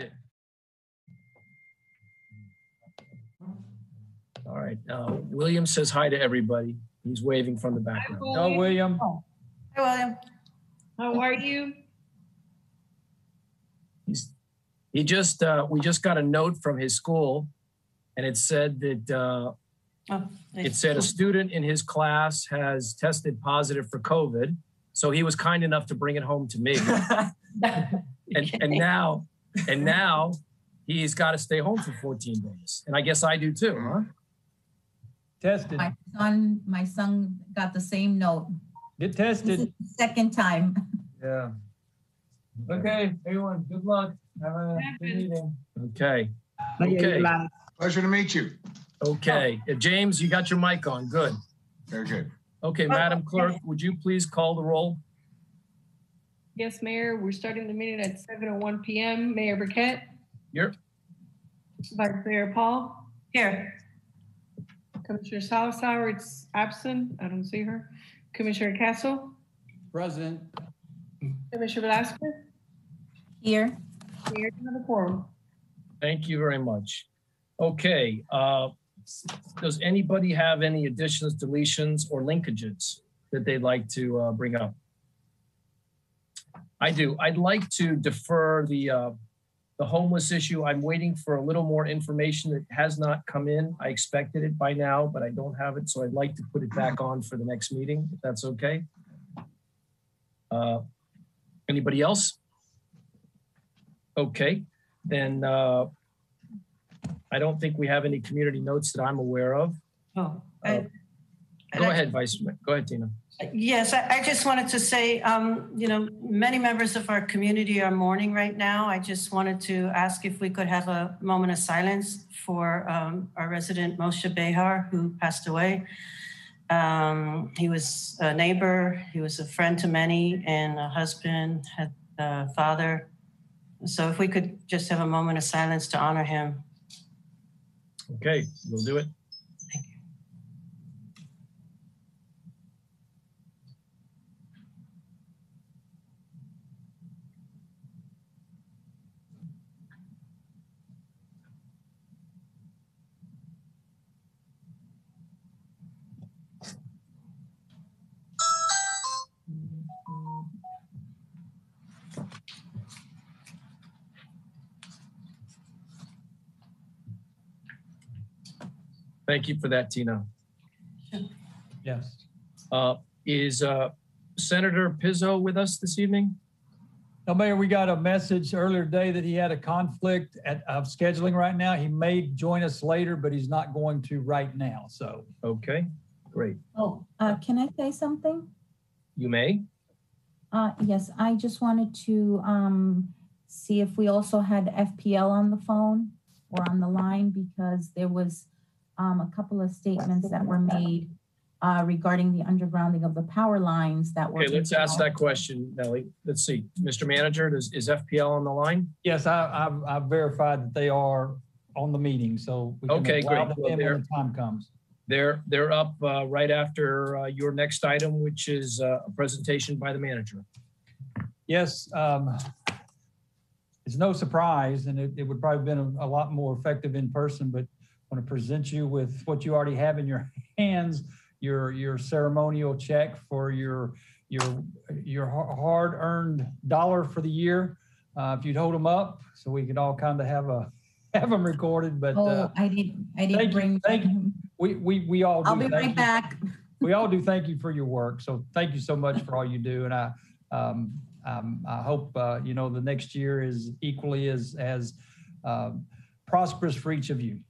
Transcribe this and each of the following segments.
it. All right, uh, William says hi to everybody. He's waving from the background. Go, William. Hi, William. How are you? He's, he just, uh, we just got a note from his school and it said that, uh, Oh, it said a student in his class has tested positive for COVID. So he was kind enough to bring it home to me. And, and now, and now he's got to stay home for 14 days. And I guess I do too, huh? Tested. My son, my son got the same note. Get tested. second time. Yeah. Okay, everyone, good luck. Have a good Happens. evening. Okay, okay, Pleasure to meet you. okay. Uh, James, you got your mic on. Good. Very good. Okay, Madam Clerk, would you please call the roll? Yes, Mayor, we're starting the meeting at 7:01 PM. Mayor Burkett, Here. Vice Mayor Paul, Here, Commissioner Salzhauer, it's absent. I don't see her. Commissioner Kesl, President. Commissioner Velasquez, Here, Mayor, you have a quorum. Thank you very much. Okay, uh, does anybody have any additions, deletions, or linkages that they'd like to uh, bring up? I do. I'd like to defer the uh, the homeless issue. I'm waiting for a little more information that has not come in. I expected it by now, but I don't have it, so I'd like to put it back on for the next meeting, if that's okay. Uh, Anybody else? Okay, then uh, I don't think we have any community notes that I'm aware of. oh. Uh, I- Go ahead, Vice, go ahead, Tina. Yes, I, I just wanted to say, um, you know, many members of our community are mourning right now. I just wanted to ask if we could have a moment of silence for um, our resident Moshe Behar, who passed away. Um, he was a neighbor, he was a friend to many, and a husband, had a father. So if we could just have a moment of silence to honor him. Okay, we'll do it. Thank you for that, Tina. Yes. Uh, Is uh, Senator Pizzo with us this evening? Now, Mayor, we got a message earlier today that he had a conflict at, of scheduling right now. He may join us later, but he's not going to right now. So Okay, great. oh, uh, can I say something? You may. Uh, yes, I just wanted to, um, see if we also had FPL on the phone or on the line because there was, um, a couple of statements that were made, uh, regarding the undergrounding of the power lines that were. Okay, let's ask that question, Nellie. Let's see. Mr. Manager, is, is FPL on the line? yes, I, I've, I've verified that they are on the meeting. So we can Okay, allow great. them Well, in they're- when the time comes. They're, they're up uh, right after uh, your next item, which is uh, a presentation by the manager. Yes, um, it's no surprise, and it, it would probably been a, a lot more effective in person, but I want to present you with what you already have in your hands, your, your ceremonial check for your, your, your hard-earned dollar for the year. Uh, if you'd hold them up, so we could all kind of have a, have them recorded, but, uh, Oh, I didn't, I thank didn't you, bring. thank we, we, we all do. I'll be Thank right you back. we all do thank you for your work. So thank you so much for all you do. And I, um, um, I hope, uh, you know, the next year is equally as, as, um, prosperous for each of you.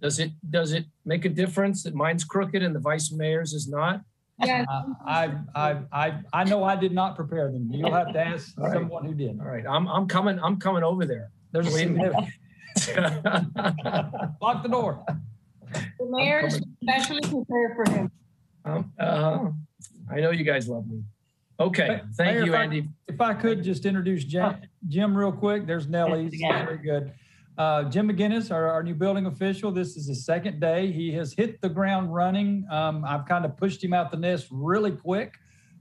Does it, does it make a difference that mine's crooked and the vice mayor's is not? Yes, Uh, I, I, I, I know I did not prepare them. You'll have to ask All right. someone who did. All right, I'm, I'm coming, I'm coming over there. There's a Wait a minute. significant, lock the door. the mayor is especially prepared for him. Um, uh, I know you guys love me. Okay, thank Mayor, you, if I- Andy. If I could just introduce Jim, Jim real quick. There's Nellie. Very good. Uh, Jim McGinnis, our, our new building official. This is his second day. He has hit the ground running. Um, I've kind of pushed him out the nest really quick.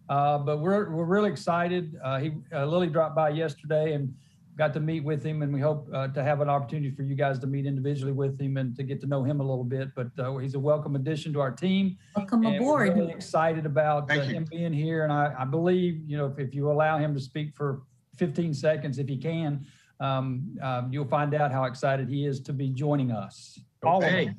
Uh, but we're, we're really excited. Uh, he, uh, Lily dropped by yesterday and got to meet with him and we hope uh, to have an opportunity for you guys to meet individually with him and to get to know him a little bit. But uh, he's a welcome addition to our team. Welcome And we're aboard. really excited about uh, him being here. And I, I believe, you know, if, if you allow him to speak for 15 seconds, if he can, um, um, you'll find out how excited he is to be joining us. All of Okay. us.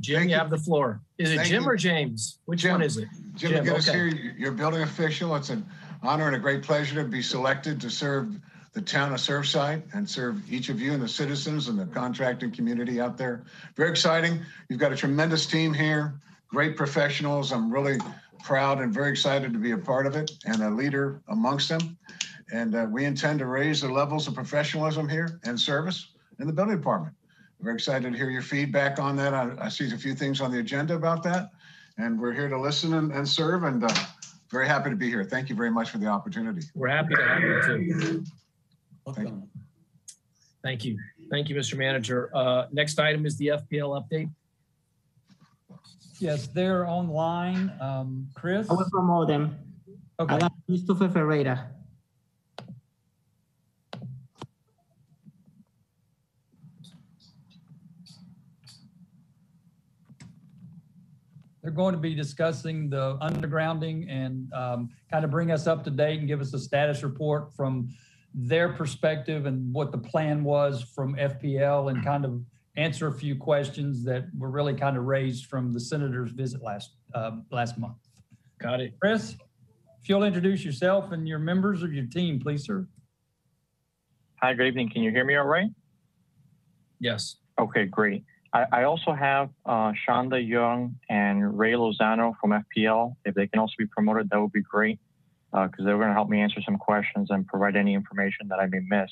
Jim, Thank you you. have the floor. Is it Thank Jim you. or James? Which Jim. one is it? Jim, to Jim, get us okay. here, you're building official. It's an honor and a great pleasure to be selected to serve the town of Surfside and serve each of you and the citizens and the contracting community out there. Very exciting. You've got a tremendous team here, great professionals. I'm really proud and very excited to be a part of it and a leader amongst them. And uh, we intend to raise the levels of professionalism here and service in the building department. Very excited to hear your feedback on that. I, I see a few things on the agenda about that. And we're here to listen and, and serve and uh, very happy to be here. Thank you very much for the opportunity. We're happy to have you too. Welcome. Thank you. Thank you, Mr. Manager. Uh, next item is the FPL update. Yes, they're online. Um, Chris? I will promote them. Okay. Adam Christopher Ferreira. They're going to be discussing the undergrounding and um, kind of bring us up to date and give us a status report from their perspective and what the plan was from FPL and kind of answer a few questions that were really kind of raised from the senator's visit last, uh, last month. Got it. Chris, if you'll introduce yourself and your members of your team, please, sir. Hi, good evening. Can you hear me all right? Yes. Okay, great. I, also have uh, Shonda Young and Ray Lozano from FPL. If they can also be promoted, that would be great because they're going to help me answer some questions and provide any information that I may miss.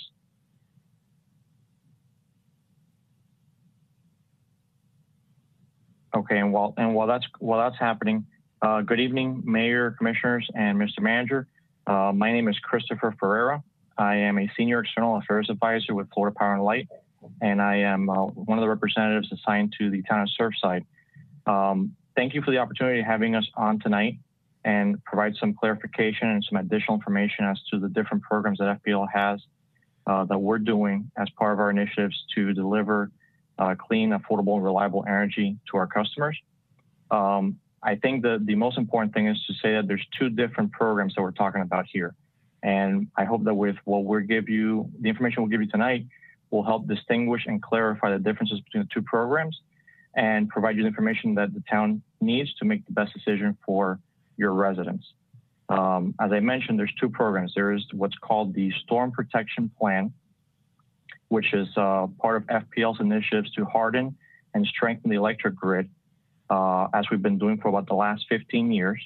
Okay, and while and while that's while that's happening, uh, good evening, Mayor, Commissioners, and Mr. Manager. Uh, my name is Christopher Ferreira. I am a Senior External Affairs Advisor with Florida Power and Light and I am uh, one of the representatives assigned to the town of Surfside. Um, thank you for the opportunity of having us on tonight and provide some clarification and some additional information as to the different programs that FPL has uh, that we're doing as part of our initiatives to deliver uh, clean, affordable, and reliable energy to our customers. Um, I think the, the most important thing is to say that there's two different programs that we're talking about here. And I hope that with what we'll give you, the information we'll give you tonight, will help distinguish and clarify the differences between the two programs and provide you the information that the town needs to make the best decision for your residents. Um, as I mentioned, there's two programs. There is what's called the Storm Protection Plan, which is uh, part of FPL's initiatives to harden and strengthen the electric grid, uh, as we've been doing for about the last 15 years,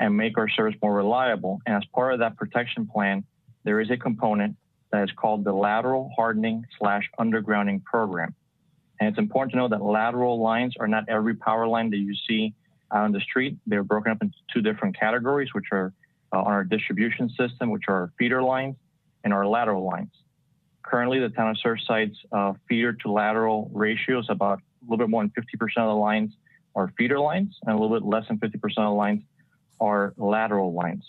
and make our service more reliable. And as part of that protection plan, there is a component that is called the lateral hardening slash undergrounding program. And it's important to know that lateral lines are not every power line that you see out on the street. They're broken up into two different categories, which are uh, on our distribution system, which are feeder lines and our lateral lines. Currently, the town of Surfside's uh, feeder to lateral ratio is about a little bit more than 50% of the lines are feeder lines, and a little bit less than 50% of the lines are lateral lines.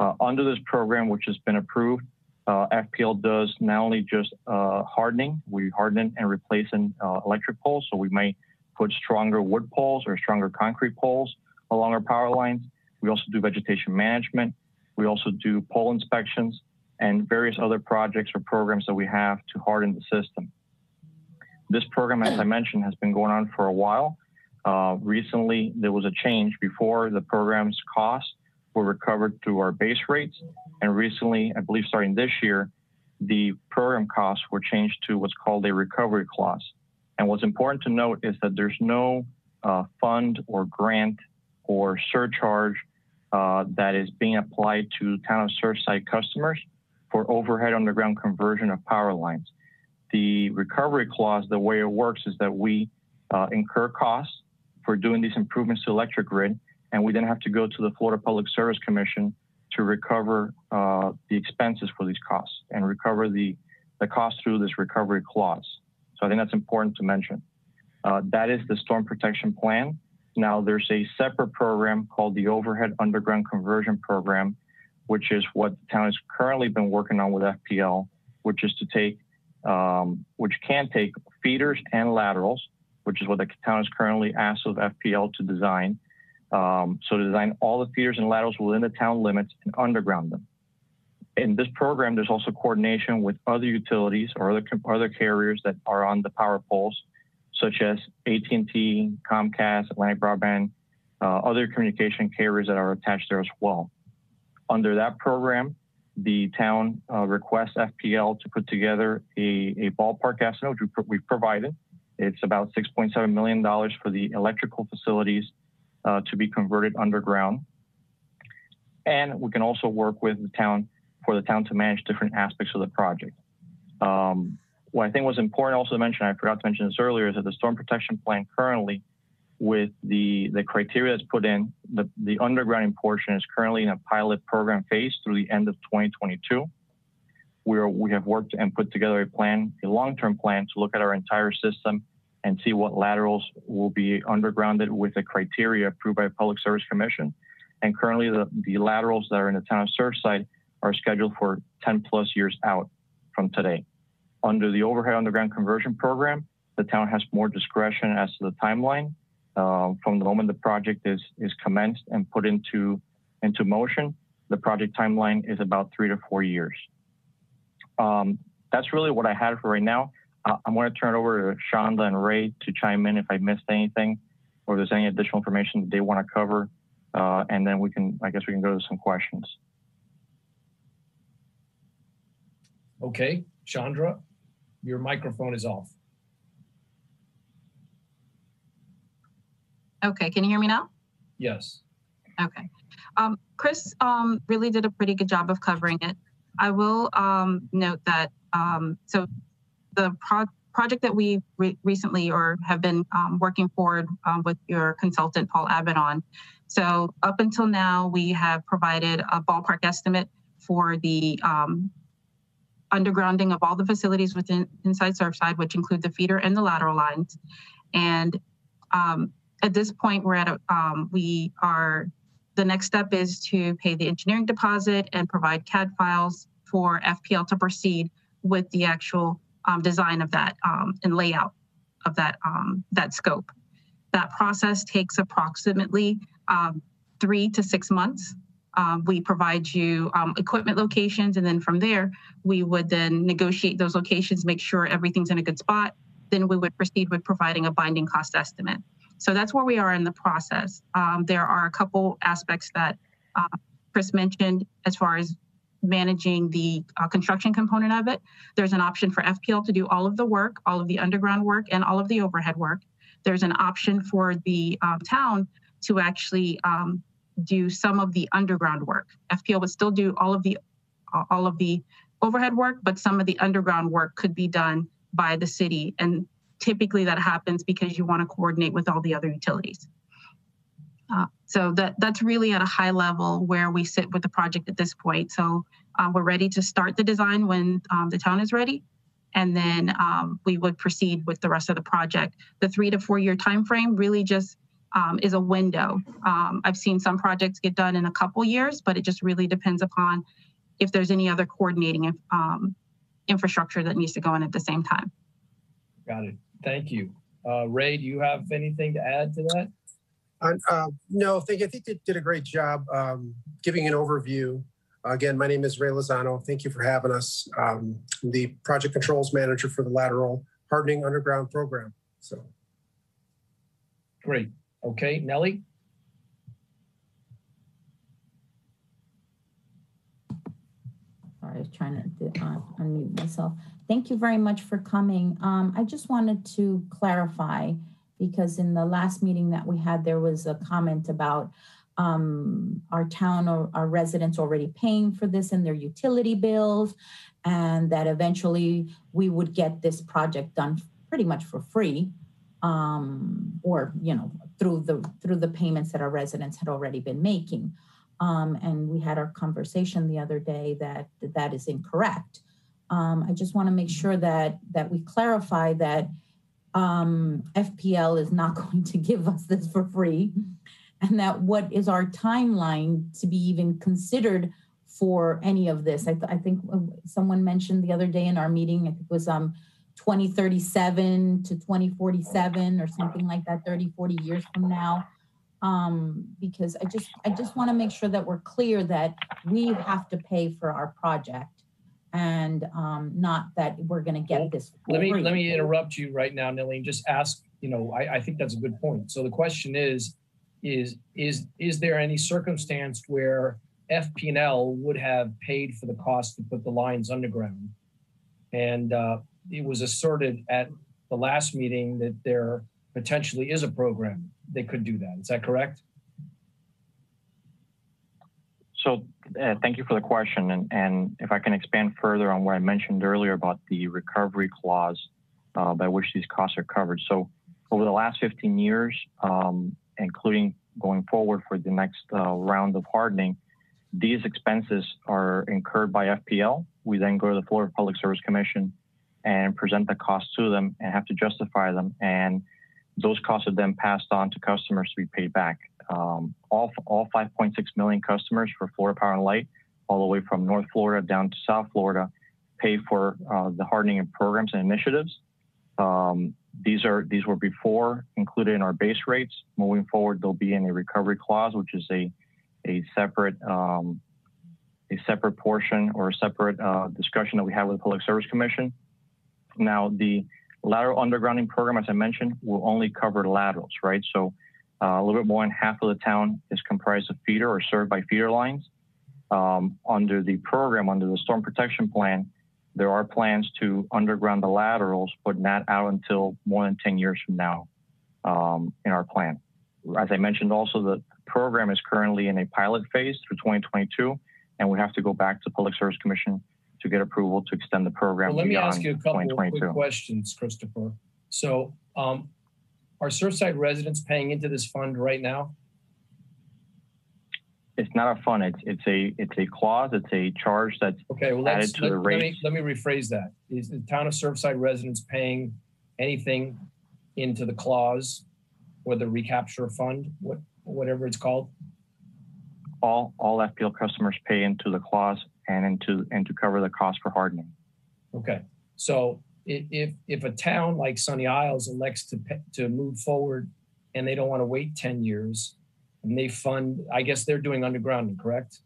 Uh, under this program, which has been approved, uh, FPL does not only just uh, hardening, we harden and replace in, uh, electric poles. So we may put stronger wood poles or stronger concrete poles along our power lines. We also do vegetation management. We also do pole inspections and various other projects or programs that we have to harden the system. This program, as I mentioned, has been going on for a while. Uh, recently, there was a change before the program's costs were recovered through our base rates. And recently, I believe starting this year, the program costs were changed to what's called a recovery clause. And what's important to note is that there's no uh, fund or grant or surcharge uh, that is being applied to town of Surfside customers for overhead underground conversion of power lines. The recovery clause, the way it works is that we uh, incur costs for doing these improvements to electric grid, and we then have to go to the Florida Public Service Commission to recover uh, the expenses for these costs and recover the, the cost through this recovery clause. So I think that's important to mention. Uh, that is the storm protection plan. Now there's a separate program called the Overhead Underground Conversion Program, which is what the town has currently been working on with FPL, which is to take, um, which can take feeders and laterals, which is what the town is currently asked of FPL to design. Um, so to design all the feeders and laterals within the town limits and underground them. In this program, there's also coordination with other utilities or other, other carriers that are on the power poles, such as AT&T, Comcast, Atlantic Broadband, uh, other communication carriers that are attached there as well. Under that program, the town uh, requests FPL to put together a, a ballpark estimate, which we, have provided. It's about $6.7 million for the electrical facilities uh, to be converted underground. And we can also work with the town for the town to manage different aspects of the project. Um, what I think was important also to mention, I forgot to mention this earlier, is that the storm protection plan currently with the, the criteria that's put in, the, the undergrounding portion is currently in a pilot program phase through the end of 2022. We, are, we have worked and put together a plan, a long-term plan to look at our entire system and see what laterals will be undergrounded with the criteria approved by the Public Service Commission. And currently the, the laterals that are in the town of Surfside are scheduled for 10 plus years out from today. Under the overhead underground conversion program, the town has more discretion as to the timeline uh, from the moment the project is is commenced and put into into motion. The project timeline is about three to four years. Um, that's really what I had for right now. Uh, I'm going to turn it over to Shonda and Ray to chime in if I missed anything or there's any additional information that they want to cover. Uh, and then we can, I guess we can go to some questions. Okay, Shonda, your microphone is off. Okay, can you hear me now? Yes. Okay. Um, Chris um, really did a pretty good job of covering it. I will um, note that um, so the pro project that we re recently or have been um, working forward um, with your consultant Paul Abbott on. So up until now, we have provided a ballpark estimate for the undergrounding of all the facilities within inside Surfside, which include the feeder and the lateral lines. And um, at this point, we're at a, um, we are, the next step is to pay the engineering deposit and provide CAD files for FPL to proceed with the actual um, design of that um, and layout of that, um, that scope. That process takes approximately um, three to six months. Um, we provide you equipment locations, and then from there, we would then negotiate those locations, make sure everything's in a good spot. Then we would proceed with providing a binding cost estimate. So that's where we are in the process. There are a couple aspects that uh, Chris mentioned as far as managing the uh, construction component of it. There's an option for FPL to do all of the work, all of the underground work, and all of the overhead work. There's an option for the um, town to actually um, do some of the underground work. FPL would still do all of the uh, all of the overhead work, but some of the underground work could be done by the city. And typically that happens because you want to coordinate with all the other utilities. Uh, so that that's really at a high level where we sit with the project at this point. So um, we're ready to start the design when um, the town is ready, and then um, we would proceed with the rest of the project. The three to four year time frame really just um, is a window. Um, I've seen some projects get done in a couple years, but it just really depends upon if there's any other coordinating infrastructure that needs to go in at the same time. Got it. Thank you. Uh, Ray, do you have anything to add to that? Uh, no, thank you. I think they did a great job um, giving an overview. Again, my name is Ray Lozano. Thank you for having us. Um, I'm the project controls manager for the lateral hardening underground program. So great. Okay, Nellie. Sorry, I was trying to uh, unmute myself. Thank you very much for coming. Um, I just wanted to clarify because in the last meeting that we had, there was a comment about um, our town or our residents already paying for this in their utility bills, and that eventually we would get this project done pretty much for free, um, or you know through the through the payments that our residents had already been making. Um, and we had our conversation the other day that that is incorrect. Um, I just want to make sure that that we clarify that um, FPL is not going to give us this for free, and that what is our timeline to be even considered for any of this. I, th- I think uh, someone mentioned the other day in our meeting, I think it was um 2037 to 2047 or something like that, 30, 40 years from now. Um, because I just I just want to make sure that we're clear that we have to pay for our project and um, not that we're going to get this. Let me, free. let me interrupt you right now, and just ask, you know, I, I think that's a good point. So the question is, is, is, is there any circumstance where FP&L would have paid for the cost to put the lines underground? And uh, it was asserted at the last meeting that there potentially is a program that could do that. Is that correct? So uh, thank you for the question. And, and if I can expand further on what I mentioned earlier about the recovery clause uh, by which these costs are covered. So over the last 15 years, um, including going forward for the next uh, round of hardening, these expenses are incurred by FPL. We then go to the Florida Public Service Commission and present the costs to them and have to justify them. And those costs are then passed on to customers to be paid back. Um, all all 5.6 million customers for Florida Power and Light, all the way from North Florida down to South Florida, pay for uh, the hardening and programs and initiatives. Um, these are these were before included in our base rates. Moving forward, they'll be in a recovery clause, which is a a separate um, a separate portion or a separate uh, discussion that we have with the Public Service Commission. Now, the lateral undergrounding program, as I mentioned, will only cover laterals, right? So uh, a little bit more than half of the town is comprised of feeder or served by feeder lines. Um, under the program, under the storm protection plan, there are plans to underground the laterals, but not out until more than 10 years from now um, in our plan. As I mentioned, also the program is currently in a pilot phase through 2022, and we have to go back to Public Service Commission to get approval to extend the program Well, let me ask you a couple of quick questions, Christopher. So, um, are Surfside residents paying into this fund right now? It's not a fund. It's it's a it's a clause. It's a charge that's Okay, well, Added to let, the let me, let me rephrase that. Is the town of Surfside residents paying anything into the clause or the recapture fund, what, whatever it's called? all all FPL customers pay into the clause and into and to cover the cost for hardening. Okay, so if, if a town like Sunny Isles elects to, to move forward and they don't want to wait 10 years and they fund, I guess they're doing undergrounding, correct?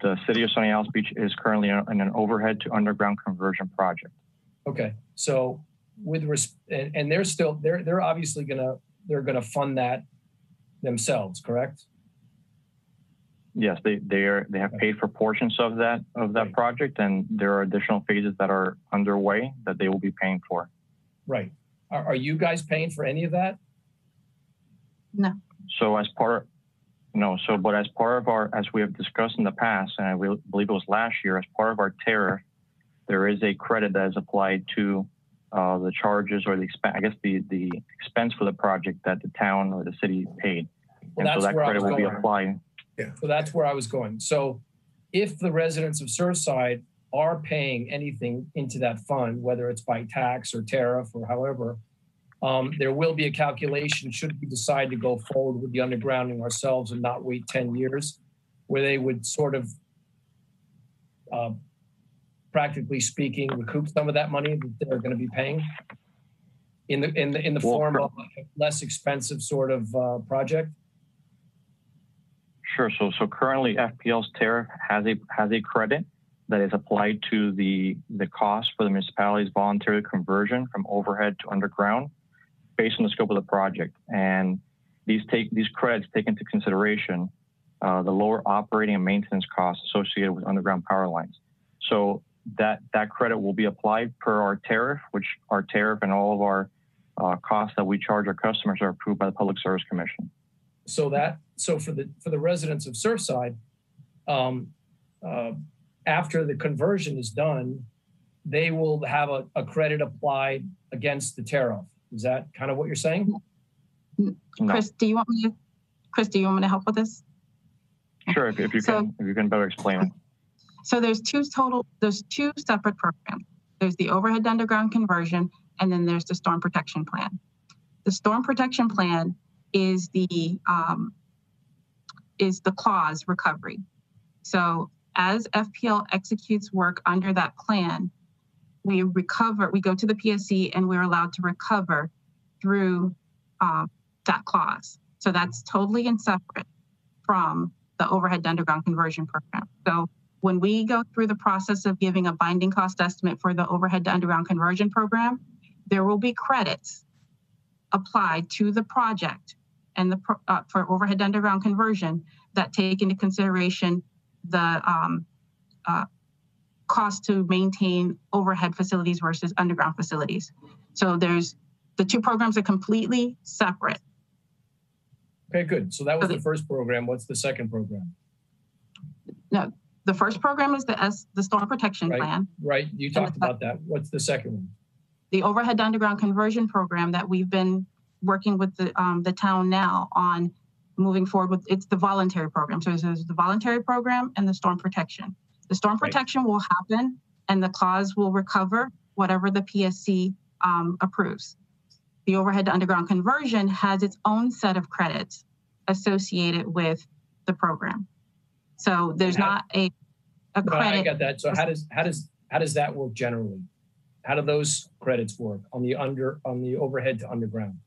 The city of Sunny Isles Beach is currently in an overhead to underground conversion project. Okay, so with, res- and, and they're still, they're, they're obviously gonna, they're gonna fund that themselves, correct? Yes, they they are they have paid for portions of that of that Right. project, and there are additional phases that are underway that they will be paying for. Right. Are, are you guys paying for any of that? No. So as part, no, so but as part of our, as we have discussed in the past, and I will- believe it was last year, as part of our tariff, there is a credit that is applied to uh, the charges or the expense, I guess the the expense for the project that the town or the city paid, Well, and so that credit will be going. Applied. So that's where I was going. So if the residents of Surfside are paying anything into that fund, whether it's by tax or tariff or however, um, there will be a calculation should we decide to go forward with the undergrounding ourselves and not wait 10 years, where they would sort of, uh, practically speaking, recoup some of that money that they're going to be paying in the in the in the Well, form of a less expensive sort of uh, project. Sure. So so currently FPL's tariff has a has a credit that is applied to the the cost for the municipality's voluntary conversion from overhead to underground based on the scope of the project. And these take these credits take into consideration uh, the lower operating and maintenance costs associated with underground power lines. So that that credit will be applied per our tariff, which our tariff and all of our uh, costs that we charge our customers are approved by the Public Service Commission. so that so for the for the residents of Surfside, um, uh, after the conversion is done, they will have a, a credit applied against the tariff. Is that kind of what you're saying? No. Chris, do you want me to, Chris, do you want me to help with this? Sure, if, if you So- can, if you can better explain it. So there's two total, there's two separate programs. There's the overhead to underground conversion, and then there's the storm protection plan. The storm protection plan is the um, is the clause recovery. So as FPL executes work under that plan, we recover, we go to the PSC and we're allowed to recover through uh, that clause. So that's totally and separate from the overhead to underground conversion program. So when we go through the process of giving a binding cost estimate for the overhead to underground conversion program, there will be credits applied to the project and the uh, for overhead underground conversion that take into consideration the um, uh, cost to maintain overhead facilities versus underground facilities. So there's the two programs are completely separate. Okay, good. So that was Okay. the first program. What's the second program? No, the first program is the S, the storm protection Right. plan. Right, you talked about that. What's the second one? the overhead underground conversion program that we've been working with the, um, the town now on moving forward with, it's the voluntary program. So there's the voluntary program and the storm protection. The storm Right. protection will happen and the clause will recover whatever the PSC, um, approves. The overhead to underground conversion has its own set of credits associated with the program. So there's How- not a, a No, I got that. So how does, how does, how does that work generally? How do those credits work on the under, on the overhead to underground?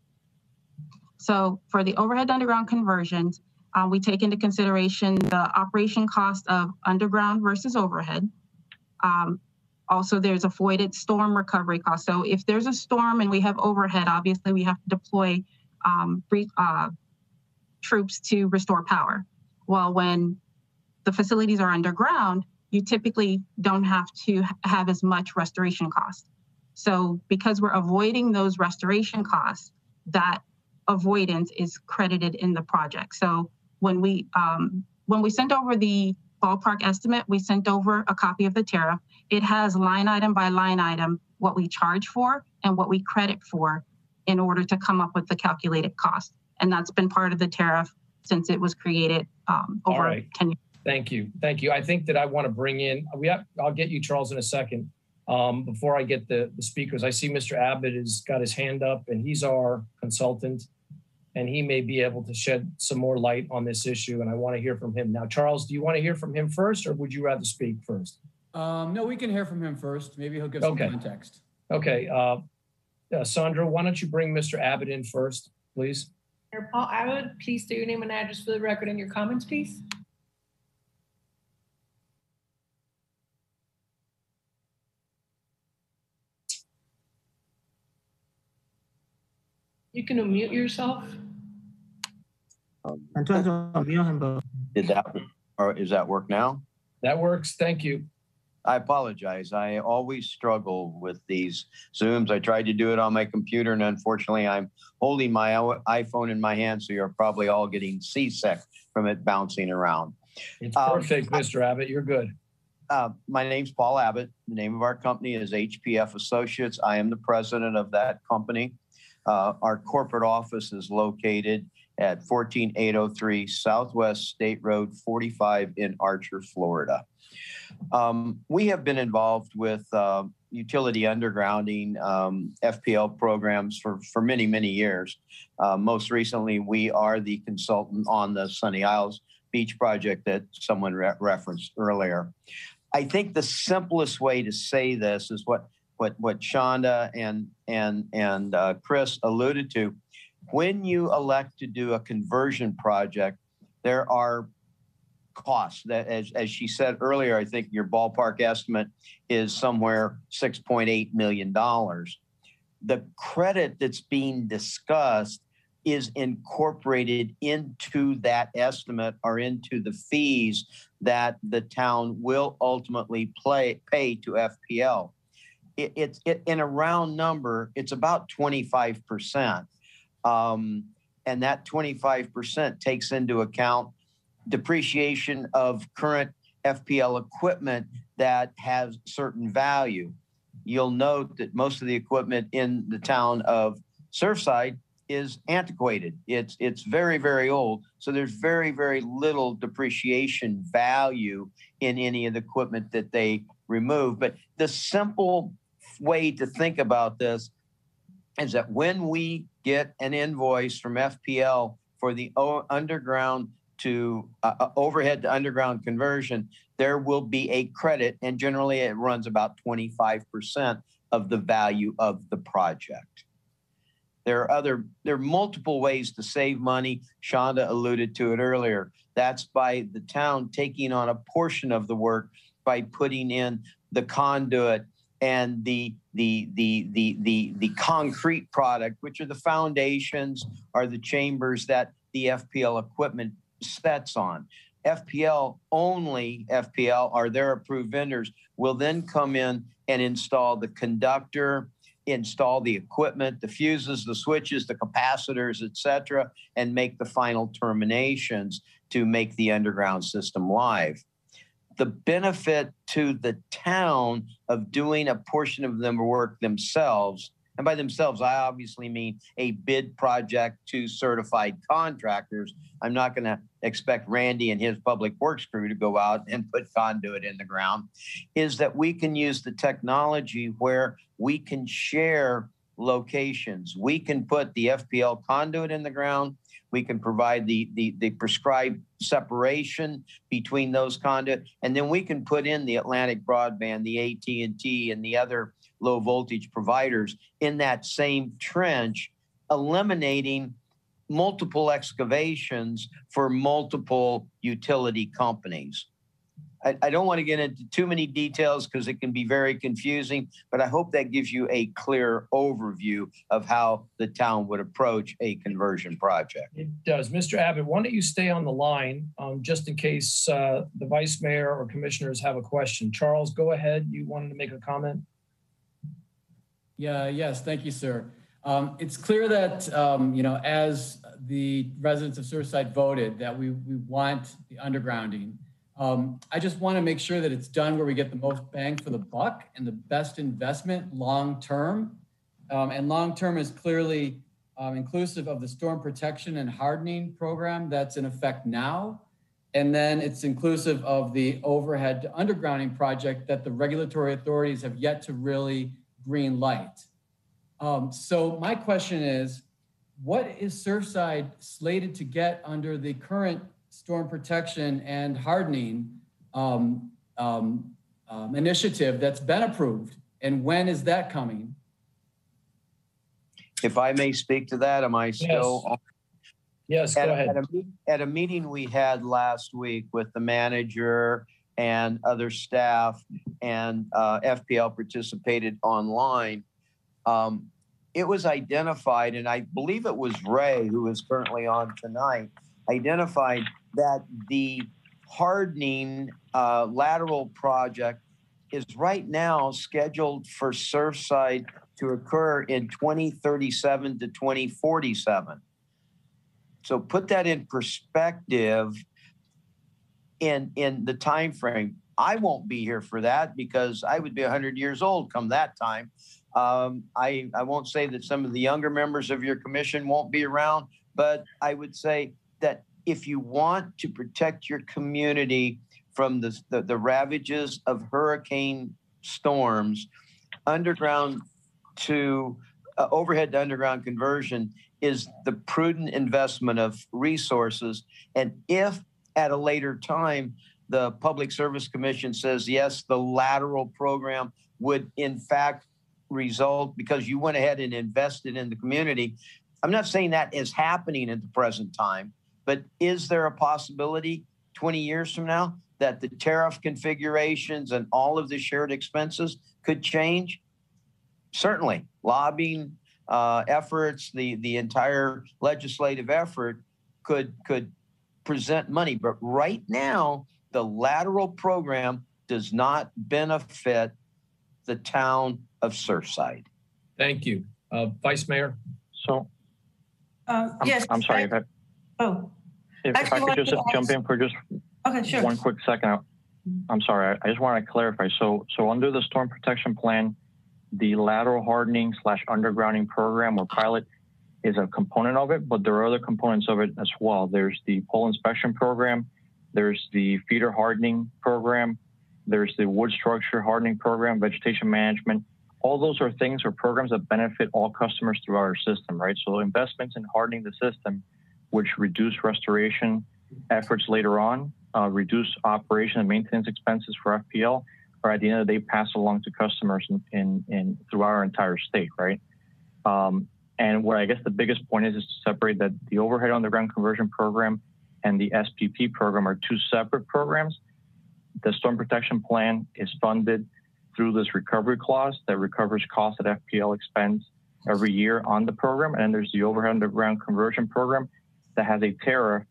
So for the overhead underground conversions, uh, we take into consideration the operation cost of underground versus overhead. Um, also, there's avoided storm recovery cost. So if there's a storm and we have overhead, obviously we have to deploy um, uh, troops to restore power. Well, when the facilities are underground, you typically don't have to have as much restoration cost. So because we're avoiding those restoration costs, that avoidance is credited in the project. So when we um, when we sent over the ballpark estimate, we sent over a copy of the tariff. It has line item by line item what we charge for and what we credit for in order to come up with the calculated cost. And that's been part of the tariff since it was created um, over right. 10 years. Thank you. Thank you. I think that I want to bring in, we have, I'll get you, Charles, in a second. Um, before I get the, the speakers, I see Mr. Abbott has got his hand up and he's our consultant. And he may be able to shed some more light on this issue and I want to hear from him. Now, Charles, do you want to hear from him first or would you rather speak first? Um, no, we can hear from him first. Maybe he'll give some Okay. context. Okay, uh, uh, Sandra, why don't you bring Mr. Abbott in first, please? Mayor Paul Abbott, please state your name and address for the record and your comments, please. You can unmute yourself. Entonces, envío en. Did that, or is that work now? That works. Thank you. I apologize. I always struggle with these Zooms. I tried to do it on my computer and unfortunately I'm holding my iPhone in my hand. So you're probably all getting seasick from it bouncing around. It's Um, perfect, Mr. Abbott. You're good. Uh, my name's Paul Abbott. The name of our company is HPF Associates. I am the president of that company. Uh, our corporate office is located at 14803 Southwest State Road 45 in Archer, Florida. Um, we have been involved with uh, utility undergrounding um, FPL programs for, for many, many years. Uh, most recently, we are the consultant on the Sunny Isles Beach project that someone re- referenced earlier. I think the simplest way to say this is what what what Shonda and and and uh, Chris alluded to. When you elect to do a conversion project, there are costs that, as as she said earlier, I think your ballpark estimate is somewhere six point eight million dollars. The credit that's being discussed is incorporated into that estimate or into the fees that the town will ultimately play, pay to FPL. It, it's it, in a round number, it's about 25%. Um, and that 25% takes into account depreciation of current FPL equipment that has certain value. You'll note that most of the equipment in the town of Surfside is antiquated. It's it's very very old. So there's very very little depreciation value in any of the equipment that they remove. But the simple way to think about this is that when we get an invoice from FPL for the underground to uh, uh, overhead to underground conversion, there will be a credit, and generally it runs about 25% of the value of the project. There are other, there are multiple ways to save money. Shonda alluded to it earlier. That's by the town taking on a portion of the work by putting in the conduit and the the the the the the concrete product, which are the foundations, are the chambers that the FPL equipment sets on. FPL only FPL are their approved vendors will then come in and install the conductor, install the equipment, the fuses, the switches, the capacitors, etc., and make the final terminations to make the underground system live the benefit to the town of doing a portion of them work themselves. And by themselves i obviously mean a bid project to certified contractors. I'm not going to expect randy and his public works crew to go out and put conduit in the ground. Is that we can use the technology where we can share locations. We can put the fpl conduit in the ground we can provide the, the, the prescribed separation between those conduit, and then we can put in the Atlantic Broadband, the AT&T, and the other low voltage providers in that same trench, eliminating multiple excavations for multiple utility companies. I, I don't want to get into too many details because it can be very confusing, but I hope that gives you a clear overview of how the town would approach a conversion project. It does. Mr. Abbott, why don't you stay on the line um, just in case uh, the vice mayor or commissioners have a question? Charles, go ahead. You wanted to make a comment? Yeah, yes, thank you, sir. Um, it's clear that, um, you know, as the residents of Surfside voted that we, we want the undergrounding. Um, I just want to make sure that it's done where we get the most bang for the buck and the best investment long term. Um, and long term is clearly um, inclusive of the storm protection and hardening program that's in effect now. And then it's inclusive of the overhead to undergrounding project that the regulatory authorities have yet to really green light. Um, so my question is, what is Surfside slated to get under the current storm protection and hardening um, um, um, initiative that's been approved? And when is that coming? If I may speak to that, am I still? Yes. Yes, At, go a- ahead. at, a, at a meeting we had last week with the manager and other staff and uh, FPL participated online, um, it was identified, and I believe it was Ray, who is currently on tonight, identified that the hardening uh, lateral project is right now scheduled for Surfside to occur in 2037 to 2047. So put that in perspective in in the time frame. I won't be here for that because I would be 100 years old come that time. Um, I I won't say that some of the younger members of your commission won't be around, but I would say that if you want to protect your community from the the, the ravages of hurricane storms, underground to uh, overhead to underground conversion is the prudent investment of resources. And if at a later time the Public Service Commission says, yes, the lateral program would in fact result because you went ahead and invested in the community. I'm not saying that is happening at the present time, but is there a possibility 20 years from now that the tariff configurations and all of the shared expenses could change? Certainly. Lobbying uh, efforts, the, the entire legislative effort could, could present money. But right now, the lateral program does not benefit the town of Surfside. Thank you. Uh, Vice Mayor? So Uh, I'm, Yes. I'm sorry I- if Oh, if, if I could just jump in for just okay, sure. one quick second. I- I'm sorry. I, I just want to clarify. So, so under the storm protection plan, the lateral hardening slash undergrounding program or pilot is a component of it, but there are other components of it as well. There's the pole inspection program, there's the feeder hardening program, there's the wood structure hardening program, vegetation management. All those are things or programs that benefit all customers throughout our system, right? So investments in hardening the system, which reduce restoration efforts later on, uh, reduce operation and maintenance expenses for FPL, or at the end of the day, pass along to customers in, in, in through our entire state, right? Um, and where I guess the biggest point is, is to separate that the overhead underground conversion program and the SPP program are two separate programs. The storm protection plan is funded through this recovery clause that recovers costs that FPL expense every year on the program. And then there's the overhead underground conversion program that has a tariff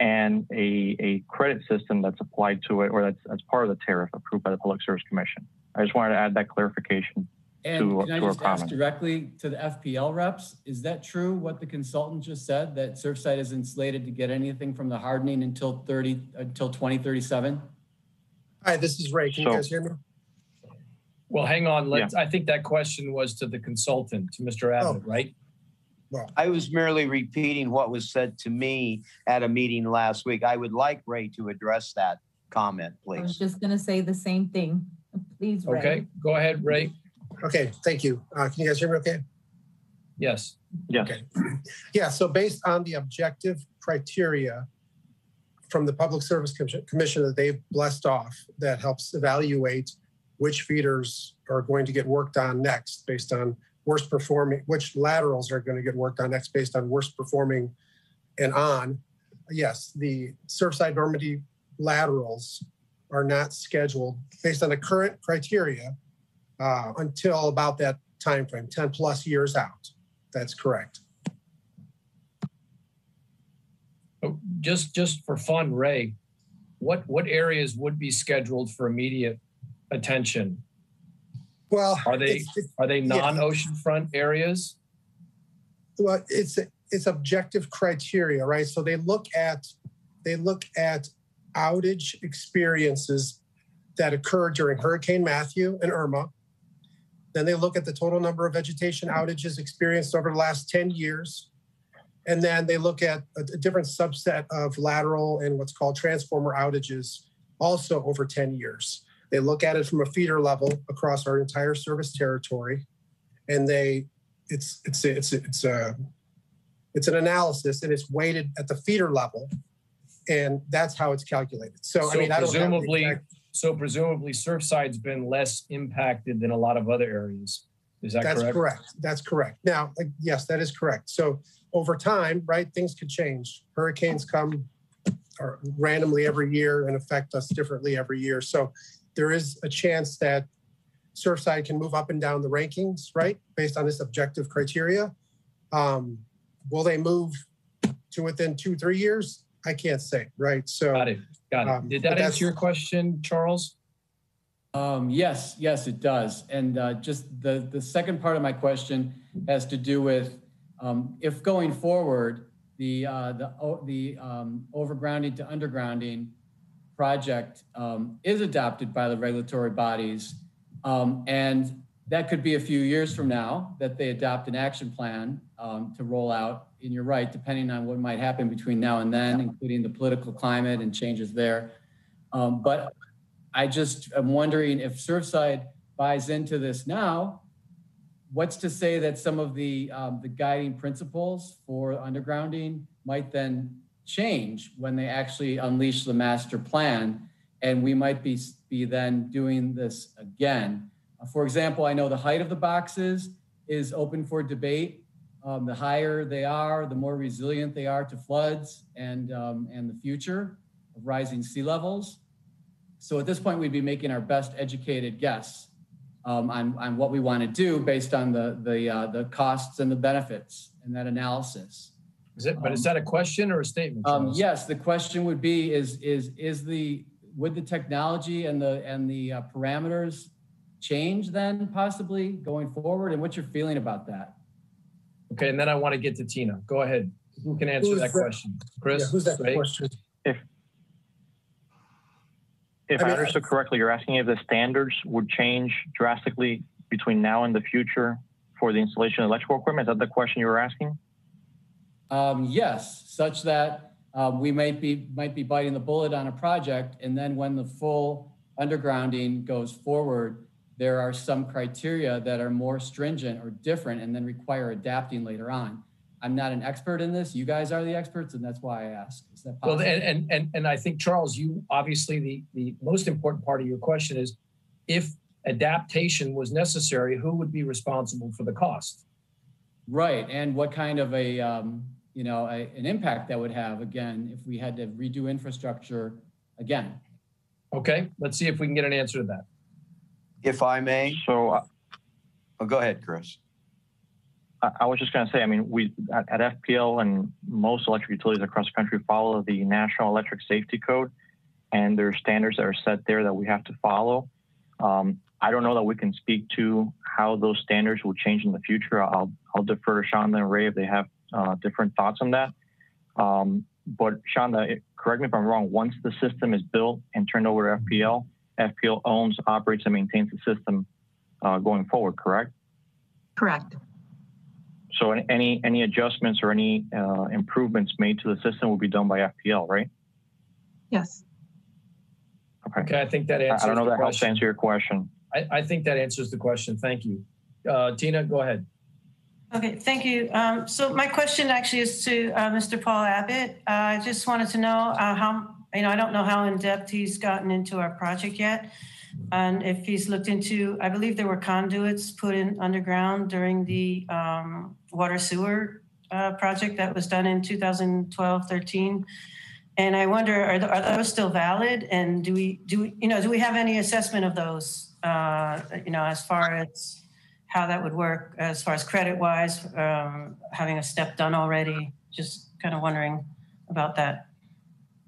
and a, a credit system that's applied to it, or that's, that's part of the tariff approved by the Public Service Commission. I just wanted to add that clarification. And to- can I to our just ask comment. directly to the FPL reps, is that true, what the consultant just said, that Surfside isn't slated to get anything from the hardening until 30, until 2037? Hi, this is Ray. Can you guys hear me? Well, hang on, let's, I think that question was to the consultant, to Mr. Abbott, oh. right? I was merely repeating what was said to me at a meeting last week. I would like Ray to address that comment, please. I was just gonna say the same thing. Please, Ray. Okay, go ahead, Ray. Okay, thank you. Uh, Can you guys hear me okay? Yes. Yes. Okay. Yeah, so based on the objective criteria from the Public Service Commission- Commission that they've blessed off, that helps evaluate which feeders are going to get worked on next based on worst performing, which laterals are going to get worked on next based on worst performing and on. Yes, the Surfside Normandy laterals are not scheduled based on the current criteria uh, until about that timeframe, 10 plus years out. That's correct. Oh, Just, just for fun, Ray, what, what areas would be scheduled for immediate attention? Well, Are they, it's- it's- are they yeah. non-oceanfront areas? well, it's it's objective criteria, right? So they look at they look at outage experiences that occurred during Hurricane Matthew and Irma. Then they look at the total number of vegetation outages experienced over the last 10 years. And then they look at a, a different subset of lateral and what's called transformer outages also over 10 years. They look at it from a feeder level across our entire service territory. And they it's it's it's it's a it's an analysis and it's weighted at the feeder level and that's how it's calculated so, i So mean i presumably, exact- so presumably Surfside's been less impacted than a lot of other areas. Is that correct? that's correct? correct that's correct now like, yes that is correct so over time right things could change hurricanes come uh, randomly every year and affect us differently every year so there is a chance that surfside can move up and down the rankings right based on this objective criteria um, will they move to within two three years i can't say right so Got it, got Um, it. Did that that's- answer your question, Charles? Um, yes, yes, it does. And uh, just the, the second part of my question has to do with um, if going forward, the, uh, the, the um, overgrounding to undergrounding project um, is adopted by the regulatory bodies. Um, and that could be a few years from now that they adopt an action plan um, to roll out. And you're right, depending on what might happen between now and then, including the political climate and changes there. Um, but I just am wondering if Surfside buys into this now, what's to say that some of the, um, the guiding principles for undergrounding might then change when they actually unleash the master plan? And we might be, be then doing this again. Uh, For example, I know the height of the boxes is open for debate. Um, the higher they are, the more resilient they are to floods and, um, and the future of rising sea levels. So at this point, we'd be making our best educated guess um, on, on what we want to do based on the, the, uh, the costs and the benefits and that analysis. Is it, but is that a question or a statement? Um, yes, the question would be, is, is, is the, would the technology and the, and the uh, parameters change then possibly going forward? And what's your feeling about that? Okay, and then I want to get to Tina. Go ahead. Who can answer Who's that that? question? Chris? yeah, who's that Ray? question If I I mean, understood correctly, you're asking if the standards would change drastically between now and the future for the installation of electrical equipment? Is that the question you were asking? Um, yes, such that uh, we might be might be biting the bullet on a project, and then when the full undergrounding goes forward, there are some criteria that are more stringent or different, and then require adapting later on. I'm not an expert in this. You guys are the experts, and that's why I asked. Is that Well, and, and, and, and I think, Charles, you, obviously, the, the most important part of your question is if adaptation was necessary, who would be responsible for the cost? Right, and what kind of a, um, you know, a, an impact that would have, again, if we had to redo infrastructure again? Okay, let's see if we can get an answer to that. If I may, So uh, oh, go ahead, Chris. I, I was just going to say, I mean, we at, at FPL and most electric utilities across the country follow the National Electric Safety Code, and there are standards that are set there that we have to follow. Um, I don't know that we can speak to how those standards will change in the future. I'll I'll defer to Shonda and Ray if they have uh, different thoughts on that. Um, but Shonda, correct me if I'm wrong. Once the system is built and turned over to FPL, FPL owns, operates, and maintains the system uh, going forward. Correct? Correct. So any- any any adjustments or any uh, improvements made to the system will be done by FPL, right? Yes. Okay, okay I think that answers I don't know if the that helps question. answer your question. I, I think that answers the question. Thank you. Uh, Tina, go ahead. Okay, thank you. Um, So my question actually is to uh, Mr. Paul Abbott. Uh, I just wanted to know uh, how, you know, I don't know how in-depth he's gotten into our project yet. And if he's looked into, I believe there were conduits put in underground during the um, water sewer uh, project that was done in 2012, 13. And I wonder, are are those still valid? And do we, do, we- you know, do we have any assessment of those, uh, you know, as far as how that would work as far as credit wise, um, having a step done already? Just kind of wondering about that.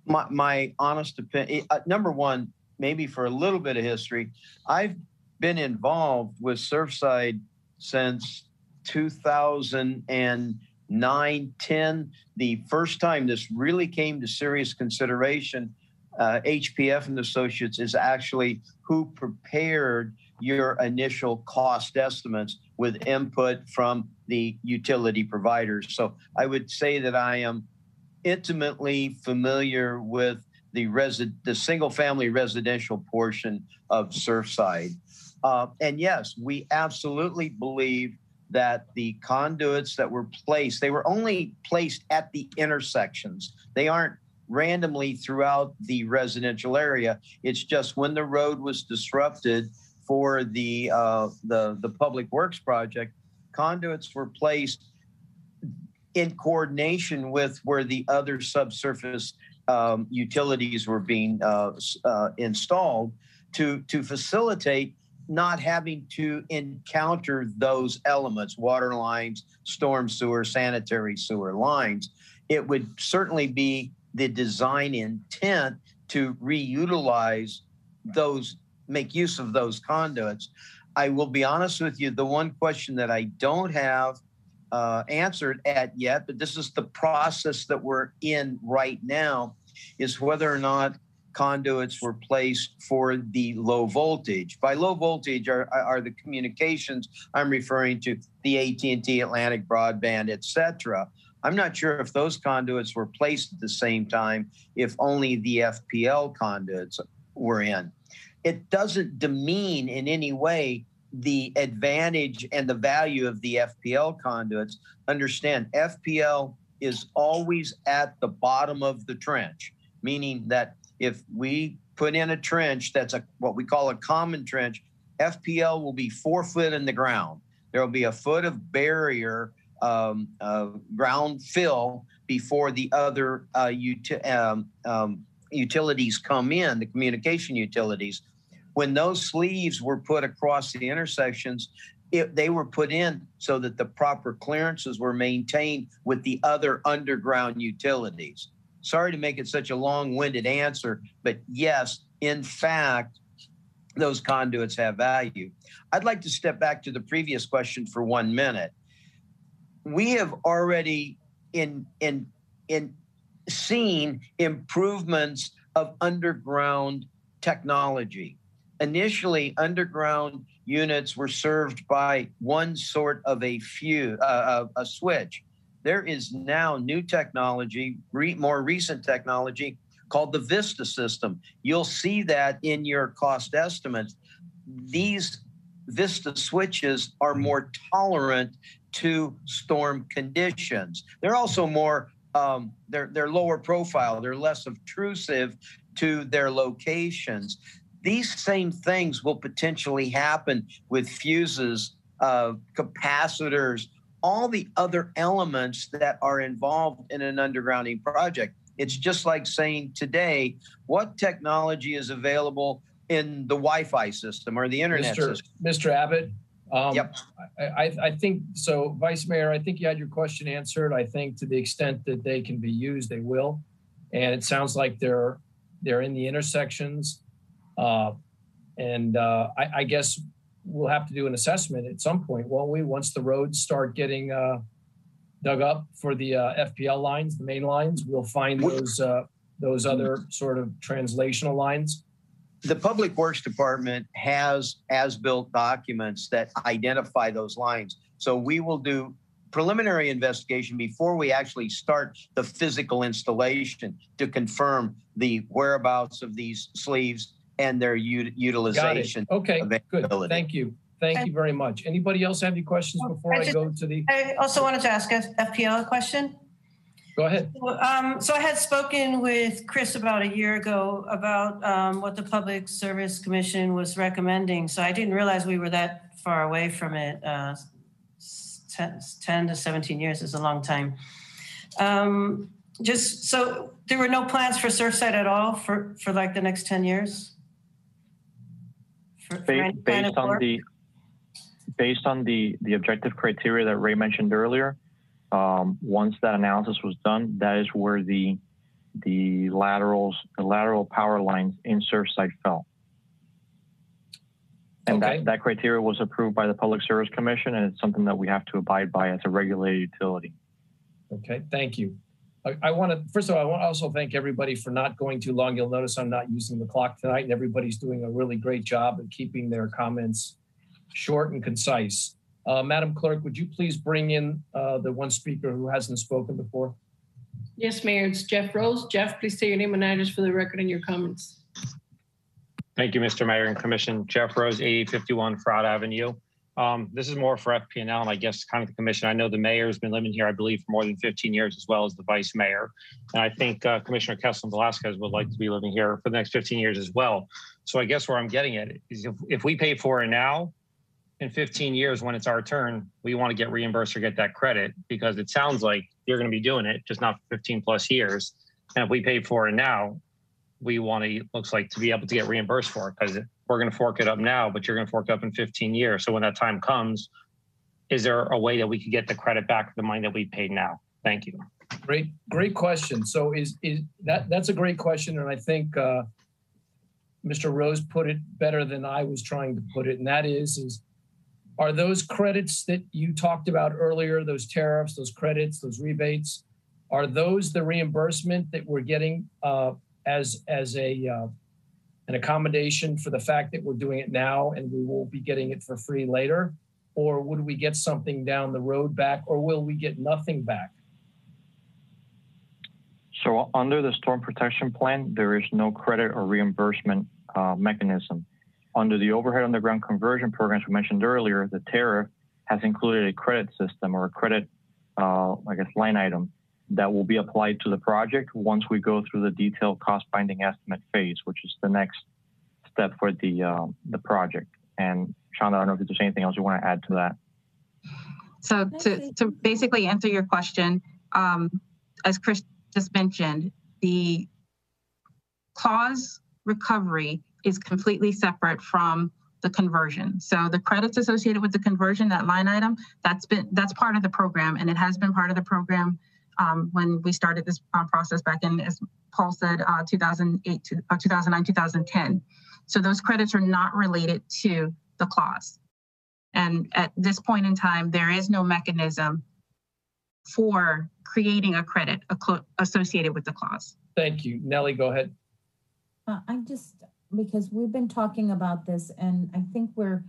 My, my honest opinion, uh, number one, maybe for a little bit of history, I've been involved with Surfside since 2009, 10. The first time this really came to serious consideration, uh, HPF and Associates is actually who prepared your initial cost estimates with input from the utility providers. So I would say that I am intimately familiar with the resi- the single family residential portion of Surfside. Uh, and yes, we absolutely believe that the conduits that were placed, they were only placed at the intersections. They aren't randomly throughout the residential area. It's just when the road was disrupted for the uh, the the public works project, conduits were placed in coordination with where the other subsurface um, utilities were being uh, uh, installed to to facilitate not having to encounter those elements water lines storm sewer sanitary sewer lines. It would certainly be the design intent to reutilize those make use of those conduits i will be honest with you the one question that i don't have uh, answered at yet, but this is the process that we're in right now, is whether or not conduits were placed for the low voltage. By low voltage are, are the communications I'm referring to, the AT&T, Atlantic Broadband, et cetera. I'm not sure if those conduits were placed at the same time, if only the FPL conduits were in. It doesn't demean in any way the advantage and the value of the FPL conduits. Understand, FPL is always at the bottom of the trench, meaning that if we put in a trench that's a what we call a common trench, FPL will be four foot in the ground. There will be a foot of barrier um, uh, ground fill before the other uh, uti- um, um, utilities come in, the communication utilities when those sleeves were put across the intersections, it, they were put in so that the proper clearances were maintained with the other underground utilities. Sorry to make it such a long winded answer, but yes, in fact, those conduits have value. I'd like to step back to the previous question for one minute. We have already in in in seen improvements of underground technology initially underground units were served by one sort of a few uh, a, a switch. There is now new technology, re- more recent technology called the Vista system. You'll see that in your cost estimates. These Vista switches are more tolerant to storm conditions. They're also more um, they're they're lower profile. They're less obtrusive to their locations. These same things will potentially happen with fuses, uh, capacitors, all the other elements that are involved in an undergrounding project. It's just like saying today, what technology is available in the Wi-Fi system or the internet Mr. system? Mr. Abbott. Um, Yep. I, I, I think, so Vice Mayor, I think you had your question answered. I think to the extent that they can be used, they will. And it sounds like they're, they're in the intersections. Uh, and, uh, I, I guess we'll have to do an assessment at some point, won't we? Once the roads start getting, uh, dug up for the, uh, FPL lines, the main lines, we'll find those, uh, those other sort of translational lines. the Public Works Department has as-built documents that identify those lines. So we will do preliminary investigation before we actually start the physical installation to confirm the whereabouts of these sleeves and their u- utilization. Okay, good. Thank you. Thank you very much. Anybody else have any questions before I I go to the, I also wanted to ask a FPL a question. go ahead. Um, so I had spoken with Chris about a year ago about um, what the Public Service Commission was recommending. So I didn't realize we were that far away from it. Uh, 10, 10 to 17 years is a long time. Um, just so there were no plans for Surfside at all for, for like the next 10 years? For- for Ba- any kind of Based on work? the, based on the, the objective criteria that Ray mentioned earlier, um, once that analysis was done, that is where the, the laterals, the lateral power lines in Surfside fell. And Okay. that, that criteria was approved by the Public Service Commission, and it's something that we have to abide by as a regulated utility. Okay, thank you. I, I want to, first of all, I want to also thank everybody for not going too long. You'll notice I'm not using the clock tonight and everybody's doing a really great job of keeping their comments short and concise. Uh, Madam Clerk, would you please bring in uh, the one speaker who hasn't spoken before? Yes, Mayor, it's Jeff Rose. Jeff, please state your name and address for the record and your comments. Thank you, Mr. Mayor and Commission. Jeff Rose, 8851 Froude Avenue. Um, this is more for FPNL and I guess kind of the commission. I know the mayor has been living here, I believe, for more than 15 years, as well as the vice mayor. And I think uh, Commissioner Kessler Velasquez would like to be living here for the next 15 years as well. So I guess where I'm getting at is if, if we pay for it now, in 15 years, when it's our turn, we want to get reimbursed or get that credit because it sounds like you're going to be doing it, just not for 15 plus years. And if we pay for it now, we want to, looks like, to be able to get reimbursed for it because we're going to fork it up now, but you're going to fork up in 15 years. So when that time comes, is there a way that we could get the credit back the money that we paid now? Thank you. Great, great question. So is, is that, that's a great question. And I think uh, Mr. Rose put it better than I was trying to put it. And that is, is are those credits that you talked about earlier, those tariffs, those credits, those rebates, are those the reimbursement that we're getting uh, as, as a, uh, an accommodation for the fact that we're doing it now and we will be getting it for free later? Or would we get something down the road back or will we get nothing back? So under the storm protection plan, there is no credit or reimbursement uh, mechanism. Under the overhead underground conversion programs we mentioned earlier, the tariff has included a credit system or a credit, uh, I guess, line item that will be applied to the project once we go through the detailed cost binding estimate phase, which is the next step for the uh, the project. And Shonda, I don't know if there's anything else you want to add to that. So to, to basically answer your question, um, as Chris just mentioned, the clause recovery is completely separate from the conversion. So the credits associated with the conversion, that line item, that's been that's part of the program, and it has been part of the program um, when we started this uh, process back in, as Paul said, uh, 2008 to uh, 2009, 2010. So those credits are not related to the clause. And at this point in time, there is no mechanism for creating a credit associated with the clause. Thank you. Nellie, go ahead. Uh, I'm just, because we've been talking about this and I think we're,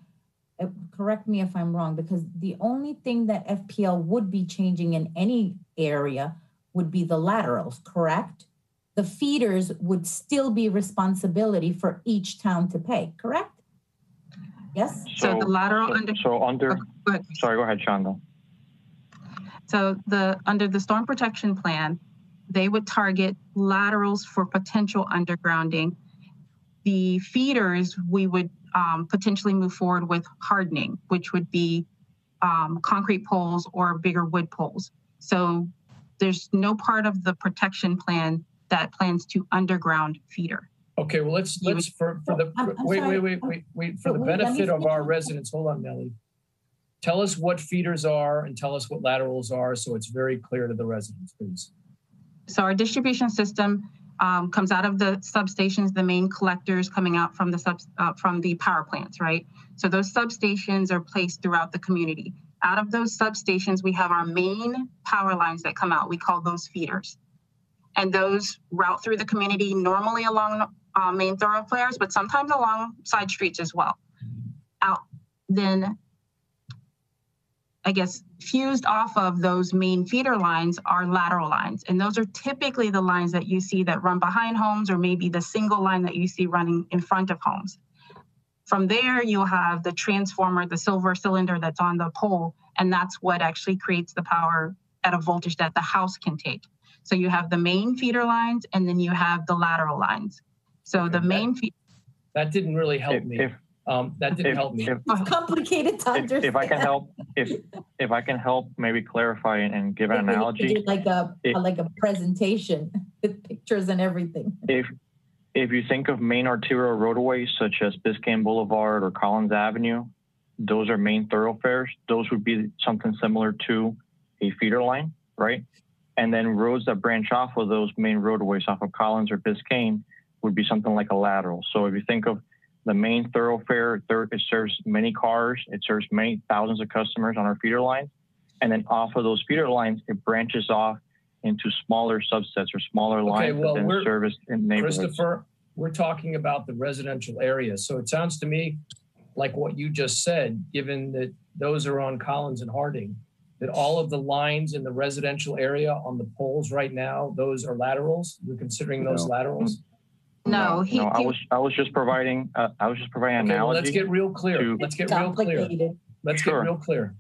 Uh, correct me if I'm wrong, because the only thing that FPL would be changing in any area would be the laterals, correct? The feeders would still be responsibility for each town to pay, correct? Yes? So the lateral so- under, So under, oh, go ahead. sorry, go ahead, Shonda. So the, under the storm protection plan, they would target laterals for potential undergrounding. The feeders, we would um, potentially move forward with hardening, which would be um, concrete poles or bigger wood poles. So there's no part of the protection plan that plans to underground feeder. Okay, well, let's, let's, for, for the, I'm- I'm wait, wait, wait, wait, wait, for the Wait, let me benefit of our residents, hold on, Nellie. Tell us what feeders are and tell us what laterals are, so it's very clear to the residents, please. So our distribution system um, comes out of the substations, the main collectors coming out from the sub, uh, from the power plants, right? So those substations are placed throughout the community. Out of those substations, we have our main power lines that come out. We call those feeders. And those route through the community normally along uh, main thoroughfares, but sometimes along side streets as well. Out then I guess, fused off of those main feeder lines are lateral lines. And those are typically the lines that you see that run behind homes or maybe the single line that you see running in front of homes. From there, you'll have the transformer, the silver cylinder that's on the pole, and that's what actually creates the power at a voltage that the house can take. So you have the main feeder lines and then you have the lateral lines. So the main, fe- That didn't really help If, me. if, Um, that didn't if, help me. if, It's complicated to if, understand. if I can help, if, if I can help, maybe clarify and- and give an Maybe we could do analogy. Like a, It- like a presentation with pictures and everything. If, if you think of main arterial roadways such as Biscayne Boulevard or Collins Avenue, those are main thoroughfares. Those would be something similar to a feeder line, right? And then roads that branch off of those main roadways off of Collins or Biscayne would be something like a lateral. So if you think of the main thoroughfare, it serves many cars, it serves many thousands of customers on our feeder lines. And then off of those feeder lines, it branches off into smaller subsets or smaller Okay, lines well, that then service in neighborhoods. Christopher, we're talking about the residential area. So it sounds to me like what you just said, given that those are on Collins and Harding, that all of the lines in the residential area on the poles right now, those are laterals? You're considering those No. laterals? No, he, No, I was, I was just providing, uh, I was just providing an Okay, well, let's analogy. get real clear. to- Let's get real clear. Complicated. Let's get real clear.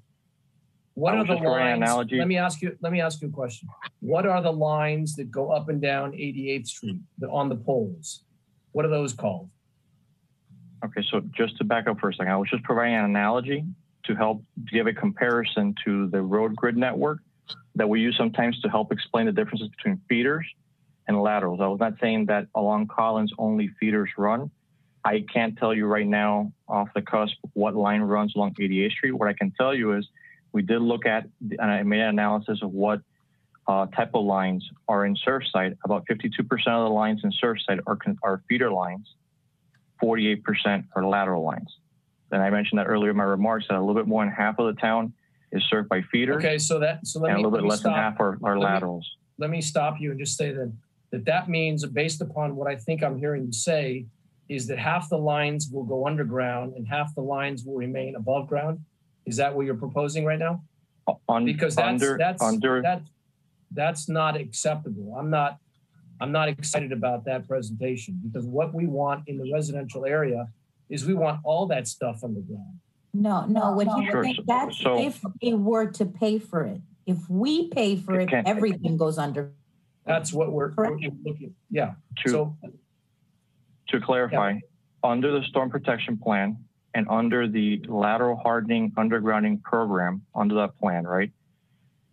What I are the just providing an lines? analogy. Let me ask you, let me ask you a question. What are the lines that go up and down 88th Street that on the poles? What are those called? Okay, so just to back up for a second, I was just providing an analogy to help give a comparison to the road grid network that we use sometimes to help explain the differences between feeders and laterals. I was not saying that along Collins only feeders run. I can't tell you right now off the cusp what line runs along 88th Street. What I can tell you is we did look at and I made an analysis of what uh, type of lines are in Surfside. About 52% of the lines in Surfside are, are feeder lines. 48% are lateral lines. And I mentioned that earlier in my remarks that a little bit more than half of the town is served by feeders Okay, so that, so let and a little bit me less than half are, are Let me- laterals. let me stop you and just say then that that means based upon what I think I'm hearing you say is that half the lines will go underground and half the lines will remain above ground. Is that what you're proposing right now? On, Because that's under, that's under, that that's not acceptable. I'm not I'm not excited about that presentation because what we want in the residential area is we want all that stuff underground. No, no, what he Sure, was that's so- if they were to pay for it. If we pay for it, Can- everything goes under. That's what we're, we're Correct. looking. Yeah. to, So to clarify, under the storm protection plan and under the lateral hardening undergrounding program, under that plan, right?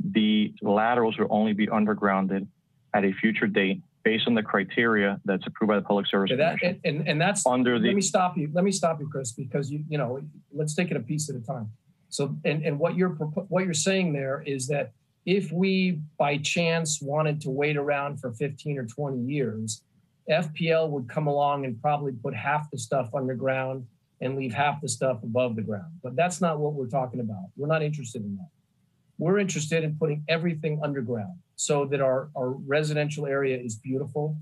The laterals will only be undergrounded at a future date based on the criteria that's approved by the Public Service okay, that Commission. and, and and that's Under the. let me stop you. Let me stop you, Chris, because you you know let's take it a piece at a time. So and and what you're what you're saying there is that if we by chance wanted to wait around for 15 or 20 years, FPL would come along and probably put half the stuff underground and leave half the stuff above the ground. But that's not what we're talking about. We're not interested in that. We're interested in putting everything underground so that our, our residential area is beautiful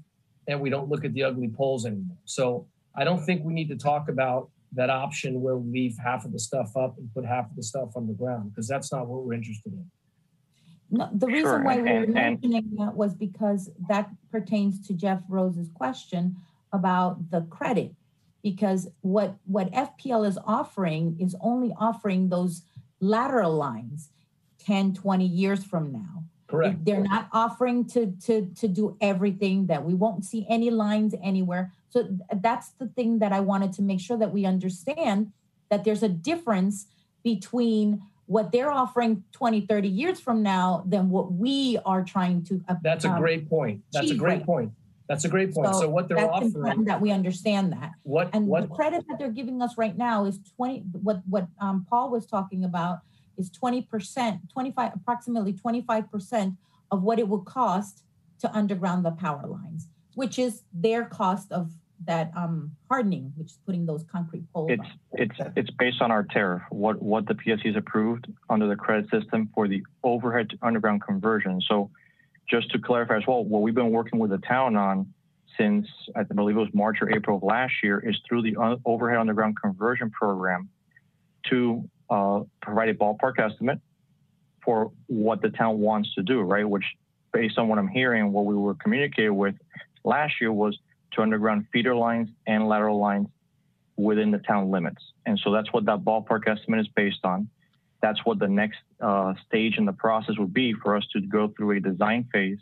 and we don't look at the ugly poles anymore. So I don't think we need to talk about that option where we leave half of the stuff up and put half of the stuff on the ground because that's not what we're interested in. No, the Sure, reason why we were and- and- mentioning that was because that pertains to Jeff Rose's question about the credit. because what, what FPL is offering is only offering those lateral lines 10, 20 years from now. Correct. They're not offering to, to, to do everything that we won't see any lines anywhere. So that's the thing that I wanted to make sure that we understand that there's a difference between what they're offering 20, 30 years from now than what we are trying to. uh, That's a um, great point. That's a great right point. That's a great point. So what they're that's offering, That we understand that. what, And what, the credit that they're giving us right now is twenty, what, what, um, Paul was talking about is twenty percent, twenty-five, approximately twenty-five percent of what it would cost to underground the power lines, which is their cost of that, um, hardening, which is putting those concrete poles It's, on. it's, it's based on our tariff, what, what the PSC has approved under the credit system for the overhead to underground conversion. So just to clarify as well, what we've been working with the town on since I believe it was March or April of last year is through the un- overhead underground conversion program to uh, provide a ballpark estimate for what the town wants to do, right? Which, based on what I'm hearing, what we were communicated with last year was to underground feeder lines and lateral lines within the town limits. And so that's what that ballpark estimate is based on. That's what the next uh, stage in the process would be for us to go through a design phase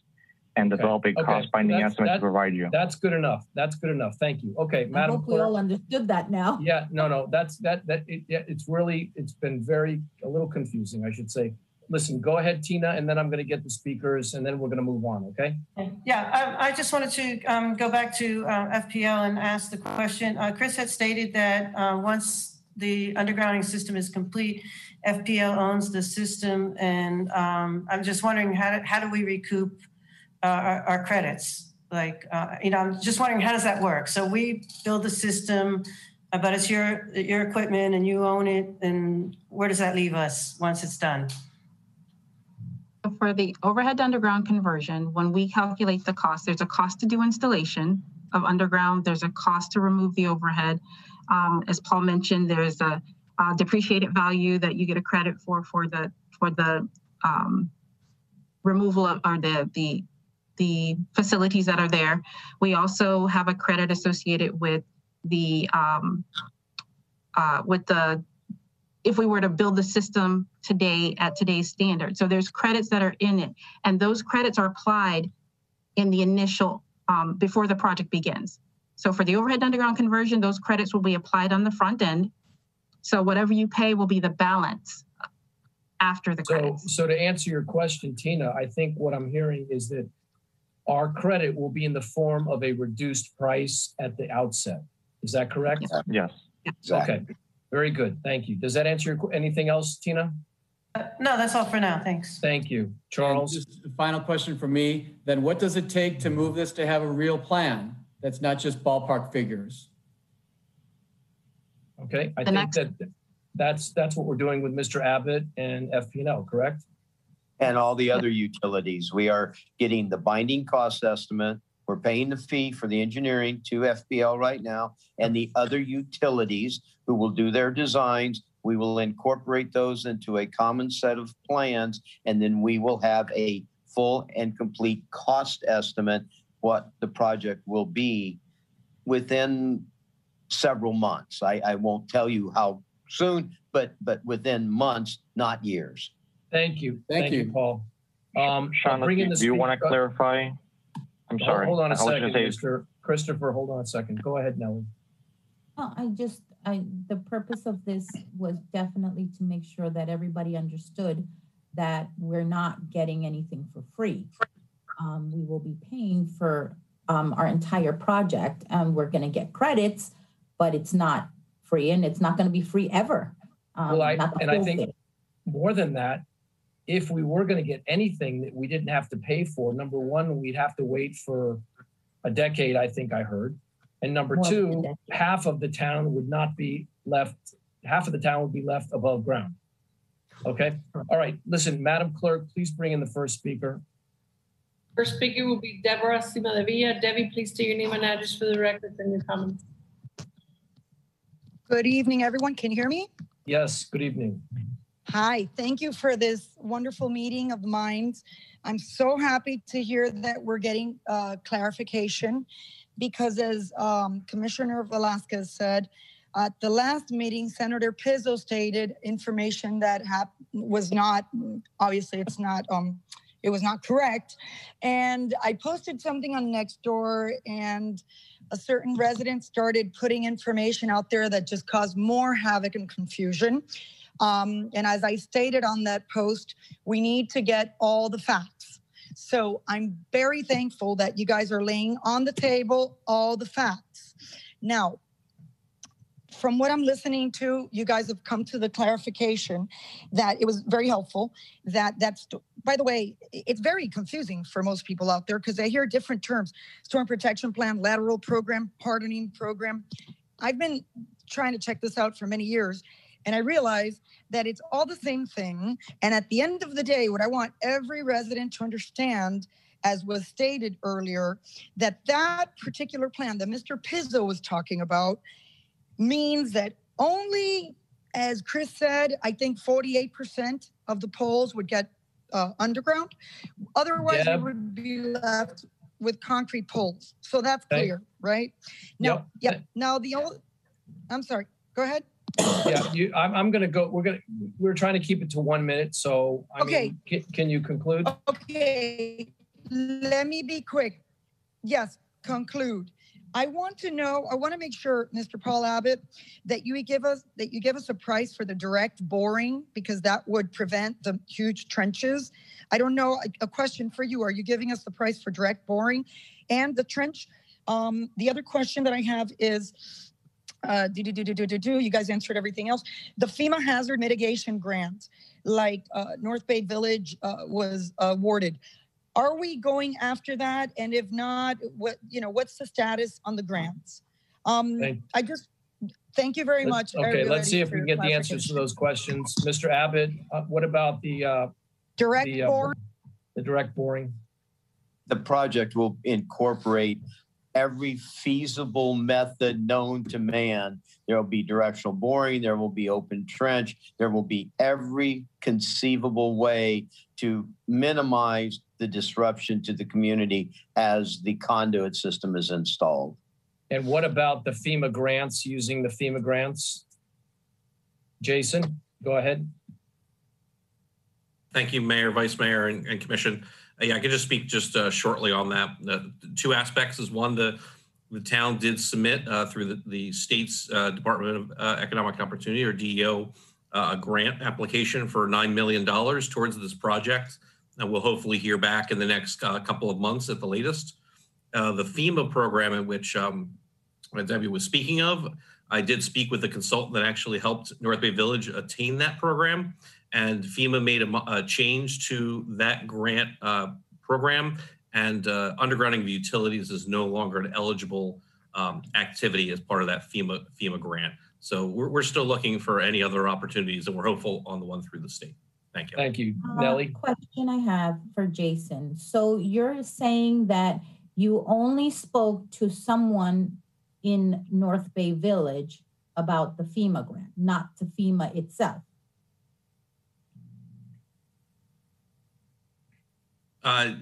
and Okay. develop a Okay. cost binding That's- estimate to provide you. that's good enough. That's good enough. Thank you. Okay, I Madam hope we all understood that now. Yeah, no, no, that's, that, that, it, yeah, it's really, it's been very, a little confusing, I should say. Listen, go ahead, Tina, and then I'm gonna get the speakers and then we're gonna move on, okay? Yeah, I, I just wanted to um, go back to uh, FPL and ask the question. Uh, Chris had stated that uh, once the undergrounding system is complete, FPL owns the system, and um, I'm just wondering how, do- how do we recoup uh, our, our credits? Like, uh, you know, I'm just wondering how does that work? So we build the system, uh, but it's your your equipment and you own it, and where does that leave us once it's done? For the overhead to underground conversion, when we calculate the cost, there's a cost to do installation of underground, there's a cost to remove the overhead. Um, as Paul mentioned, there's a uh, depreciated value that you get a credit for for the for the um, removal of or the the the facilities that are there. We also have a credit associated with the um, uh, with the if we were to build the system today at today's standard. So there's credits that are in it, and those credits are applied in the initial um, before the project begins. So for the overhead underground conversion, those credits will be applied on the front end. So whatever you pay will be the balance after the So, credits. so to answer your question, Tina, I think what I'm hearing is that our credit will be in the form of a reduced price at the outset. Is that correct? Yes. Okay, very good. Thank you. Does that answer your, que- anything else, Tina? Uh, No, that's all for now. Thanks. Thank you. Charles? Just a final question for me, then what does it take to move this to have a real plan? That's not just ballpark figures. Okay, I The think next- that that's, that's what we're doing with Mr. Abbott and FPL, correct? and all the other utilities. We are getting the binding cost estimate. We're paying the fee for the engineering to FPL right now and the other utilities who will do their designs. We will incorporate those into a common set of plans, and then we will have a full and complete cost estimate, what the project will be within several months. I, I won't tell you how soon, but, but within months, not years. Thank you. Thank Thank you, you. Paul. Um, Sean, I'll do in the do you want to clarify? I'm sorry. Hold on a I was gonna second, say- Mr. Christopher, hold on a second. Go ahead, Nellie. No, I just, I, the purpose of this was definitely to make sure that everybody understood that we're not getting anything for free. Um, we will be paying for, um, our entire project and we're gonna get credits, but it's not free and it's not gonna be free ever. Um, Well, I- and I think- thing. More than that, if we were going to get anything that we didn't have to pay for, number one, we'd have to wait for a decade, I think I heard. And number More two, half of the town would not be left, half of the town would be left above ground. Okay, all right, listen, Madam Clerk, please bring in the first speaker. First speaker will be Deborah Simadevilla. Debbie, please state your name and address for the record and your comments. Good evening, everyone. Can you hear me? Yes, good evening. Hi, thank you for this wonderful meeting of minds. I'm so happy to hear that we're getting uh, clarification because as um, Commissioner Velasquez said, at the last meeting, Senator Pizzo stated information that was not, obviously it's not, um, it was not correct. And I posted something on Nextdoor and a certain resident started putting information out there that just caused more havoc and confusion. Um, and as I stated on that post, we need to get all the facts. So I'm very thankful that you guys are laying on the table all the facts. Now, from what I'm listening to, you guys have come to the clarification that it was very helpful. That that's, by the way, it's very confusing for most people out there because they hear different terms: storm protection plan, lateral program, hardening program. I've been trying to check this out for many years, and I realize that it's all the same thing. And at the end of the day, what I want every resident to understand, as was stated earlier, that that particular plan that Mr. Pizzo was talking about means that only, as Chris said, I think 48% of the poles would get uh, underground. Otherwise, Deb? we would be left with concrete poles. So that's clear, right? Now, Yep. yep. Now the old, I'm sorry. Go ahead. Yeah, you, I'm, I'm gonna go, we're gonna, we're trying to keep it to one minute, so, I Okay. mean, can, can you conclude? Okay, let me be quick. Yes, conclude. I want to know, I want to make sure, Mr. Paul Abbott, that you give us, that you give us a price for the direct boring because that would prevent the huge trenches. I don't know, a- a question for you. Are you giving us the price for direct boring and the trench? Um, the other question that I have is, uh, do, do, do, do, do, do, do, you guys answered everything else. The FEMA hazard mitigation grant, like uh, North Bay Village uh, was awarded. Are we going after that? And if not, what, you know, what's the status on the grants? Um, Thank- I just, thank you very much. Okay, let's see if we can get the answers to those questions. Mr. Abbott, uh, what about the, uh, Direct the, uh, boring, the direct boring? The project will incorporate every feasible method known to man. There will be directional boring, there will be open trench, there will be every conceivable way to minimize the disruption to the community as the conduit system is installed. And what about the FEMA grants, using the FEMA grants? Jason, go ahead. Thank you, Mayor, Vice Mayor, and, and Commission. Uh, yeah, I could just speak just uh, shortly on that. The two aspects is one, the the town did submit uh, through the, the state's uh, Department of uh, Economic Opportunity or DEO uh, a grant application for $9 million towards this project. And we'll hopefully hear back in the next uh, couple of months at the latest. Uh, the FEMA program in which um, Debbie was speaking of, I did speak with the consultant that actually helped North Bay Village attain that program. And FEMA made a, a change to that grant uh, program, and uh, undergrounding of utilities is no longer an eligible um, activity as part of that FEMA FEMA grant. So we're, we're still looking for any other opportunities, and we're hopeful on the one through the state. Thank you. Thank you. Uh, Nellie? Question I have for Jason. So you're saying that you only spoke to someone in North Bay Village about the FEMA grant, not to FEMA itself? Uh,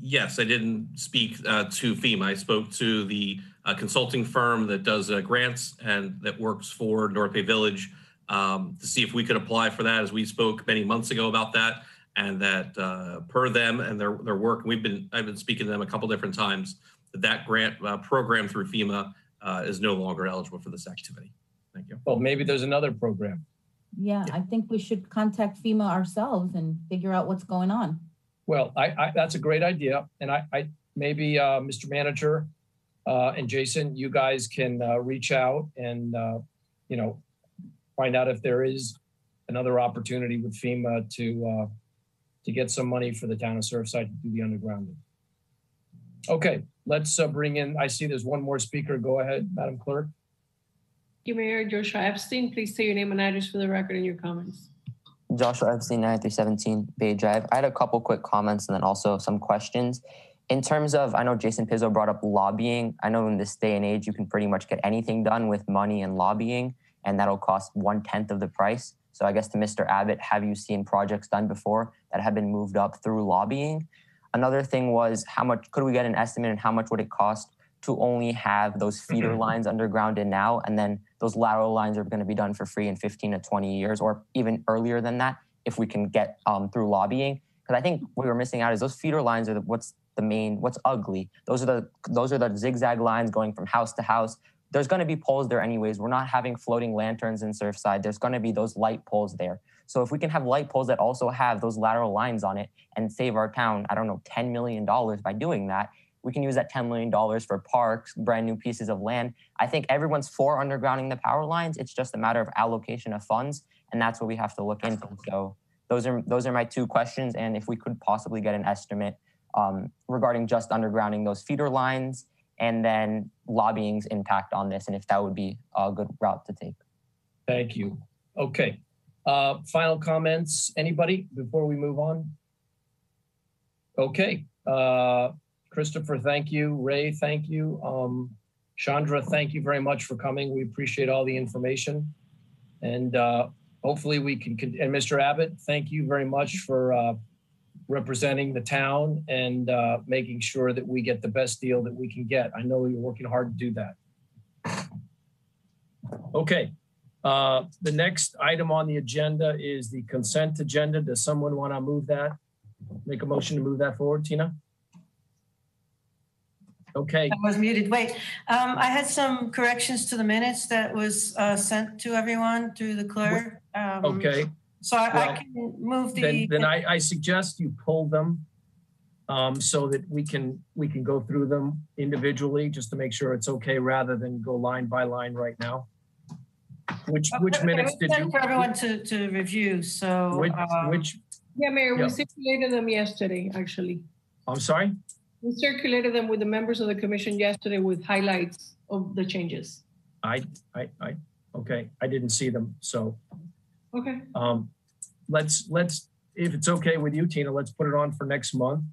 yes, I didn't speak uh, to FEMA. I spoke to the uh, consulting firm that does uh, grants and that works for North Bay Village um, to see if we could apply for that. As we spoke many months ago about that, and that uh, per them and their their work, we've been I've been speaking to them a couple different times. That that grant uh, program through FEMA uh, is no longer eligible for this activity. Thank you. Well, maybe there's another program. Yeah, I think we should contact FEMA ourselves and figure out what's going on. Well, I, I, that's a great idea. And I, I, maybe, uh, Mr. Manager, uh, and Jason, you guys can, uh, reach out and, uh, you know, find out if there is another opportunity with FEMA to, uh, to get some money for the town of Surfside to do the undergrounding. Okay, let's, uh, bring in, I see there's one more speaker. Go ahead, Madam Clerk. Thank you, Mayor Joshua Epstein. Please say your name and address for the record and your comments. Joshua Epstein, 9317 Bay Drive. I had a couple quick comments and then also some questions. In terms of, I know Jason Pizzo brought up lobbying. I know in this day and age, you can pretty much get anything done with money and lobbying, and that'll cost one tenth of the price. So I guess to Mr. Abbott, have you seen projects done before that have been moved up through lobbying? Another thing was how much could we get an estimate and how much would it cost to only have those feeder lines undergrounded now, and then those lateral lines are going to be done for free in 15 to 20 years, or even earlier than that, if we can get um, through lobbying. Because I think what we're missing out is those feeder lines are the, what's the main, what's ugly. Those are the those are the zigzag lines going from house to house. There's going to be poles there anyways. We're not having floating lanterns in Surfside. There's going to be those light poles there. So if we can have light poles that also have those lateral lines on it and save our town, I don't know, $10 million by doing that, we can use that $10 million for parks, brand new pieces of land. I think everyone's for undergrounding the power lines. It's just a matter of allocation of funds, and that's what we have to look into. So those are those are my two questions, and if we could possibly get an estimate um, regarding just undergrounding those feeder lines, and then lobbying's impact on this, and if that would be a good route to take. Thank you. Okay. Uh, final comments, anybody, before we move on? Okay. Uh, Christopher, thank you. Ray, thank you. Um, Shonda, thank you very much for coming. We appreciate all the information. And uh, hopefully we can, and Mr. Abbott, thank you very much for uh, representing the town and uh, making sure that we get the best deal that we can get. I know you're working hard to do that. Okay. Uh, the next item on the agenda is the consent agenda. Does someone want to move that? Make a motion to move that forward, Tina? Okay, I was muted. Wait, um, I had some corrections to the minutes that was, uh, sent to everyone through the clerk. Um, okay. So I, I Well, can move Then, the, then I, I suggest you pull them um, so that we can, we can go through them individually, just to make sure it's okay, rather than go line by line right now. Which, which Okay, minutes did sent you? For everyone to, to review, so. Which, um, which, Yeah, Mayor, Yeah. we circulated them yesterday, actually. I'm sorry? We circulated them with the members of the commission yesterday with highlights of the changes. I, I, I, okay, I didn't see them, so. Okay. Um, let's, let's, if it's okay with you, Tina, let's put it on for next month.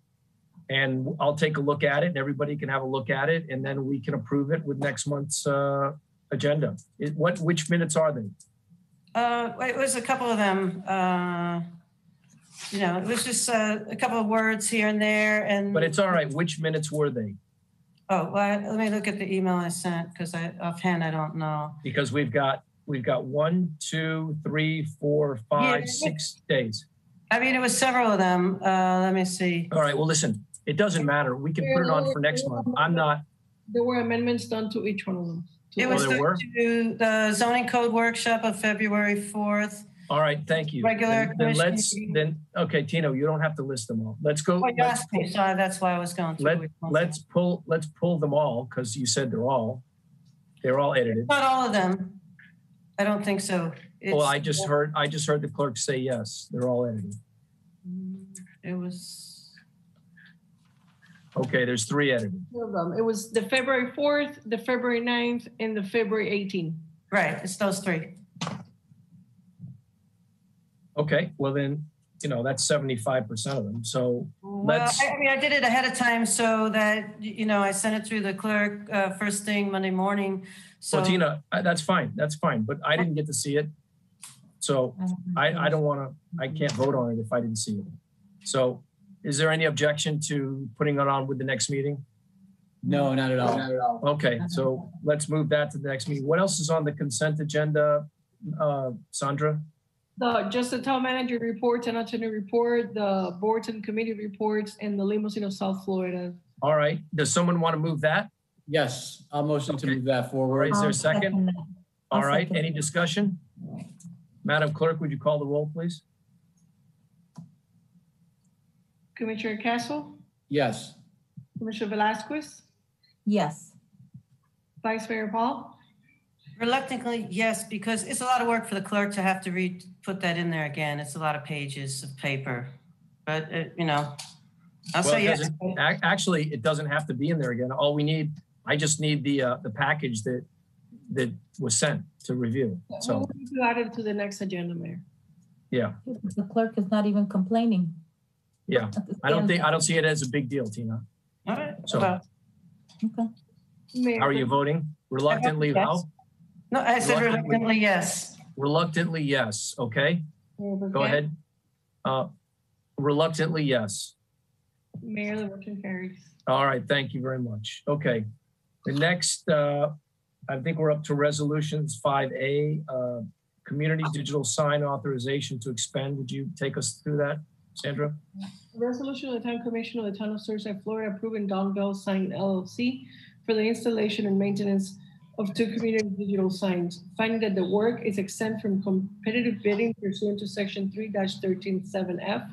And I'll take a look at it and everybody can have a look at it and then we can approve it with next month's, uh, agenda. It, what, which minutes are they? Uh, it was a couple of them, uh, you know, it was just uh, a couple of words here and there and. But it's all right. Which minutes were they? Oh, well, let me look at the email I sent, because I, offhand, I don't know. Because we've got, we've got one, two, three, four, five, Yeah. six days. I mean, it was several of them. Uh, let me see. All right, well, listen, it doesn't matter. We can put it on for next month. I'm not, There were amendments done to each one of them. It Oh, was there the- were? to the zoning code workshop of February 4th. All right, thank you. Regular Then- Then commission let's, meeting. then, okay, Tino, you don't have to list them all. Let's go. Oh, you let's asked me, so that's why I was going through. Let, which ones. let's pull, let's pull them all, because you said they're all, they're all edited. Not all of them. I don't think so. Well, It's- I just heard, I just heard the clerk say yes, they're all edited. Mm, it was, Okay, there's three edited. Two of them. It was the February 4th, the February 9th, and the February 18th. right, it's those three. Okay, well then, you know, that's seventy-five percent of them, so Well, let's, I I mean, I did it ahead of time so that, you know, I sent it through the clerk uh, first thing Monday morning. So well, Tina, I- that's fine, that's fine, but I didn't get to see it. So I, I don't wanna, I can't vote on it if I didn't see it. So is there any objection to putting it on with the next meeting? No, not at all. Not at all. Okay, so let's move that to the next meeting. What else is on the consent agenda, uh, Sandra? The, just the town manager reports and attorney report, the boards and committee reports, and the limousine of South Florida. All right, does someone want to move that? Yes, I'll motion to Okay. move that All right, forward. is there a I'll second? that. All I'll right, second any discussion? Madam Clerk, would you call the roll, please? Commissioner Kesl, Yes. Commissioner Velasquez, Yes, Vice Mayor Paul, reluctantly, yes, because it's a lot of work for the clerk to have to read, put that in there again. It's a lot of pages of paper. But, uh, you know, I'll Well, say yes. doesn't, actually, it doesn't have to be in there again. All we need, I just need the, uh, the package that, that was sent to review. We So, will add it to the next agenda, Mayor. yeah, the clerk is not even complaining. yeah. I don't think, I don't see it as a big deal, Tina. All right. So- well, Okay. Mayor, How are you voting? Reluctantly, how? No, I said Reluctantly. reluctantly, yes. Reluctantly, yes, okay? Mayor Go Burkett, ahead. Uh, reluctantly, yes. Mayor, the motion carries. All right, thank you very much. Okay. The next, uh, I think we're up to resolutions 5A, uh, community digital sign authorization to expend. Would you take us through that, Sandra? Resolution of the Town Commission of the Town of Surfside, Florida, approving Don Bell Sign LLC for the installation and maintenance of two community digital signs, finding that the work is exempt from competitive bidding pursuant to section 3-137F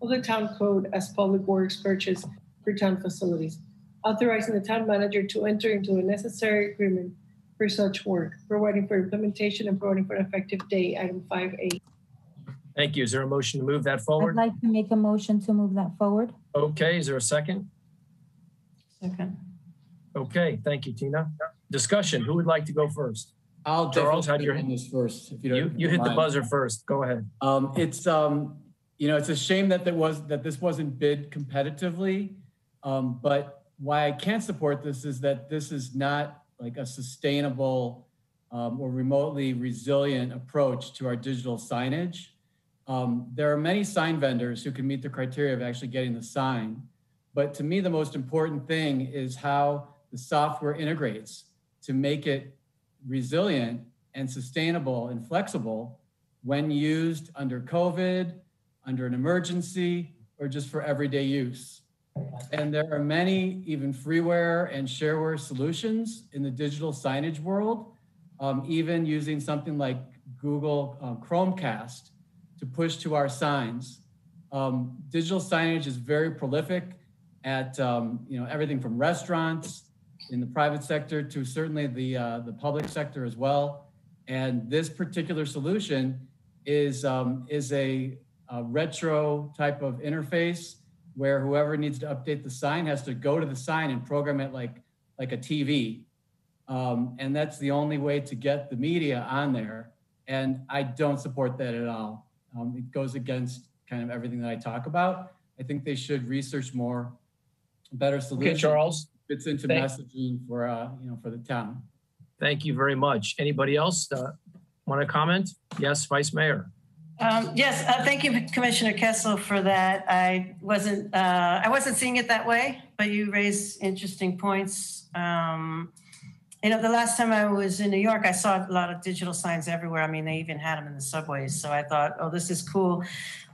of the Town Code as public works purchase for town facilities, authorizing the town manager to enter into a necessary agreement for such work, providing for implementation and providing for an effective date, item five A. Thank you. Is there a motion to move that forward? I'd forward? like to make a motion to move that forward. Okay, is there a second? Second. Okay, thank you, Tina. Discussion, who would like to go first? I'll Charles, definitely had your- on this first. If you, don't, You, you hit the mind. buzzer first. Go ahead. Um, it's um, you know, it's a shame that there was that this wasn't bid competitively. Um, but why I can't support this is that this is not like a sustainable um, or remotely resilient approach to our digital signage. Um, there are many sign vendors who can meet the criteria of actually getting the sign. But to me, the most important thing is how the software integrates to make it resilient and sustainable and flexible when used under COVID, under an emergency, or just for everyday use. And there are many even freeware and shareware solutions in the digital signage world, um, even using something like Google um, Chromecast to push to our signs. Um, digital signage is very prolific at um, you know everything from restaurants in the private sector to certainly the uh, the public sector as well. And this particular solution is um, is a, a retro type of interface where whoever needs to update the sign has to go to the sign and program it like like a TV. Um, and that's the only way to get the media on there. And I don't support that at all. Um, it goes against kind of everything that I talk about. I think they should research more, better solutions. Okay, Charles, Fits into Thank- messaging for uh, you know for the town. thank you very much. Anybody else uh, want to comment? Yes, Vice Mayor. Um, yes, uh, thank you, Commissioner Kesl, for that. I wasn't, uh, I wasn't seeing it that way, but you raised interesting points. Um, you know, the last time I was in New York, I saw a lot of digital signs everywhere. I mean, they even had them in the subways. So I thought, oh, this is cool.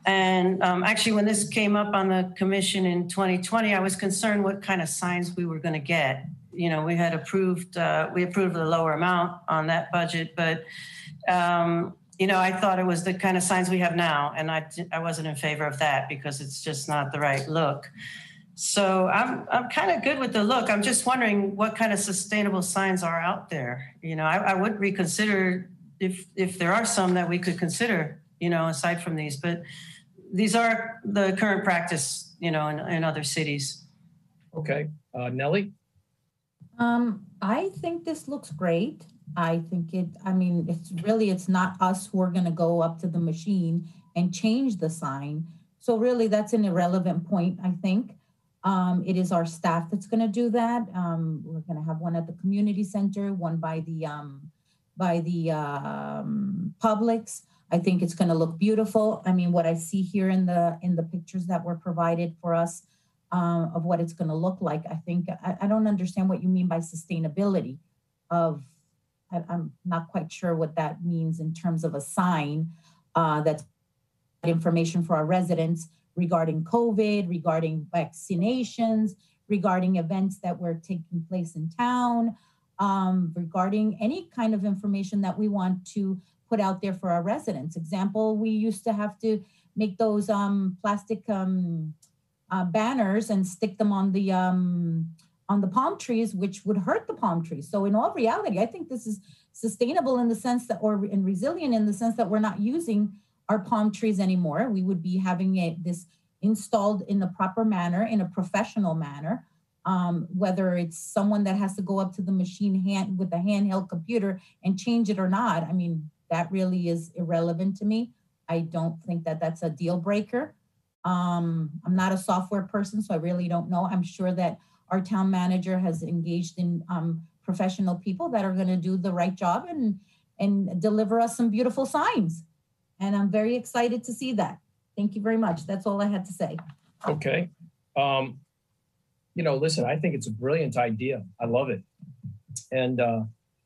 And um, actually, when this came up on the commission in 2020, I was concerned what kind of signs we were going to get. You know, we had approved, uh, we approved a lower amount on that budget, but um, you know, I thought it was the kind of signs we have now, and I, I wasn't in favor of that because it's just not the right look. So I'm, I'm kind of good with the look. I'm just wondering what kind of sustainable signs are out there. You know, I, I would reconsider if, if there are some that we could consider, you know, aside from these, but these are the current practice, you know, in, in other cities. Okay, uh, Nellie? Um, I think this looks great. I think it, I mean, it's really, it's not us who are gonna go up to the machine and change the sign. So really, that's an irrelevant point, I think. Um, it is our staff that's gonna do that. Um, we're gonna have one at the community center, one by the, um, by the, um, Publix. I think it's gonna look beautiful. I mean, what I see here in the, in the pictures that were provided for us, um, of what it's going to look like. I think I, I don't understand what you mean by sustainability of. I, I'm not quite sure what that means in terms of a sign uh, that's information for our residents regarding COVID, regarding vaccinations, regarding events that were taking place in town, um, regarding any kind of information that we want to put out there for our residents. Example, we used to have to make those um, plastic um, uh, banners and stick them on the um, on the palm trees, which would hurt the palm trees. So in all reality, I think this is sustainable in the sense that, or and resilient in the sense that we're not using our palm trees anymore. We would be having it this installed in the proper manner, in a professional manner. Um, whether it's someone that has to go up to the machine hand with a handheld computer and change it or not, I mean that really is irrelevant to me. I don't think that that's a deal breaker. Um, I'm not a software person, so I really don't know. I'm sure that our town manager has engaged in um, professional people that are going to do the right job and and deliver us some beautiful signs. And I'm very excited to see that. Thank you very much. That's all I had to say. Okay. Um, you know, listen, I think it's a brilliant idea. I love it. and uh,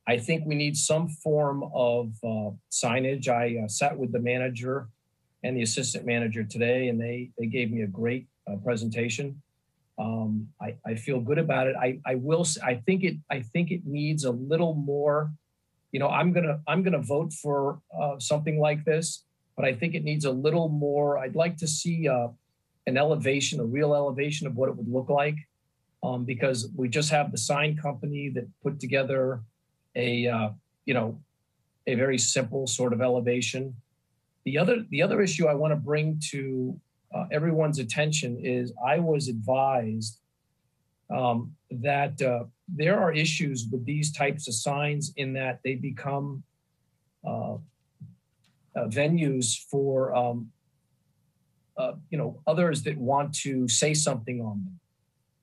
I think we need some form of uh, signage. I uh, sat with the manager and the assistant manager today, and they they gave me a great uh, presentation. Um, I, I feel good about it. I, I will. I think it. I think it needs a little more. You know, I'm gonna I'm gonna vote for uh, something like this, but I think it needs a little more. I'd like to see uh, an elevation, a real elevation of what it would look like, um, because we just have the sign company that put together a uh, you know a very simple sort of elevation. The other the other issue I want to bring to uh, everyone's attention is I was advised um, that uh, there are issues with these types of signs in that they become uh, uh, venues for um, uh, you know others that want to say something on them.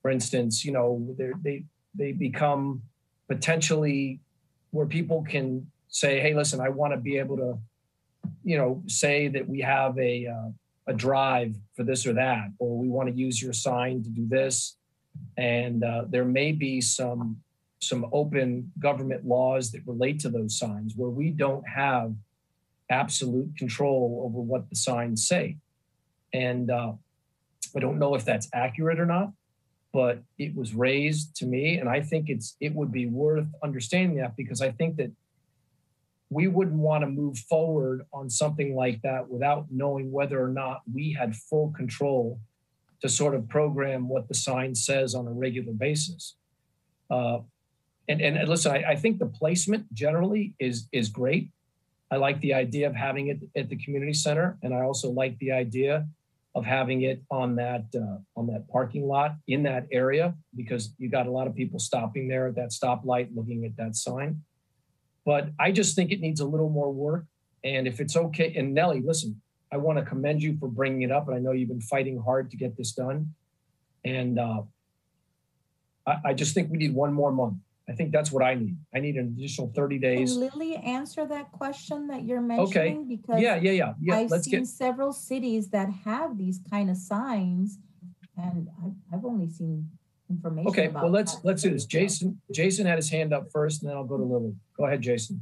For instance, you know they they become potentially where people can say, "Hey, listen, I want to be able to, you know, say that we have a uh, a drive for this or that, or we want to use your sign to do this." And uh, there may be some some open government laws that relate to those signs where we don't have absolute control over what the signs say. And uh, I don't know if that's accurate or not, but it was raised to me, and I think it's it would be worth understanding that because I think that we wouldn't want to move forward on something like that without knowing whether or not we had full control to sort of program what the sign says on a regular basis. Uh, and, and listen, I, I think the placement generally is is great. I like the idea of having it at the community center, and I also like the idea of having it on that uh, on that parking lot in that area because you got a lot of people stopping there at that stoplight looking at that sign. But I just think it needs a little more work. And if it's okay, and Nellie, listen, I want to commend you for bringing it up, and I know you've been fighting hard to get this done. And uh, I, I just think we need one more month. I think that's what I need. I need an additional 30 days. Can Lily answer that question that you're Okay. mentioning? Because Yeah, yeah, yeah, yeah. I've Let's seen get several cities that have these kind of signs, and I've, I've only seen information okay. about. Well, let's that. let's do this. Jason, Jason had his hand up first, and then I'll go to Lily. Go ahead, Jason.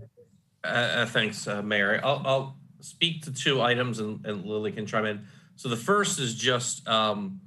Uh, uh, thanks, uh, Mayor. I'll, I'll speak to two items and, and Lily can chime in. So the first is just um,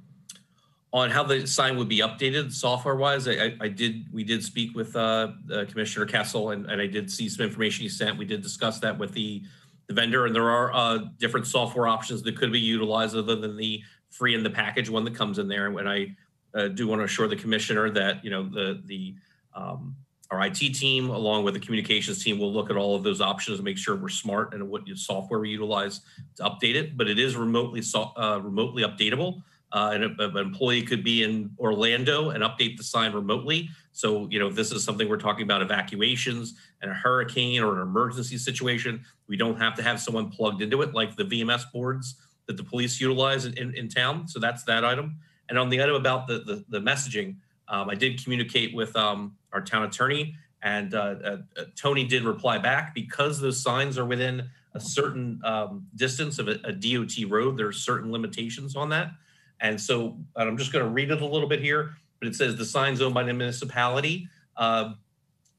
on how the sign would be updated software wise. I, I, did, we did speak with uh, uh, Commissioner Kesl and, and I did see some information he sent. We did discuss that with the, the vendor and there are uh, different software options that could be utilized other than the free in the package one that comes in there. And I uh, do want to assure the commissioner that, you know, the, the, um, our IT team, along with the communications team, will look at all of those options and make sure we're smart and what software we utilize to update it. But it is remotely so, uh, remotely updatable. Uh, and an employee could be in Orlando and update the sign remotely. So, you know, this is something we're talking about evacuations and a hurricane or an emergency situation, we don't have to have someone plugged into it like the VMS boards that the police utilize in, in, in town. So that's that item. And on the item about the, the, the messaging, um, I did communicate with um, our town attorney, and uh, uh, uh, Tony did reply back because those signs are within a certain um, distance of a, a DOT road. There are certain limitations on that, and so and I'm just going to read it a little bit here. But it says the signs owned by the municipality uh,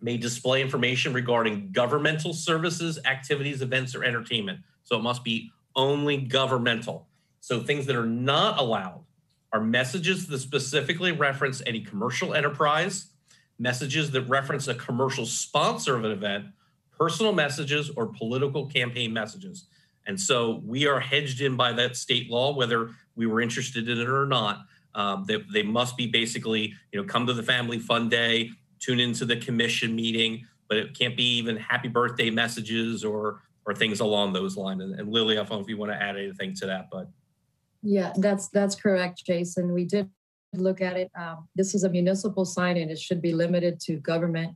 may display information regarding governmental services, activities, events, or entertainment. So it must be only governmental. So things that are not allowed are messages that specifically reference any commercial enterprise, messages that reference a commercial sponsor of an event, personal messages, or political campaign messages. And so we are hedged in by that state law, whether we were interested in it or not. Um, they, they must be basically, you know, come to the family fun day, tune into the commission meeting, but it can't be even happy birthday messages or or things along those lines. And, and Lily, I don't know if you want to add anything to that, but Yeah, that's, that's correct, Jason. We did look at it. Um, This is a municipal sign and it should be limited to government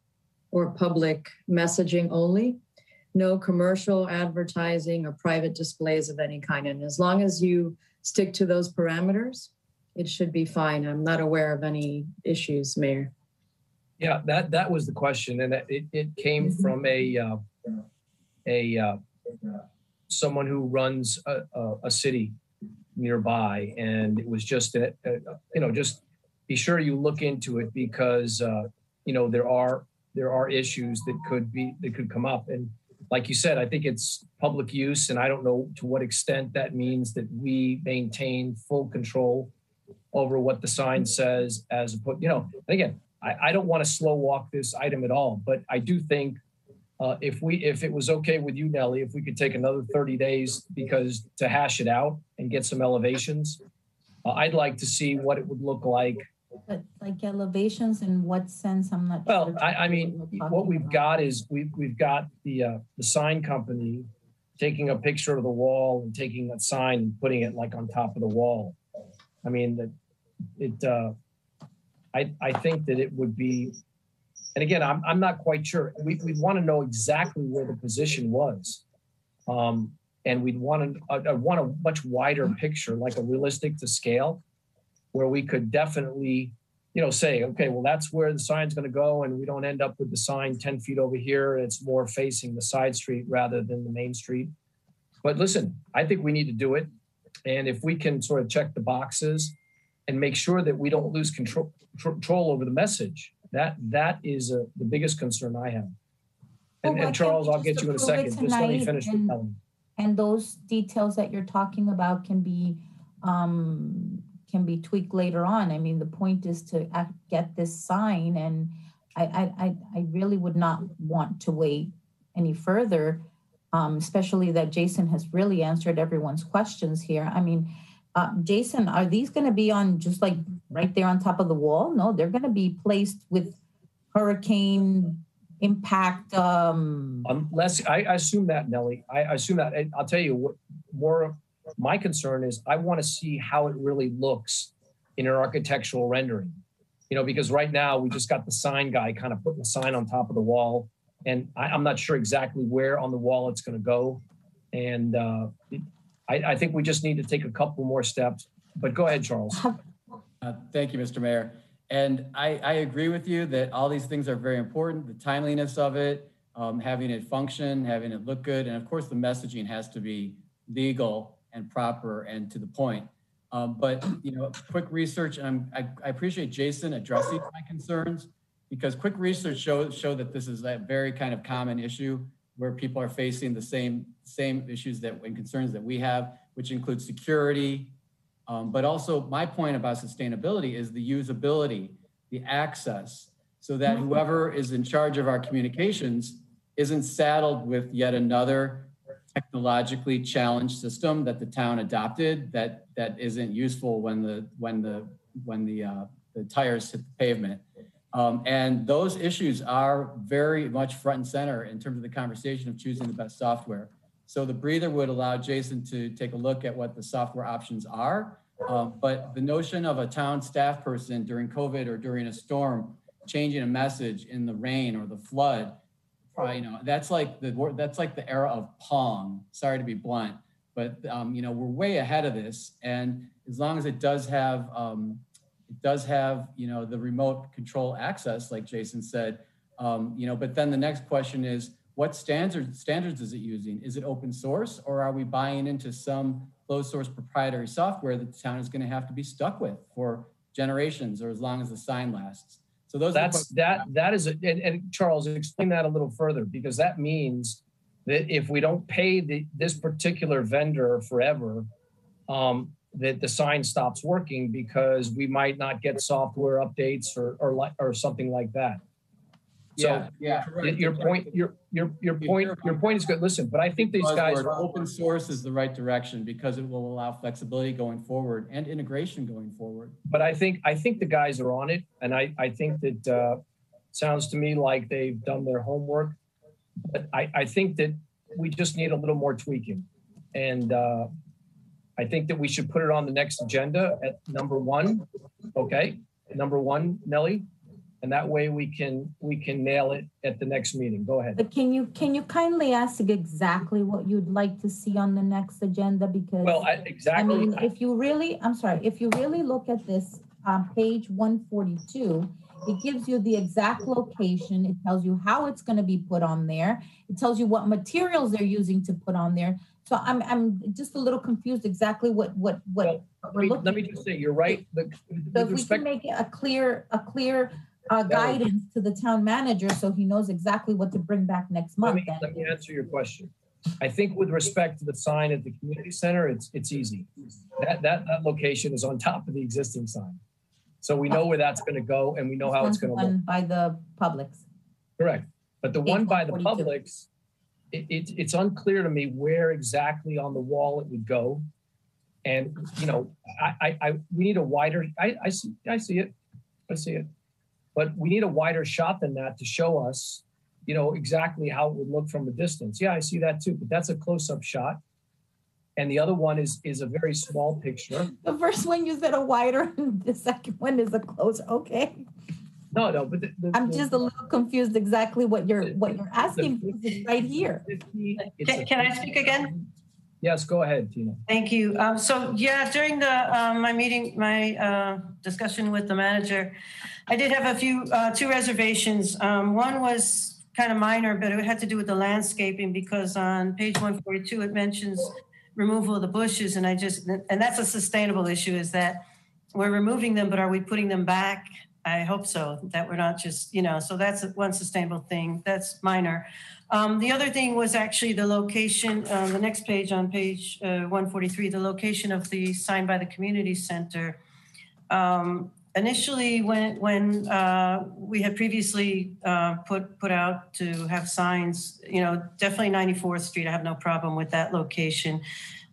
or public messaging only. No commercial advertising or private displays of any kind. And as long as you stick to those parameters, it should be fine. I'm not aware of any issues, Mayor. Yeah, that that was the question, and it it, came from a uh, a uh, someone who runs a, a, a city nearby, and it was just that uh, you know just be sure you look into it because uh, you know there are there are issues that could be, that could come up. And like you said, I think it's public use and I don't know to what extent that means that we maintain full control over what the sign says as a put, you know, again, I, I don't want to slow walk this item at all, but I do think uh, if we, if it was okay with you, Nellie, if we could take another 30 days because to hash it out and get some elevations, uh, I'd like to see what it would look like. But like elevations in what sense? I'm not. Well, sure I, I mean, we're what we've about. got is we've, we've got the, uh, the sign company taking a picture of the wall and taking that sign and putting it like on top of the wall. I mean, that it, uh, I, I think that it would be, and again, I'm, I'm not quite sure. We, we want to know exactly where the position was. Um, and we'd want to, I, I want a much wider picture, like a realistic to scale, where we could definitely, you know, say, okay, well, that's where the sign's going to go, and we don't end up with the sign 10 feet over here. It's more facing the side street rather than the main street. But listen, I think we need to do it. And if we can sort of check the boxes and make sure that we don't lose control, control over the message, that that is uh the biggest concern I have. And, why and Charles, I'll get you in a second. Just let me finish and- And those details that you're talking about can be, um, can be tweaked later on. I mean, the point is to get this sign and I, I, I, really would not want to wait any further. Um, especially that Jason has really answered everyone's questions here. I mean, uh, Jason, are these gonna be on just like right there on top of the wall? No, they're gonna be placed with hurricane impact, um, Unless, I, I assume that, Nellie. I, I assume that. I'll tell you what, more my concern is I want to see how it really looks in an architectural rendering. You know, because right now we just got the sign guy kind of putting the sign on top of the wall. And I, I'm not sure exactly where on the wall it's going to go. And uh, I, I think we just need to take a couple more steps. But go ahead, Charles. Uh, Thank you, Mr. Mayor. And I, I agree with you that all these things are very important, the timeliness of it, um, having it function, having it look good, and of course, the messaging has to be legal and proper and to the point. Um, But, you know, quick research, and I I appreciate Jason addressing my concerns because quick research show, show that this is a very kind of common issue where people are facing the same, same issues that, and concerns that we have, which include security, um, but also my point about sustainability is the usability, the access, so that whoever is in charge of our communications isn't saddled with yet another technologically challenged system that the town adopted that that isn't useful when the when the when the uh, the tires hit the pavement. Um, and those issues are very much front and center in terms of the conversation of choosing the best software. So the breather would allow Jason to take a look at what the software options are. Um, but the notion of a town staff person during COVID or during a storm changing a message in the rain or the flood, probably, you know, that's like the that's like the era of Pong. Sorry to be blunt, but um, you know we're way ahead of this. And as long as it does have um, it does have you know the remote control access, like Jason said, um, you know. But then the next question is, what standards standards is it using? Is it open source, or are we buying into some closed source proprietary software that the town is going to have to be stuck with for generations or as long as the sign lasts? So those That's that that is a, and, and Charles explain that a little further because that means that if we don't pay the this particular vendor forever, um, that the sign stops working because we might not get software updates or or or something like that. So Yeah, yeah, correct. your point your your your point your point is good. Listen, but I think these guys are open source is the right direction because it will allow flexibility going forward and integration going forward. but I think I think the guys are on it, and I I think that uh, sounds to me like they've done their homework. But I I think that we just need a little more tweaking, and uh, I think that we should put it on the next agenda at number one. Okay, number one, Nellie, and that way we can we can nail it at the next meeting. Go ahead. But can you, can you kindly ask exactly what you'd like to see on the next agenda? Because. Well, I, exactly. I mean, if you really, I'm sorry, if you really look at this, um, page one forty-two, it gives you the exact location. It tells you how it's gonna be put on there. It tells you what materials they're using to put on there. So I'm, I'm just a little confused exactly what, what, what what Let we're me, looking. let me just say, you're right. The, So if we can make it a clear, a clear, uh, guidance to the town manager so he knows exactly what to bring back next Let month. me, let me answer your question. I think with respect to the sign at the community center, it's, it's easy. That, that, that location is on top of the existing sign. So we know where that's gonna go and we know how it's gonna look. One By the Publix. Correct. But the one by the 4142. Publix, it, it, it's unclear to me where exactly on the wall it would go. And, you know, I, I, I, we need a wider, I, I see, I see it. I see it. But we need a wider shot than that to show us, you know, exactly how it would look from a distance. Yeah, I see that too, but that's a close-up shot. And the other one is, is a very small picture. The first one you said a wider, and the second one is a close, okay? No, no, but the- the- I'm the- just a little confused exactly what you're, what you're asking, because it's right here. it's Can, can I speak again? Yes, go ahead, Tina. Thank you. Um, so yeah, during the, um, my meeting, my, uh, discussion with the manager, I did have a few, uh, two reservations. Um, one was kind of minor, but it had to do with the landscaping because on page one forty-two, it mentions removal of the bushes and I just, and that's a sustainable issue is that we're removing them, but are we putting them back? I hope so, that we're not just, you know, so that's one sustainable thing. That's minor. Um, the other thing was actually the location, uh, the next page on page uh, 143, the location of the sign by the community center. Um, initially, when when uh, we had previously uh, put put out to have signs, you know, definitely 94th Street. I have no problem with that location.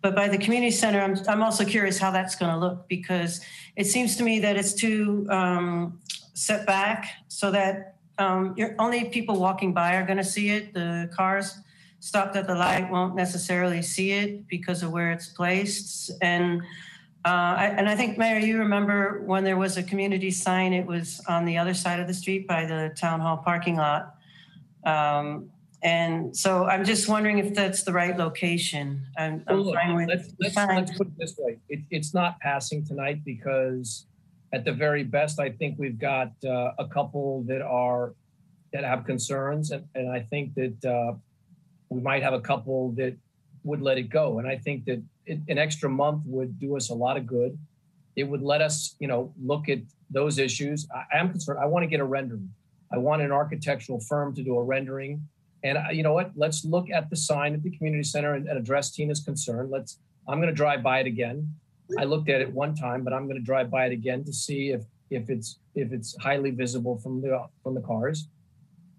But by the community center, I'm, I'm also curious how that's going to look because it seems to me that it's too um, set back so that um, you're, only people walking by are going to see it. The cars stopped at the light won't necessarily see it because of where it's placed. And uh, I, and I think, Mayor, you remember when there was a community sign, it was on the other side of the street by the town hall parking lot. Um, and so I'm just wondering if that's the right location. I'm, I'm Well, look, fine with let's, let's, let's put it this way. It, it's not passing tonight because at the very best, I think we've got uh, a couple that are, that have concerns. And, and I think that uh, we might have a couple that would let it go. And I think that it, an extra month would do us a lot of good. It would let us, you know, look at those issues. I am concerned. I want to get a rendering. I want an architectural firm to do a rendering. And uh, you know what? Let's look at the sign at the community center and, and address Tina's concern. Let's. I'm going to drive by it again. I looked at it one time, but I'm going to drive by it again to see if if it's if it's highly visible from the from the cars,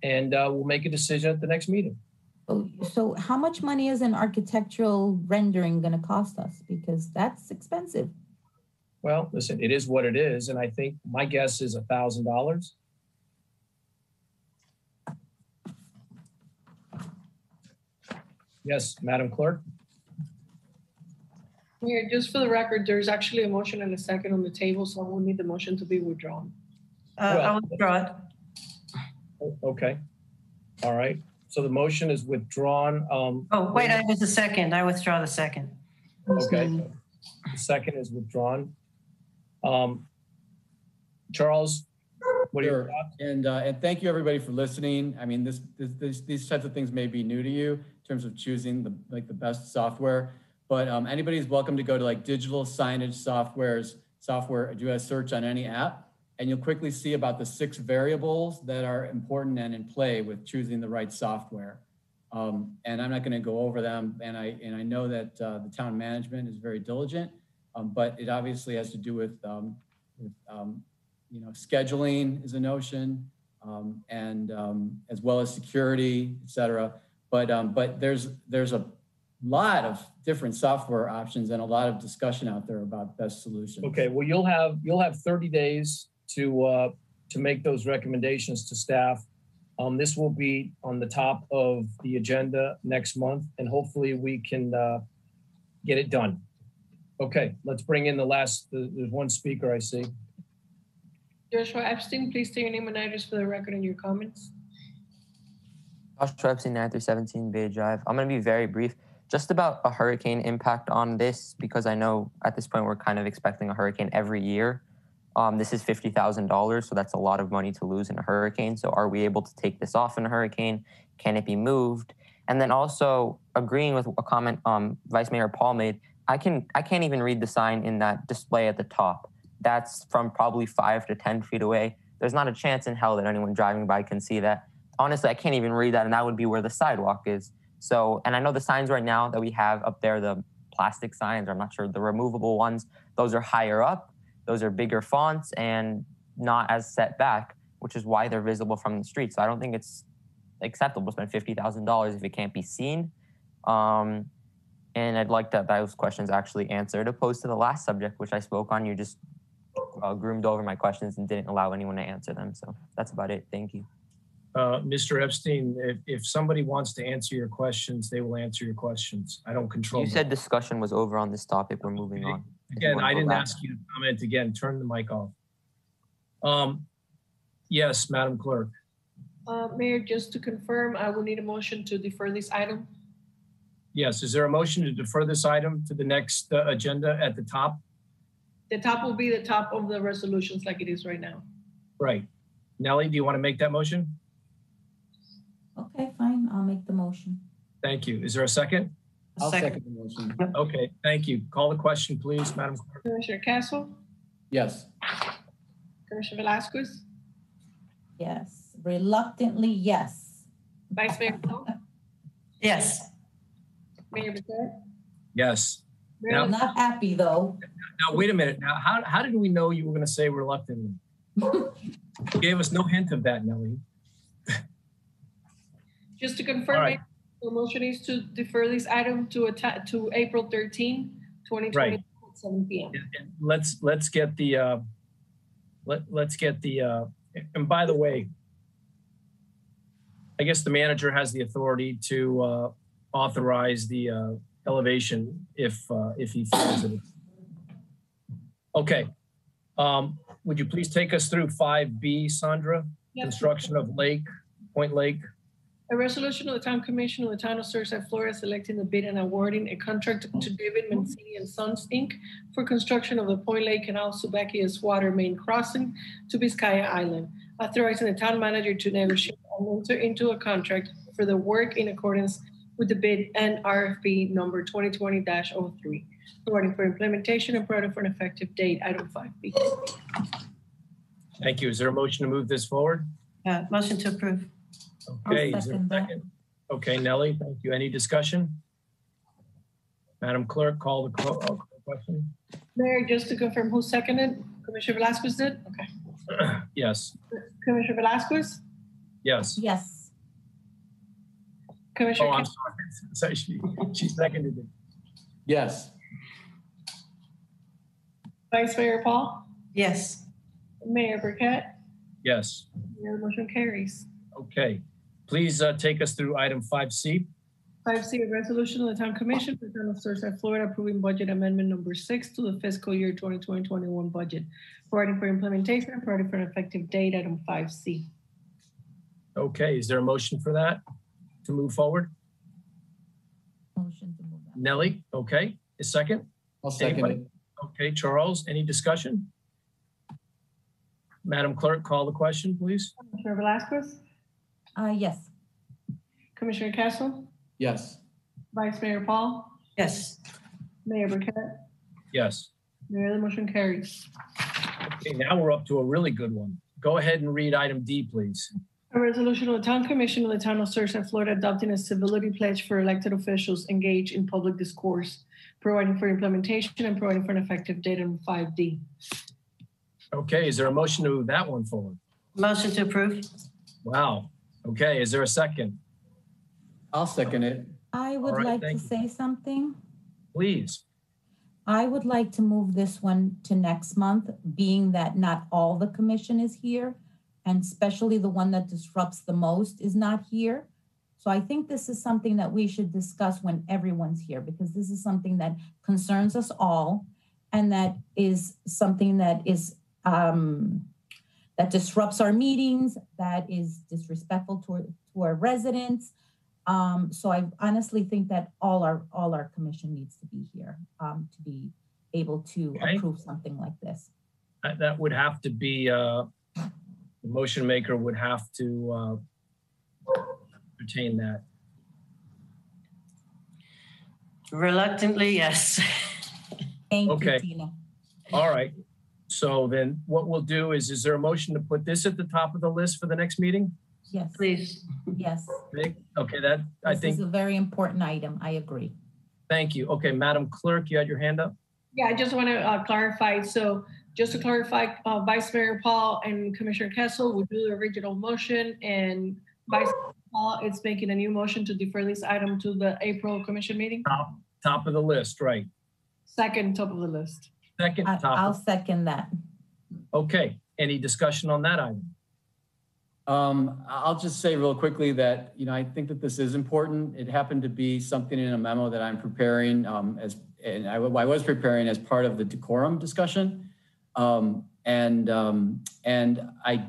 and uh, we'll make a decision at the next meeting. So- So how much money is an architectural rendering gonna cost us? Because that's expensive. Well, listen, it is what it is, and I think my guess is a thousand dollars. Yes, Madam Clerk. Mayor, just for the record, there's actually a motion and a second on the table, so I will need the motion to be withdrawn. Uh, I Well- will withdraw it. Okay. All right. So the motion is withdrawn. Um, Oh, wait, I was a second. I withdraw the second. Okay. The second is withdrawn. Um, Charles, what are your Sure. And, uh, and thank you, everybody, for listening. I mean, this, this, this, these types of things may be new to you in terms of choosing the, like, the best software. But, um, anybody's welcome to go to like digital signage softwares, software, do a search on any app. And you'll quickly see about the six variables that are important and in play with choosing the right software. Um, and I'm not going to go over them. And I, and I know that, uh, the town management is very diligent. Um, but it obviously has to do with, um, with, um, you know, scheduling is a notion, um, and as well as security, et cetera. But but there's there's a lot of different software options and a lot of discussion out there about best solutions. Okay, well, you'll have, you'll have 30 days to, uh, to make those recommendations to staff. Um, this will be on the top of the agenda next month, and hopefully we can, uh, get it done. Okay, let's bring in the last, the- there's one speaker I see. Joshua Epstein, please state your name and address for the record and your comments. Joshua Epstein, 9 through 17 Bay Drive. I'm going to be very brief. Just about a hurricane impact on this, because I know at this point we're kind of expecting a hurricane every year. Um, this is $50,000, so that's a lot of money to lose in a hurricane. So, are we able to take this off in a hurricane? Can it be moved? And then also agreeing with a comment um, Vice Mayor Paul made, I can I can't even read the sign in that display at the top. That's from probably five to ten feet away. there's not a chance in hell that anyone driving by can see that. Honestly, I can't even read that, and that would be where the sidewalk is. So, and I know the signs right now that we have up there, the plastic signs, or I'm not sure, the removable ones, those are higher up, those are bigger fonts and not as set back, which is why they're visible from the street. So I don't think it's acceptable to spend $50,000 if it can't be seen. Um, and I'd like that those questions actually answered, opposed to the last subject, which I spoke on. You just uh, groomed over my questions and didn't allow anyone to answer them. So that's about it. Thank you. Uh, Mr. Epstein, if, if somebody wants to answer your questions, they will answer your questions. I don't control. You them. said discussion was over on this topic. We're moving on. If Again, I didn't back. ask you to comment again. Turn the mic off. Um, yes, Madam Clerk. Uh, Mayor, just to confirm, I will need a motion to defer this item. Yes, is there a motion to defer this item to the next uh, agenda at the top? The top will be the top of the resolutions like it is right now. Right. Nellie, do you want to make that motion? Okay, fine, I'll make the motion. Thank you. Is there a second? I'll Second. second the motion. Okay, thank you. Call the question, please, Madam Clerk. Commissioner Kesl, Yes. Commissioner Velasquez, Yes, reluctantly, yes. Vice Mayor Paul, Yes. Mayor Burkett. Yes. Mayor I'm not happy, though. Now, wait a minute. Now, how, how did we know you were going to say reluctantly? You gave us no hint of that, Nellie. Just to confirm, right. The motion is to defer this item to a, to April 13, 2020, Right. at 7 PM. And- and Let's, let's get the, uh, let, let's get the, uh, and by the way, I guess the manager has the authority to, uh, authorize the, uh, elevation if, uh, if he feels it. Okay. Um, would you please take us through five B, Sandra? Yes. Construction of Lake, Point Lake? A resolution of the Town Commission of the Town of Surfside, Florida, selecting the bid and awarding a contract to David Mancini and Sons, Inc. for construction of the Point Lake Canal subaqueous water main crossing to Biscaya Island, authorizing the town manager to negotiate and enter into a contract for the work in accordance with the bid and RFP number 2020-03, providing for implementation and providing for an effective date, item 5B. Thank you. Is there a motion to move this forward? Uh, Motion to approve. Okay, is there a second that. second? Okay, Nellie, thank you. Any discussion? Madam Clerk, call the co- uh, question. Mayor, just to confirm, who seconded? Commissioner Velasquez did? Okay. Yes, Commissioner Velasquez? yes. Yes, Commissioner. Oh, Commissioner I'm sorry. Sorry, she, she seconded it. Yes. Vice Mayor Paul? Yes. Mayor Burkett? Yes, Mayor, the motion carries. okay. Please uh, take us through item five C. Five C, a resolution of the Town Commission for the Town of Surfside, Florida, approving budget amendment number six to the fiscal year 2020-21 budget, providing for implementation and providing for an effective date, item five C. Okay, is there a motion for that to move forward? motion to move that. Nellie, okay, a second? I'll second Anybody? it. Okay, Charles, any discussion? Madam Clerk, call the question, please. Commissioner Velasquez? Uh, yes, Commissioner Kesl? Yes. Vice Mayor Paul? Yes. Mayor Burkett? Yes. Mayor, the motion carries. Okay, now we're up to a really good one. Go ahead and read item D, please. A resolution of the Town Commission of the Town of Surfside, Florida, adopting a civility pledge for elected officials engaged in public discourse, providing for implementation and providing for an effective date on five D. Okay, is there a motion to move that one forward? Motion to approve. Wow. Okay, is there a second? I'll second it. I would right, like to thank you. say something. Please. I would like to move this one to next month, being that not all the commission is here, and especially the one that disrupts the most is not here. So I think this is something that we should discuss when everyone's here, because this is something that concerns us all, and that is something that is um, that disrupts our meetings, that is disrespectful to, our- to our residents. Um, so I honestly think that all our, all our commission needs to be here, um, to be able to Okay. approve something like this. That, that would have to be, uh, the motion maker would have to, uh, entertain that. Reluctantly, yes. Thank you, Okay. Tina. All right. So then what we'll do is, is there a motion to put this at the top of the list for the next meeting? Yes, Please. yes. Okay, Okay, that, I This think, is a very important item. I agree. thank you. Okay, Madam Clerk, you had your hand up? Yeah, I just want to uh, clarify. So just to clarify, uh, Vice Mayor Paul and Commissioner Kesl will do the original motion and Vice Mayor Paul is making a new motion to defer this item to the April commission meeting. Top, top of the list, right? Second, top of the list. Second, I, top. I'll of- second that. Okay, any discussion on that item? Um, I'll just say real quickly that, you know, I think that this is important. It happened to be something in a memo that I'm preparing, um, as, and I, I was preparing as part of the decorum discussion. Um, and, um, and I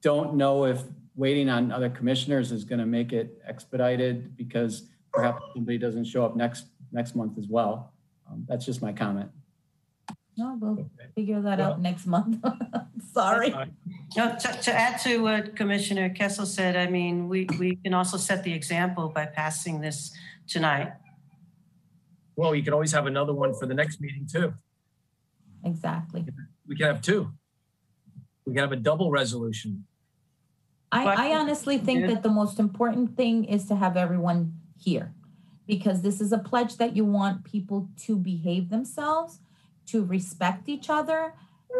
don't know if waiting on other commissioners is going to make it expedited because perhaps somebody doesn't show up next, next month as well. Um, that's just my comment. No, we'll figure that Well- out next month. Sorry. No, to, to add to what Commissioner Kesl said, I mean, we, we can also set the example by passing this tonight. Well, you can always have another one for the next meeting too. Exactly. We can have two. We can have a double resolution. I, I honestly think Yeah. that the most important thing is to have everyone here. Because this is a pledge that you want people to behave themselves, to respect each other.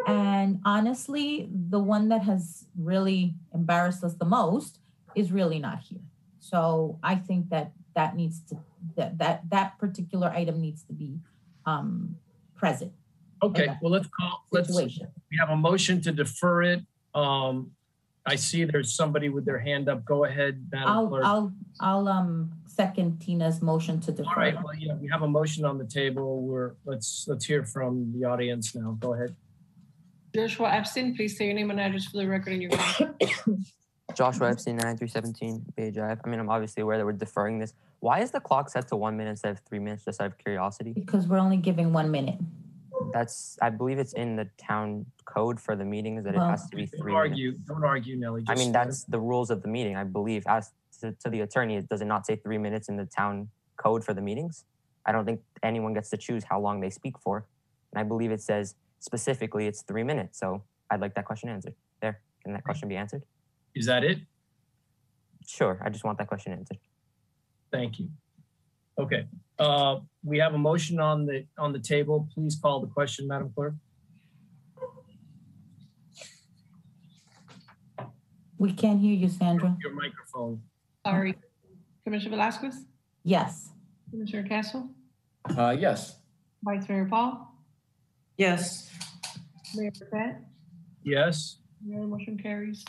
And honestly, the one that has really embarrassed us the most is really not here. So I think that that needs to, that, that, that particular item needs to be, um, present Okay, well, let's call, let's, situation. we have a motion to defer it. Um, I see there's somebody with their hand up. Go ahead, Madam I'll, Clerk. I'll, I'll, um, second Tina's motion to defer. All right, well, yeah, we have a motion on the table. We're, let's, let's hear from the audience now. Go ahead. Joshua Epstein, please say your name and address for the record and your. Joshua Epstein, 9317 Bay Drive. I mean, I'm obviously aware that we're deferring this. Why is the clock set to one minute instead of three minutes, just out of curiosity? Because we're only giving one minute. That's, I believe it's in the town code for the meetings that it has to be three. Don't three minutes. argue, don't argue, Nelly. I mean, that's the rules of the meeting, I believe. As to, to the attorney, does it not say three minutes in the town code for the meetings? I don't think anyone gets to choose how long they speak for. And I believe it says specifically it's three minutes. So I'd like that question answered. There, can that question be answered? Is that it? Sure, I just want that question answered. Thank you. Okay, uh, we have a motion on the, on the table. Please call the question, Madam Clerk. We can't hear you, Sandra. Your microphone. Sorry. Commissioner Velasquez, Yes. Commissioner Kesl? Uh, yes. Vice Mayor Paul, Yes. Mayor Pat, Yes, Mayor motion carries.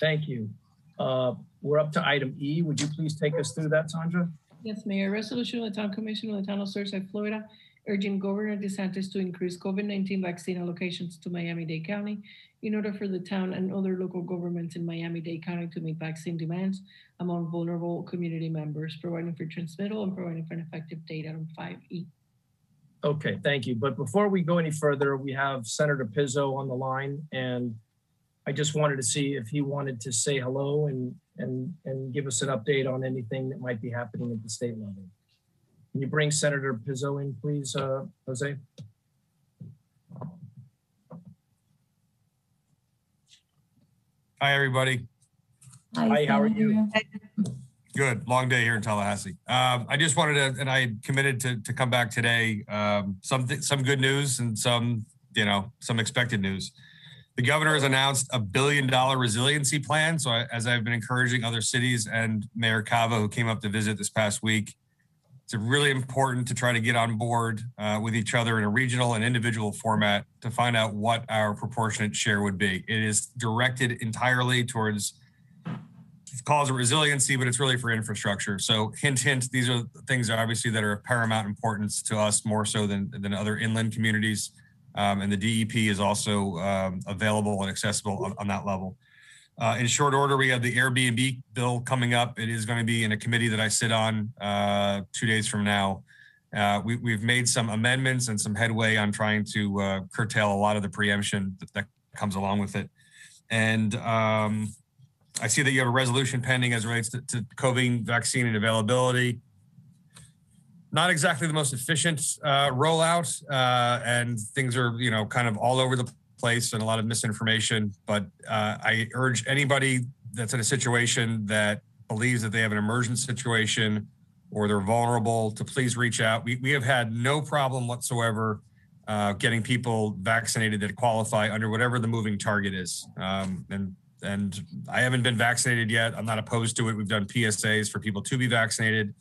thank you. Uh, we're up to item E. Would you please take us through that, Sandra? Yes, Mayor, resolution of the Town Commission of the Town of Surfside, Florida, urging Governor DeSantis to increase COVID-19 vaccine allocations to Miami-Dade County in order for the town and other local governments in Miami-Dade County to meet vaccine demands among vulnerable community members, providing for transmittal and providing for an effective date item 5E. Okay, thank you. But before we go any further, we have Senator Pizzo on the line and I just wanted to see if he wanted to say hello and, and, and give us an update on anything that might be happening at the state level. Can you bring Senator Pizzo in, please, uh, Jose? Hi, everybody. Hi, how are you? Good. Long day here in Tallahassee. Um, I just wanted to, and I committed to, to come back today. Um, some, some good news and some, you know, some expected news. The governor has announced a billion dollar resiliency plan. So I, as I've been encouraging other cities and Mayor Cava, who came up to visit this past week, it's really important to try to get on board uh, with each other in a regional and individual format to find out what our proportionate share would be. It is directed entirely towards calls it resiliency, but it's really for infrastructure. So hint, hint, these are things obviously that are of paramount importance to us more so than, than other inland communities. Um, and the DEP is also um, available and accessible on, on that level. Uh, in short order, we have the Airbnb bill coming up. It is going to be in a committee that I sit on uh, two days from now. Uh, we, we've made some amendments and some headway on trying to uh, curtail a lot of the preemption that, that comes along with it. And um, I see that you have a resolution pending as relates to, to COVID vaccine and availability. Not exactly the most efficient uh, rollout, uh, and things are, you know, kind of all over the place and a lot of misinformation. But uh, I urge anybody that's in a situation that believes that they have an emergent situation or they're vulnerable to please reach out. We, we have had no problem whatsoever uh, getting people vaccinated that qualify under whatever the moving target is. Um, and and I haven't been vaccinated yet. I'm not opposed to it. We've done PSAs for people to be vaccinated.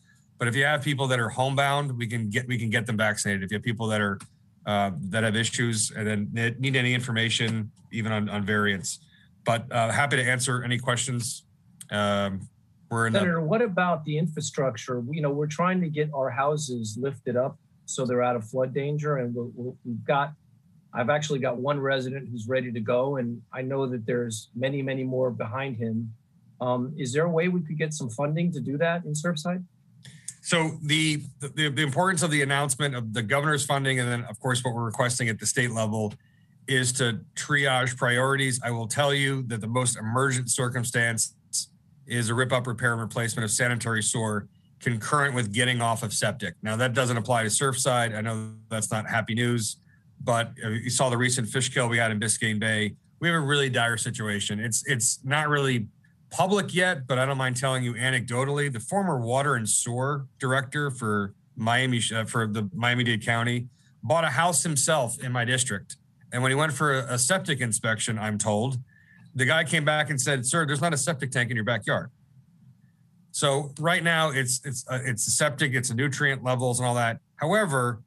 But if you have people that are homebound, we can get we can get them vaccinated. If you have people that are uh, that have issues and then need any information, even on, on variants. But uh, happy to answer any questions. Um, we're in the, Senator, what about the infrastructure? You know, we're trying to get our houses lifted up so they're out of flood danger, and we're, we've got. I've actually got one resident who's ready to go, and I know that there's many, many more behind him. Um, is there a way we could get some funding to do that in Surfside? So the, the the importance of the announcement of the governor's funding, and then of course what we're requesting at the state level, is to triage priorities. I will tell you that the most emergent circumstance is a rip up, repair, and replacement of sanitary sewer concurrent with getting off of septic. Now that doesn't apply to Surfside. I know that's not happy news, but uh, you saw the recent fish kill we had in Biscayne Bay. We have a really dire situation. It's it's not really public yet, but I don't mind telling you anecdotally. The former water and sewer director for Miami uh, for the Miami-Dade County bought a house himself in my district, and when he went for a, a septic inspection, I'm told the guy came back and said, "Sir, there's not a septic tank in your backyard." So right now, it's it's uh, it's septic, it's a nutrient levels and all that. However,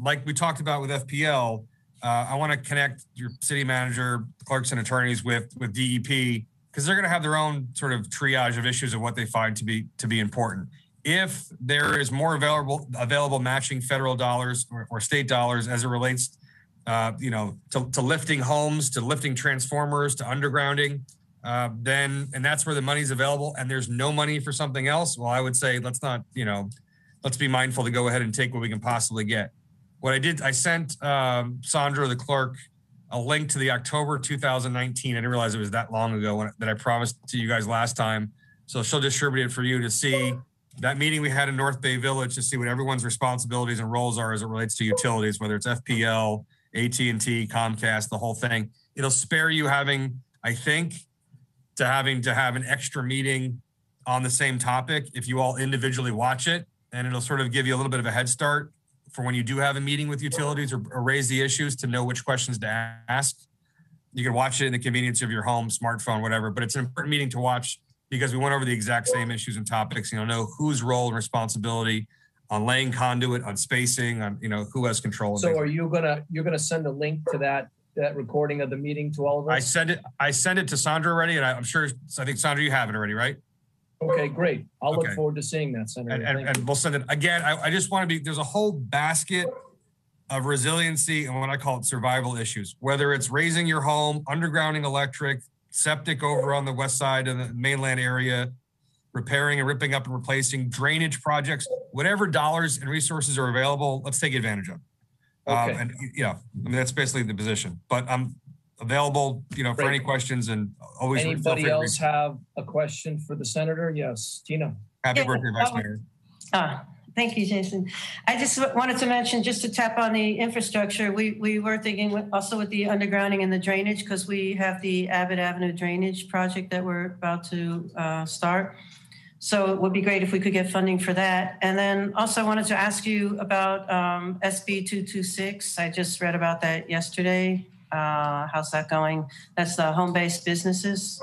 like we talked about with FPL, uh, I want to connect your city manager, clerks, and attorneys with with DEP because they're going to have their own sort of triage of issues of what they find to be to be important. If there is more available available matching federal dollars or, or state dollars as it relates, uh, you know, to, to lifting homes, to lifting transformers, to undergrounding, uh, then and that's where the money's available and there's no money for something else well i would say let's not you know let's be mindful to go ahead and take what we can possibly get what i did i sent um, sandra the clerk a link to the october 2019 i didn't realize it was that long ago when, that i promised to you guys last time. So she'll distribute it for you to see. That meeting we had in north bay village to see what everyone's responsibilities and roles are as it relates to utilities whether it's fpl at&t comcast the whole thing. It'll spare you having i think to having to have an extra meeting on the same topic if you all individually watch it. And it'll sort of give you a little bit of a head start for when you do have a meeting with utilities or, or raise the issues to know which questions to ask you can watch it in the convenience of your home smartphone whatever but it's an important meeting to watch because we went over the exact same issues and topics you know know whose role and responsibility on laying conduit on spacing on you know who has control So are you gonna you're gonna send a link to that that recording of the meeting to all of us? I us? sent it. I sent it to Sandra already, and I, I'm sure. I think Sandra, you have it already, right? Okay, great. I'll look Okay. forward to seeing that, Senator. And, and, Thank and we'll send it again. I, I just want to be. There's a whole basket of resiliency and what I call it survival issues. Whether it's raising your home, undergrounding electric, septic over on the west side of the mainland area, repairing and ripping up and replacing drainage projects, whatever dollars and resources are available, let's take advantage of. Um, Okay. and yeah, I mean that's basically the position. But I'm available, you know, for Great. any questions and always. feel free Anybody to else reach- have a question for the senator? Yes, Tina. Happy Yeah, birthday, Vice Mayor. Ah, Thank you, Jason. I just wanted to mention, just to tap on the infrastructure, we, we were thinking with- also with the undergrounding and the drainage, because we have the Abbott Avenue Drainage Project that we're about to uh, start. So it would be great if we could get funding for that. And then also I wanted to ask you about um, SB 226. I just read about that yesterday. Uh, How's that going? That's the home-based businesses.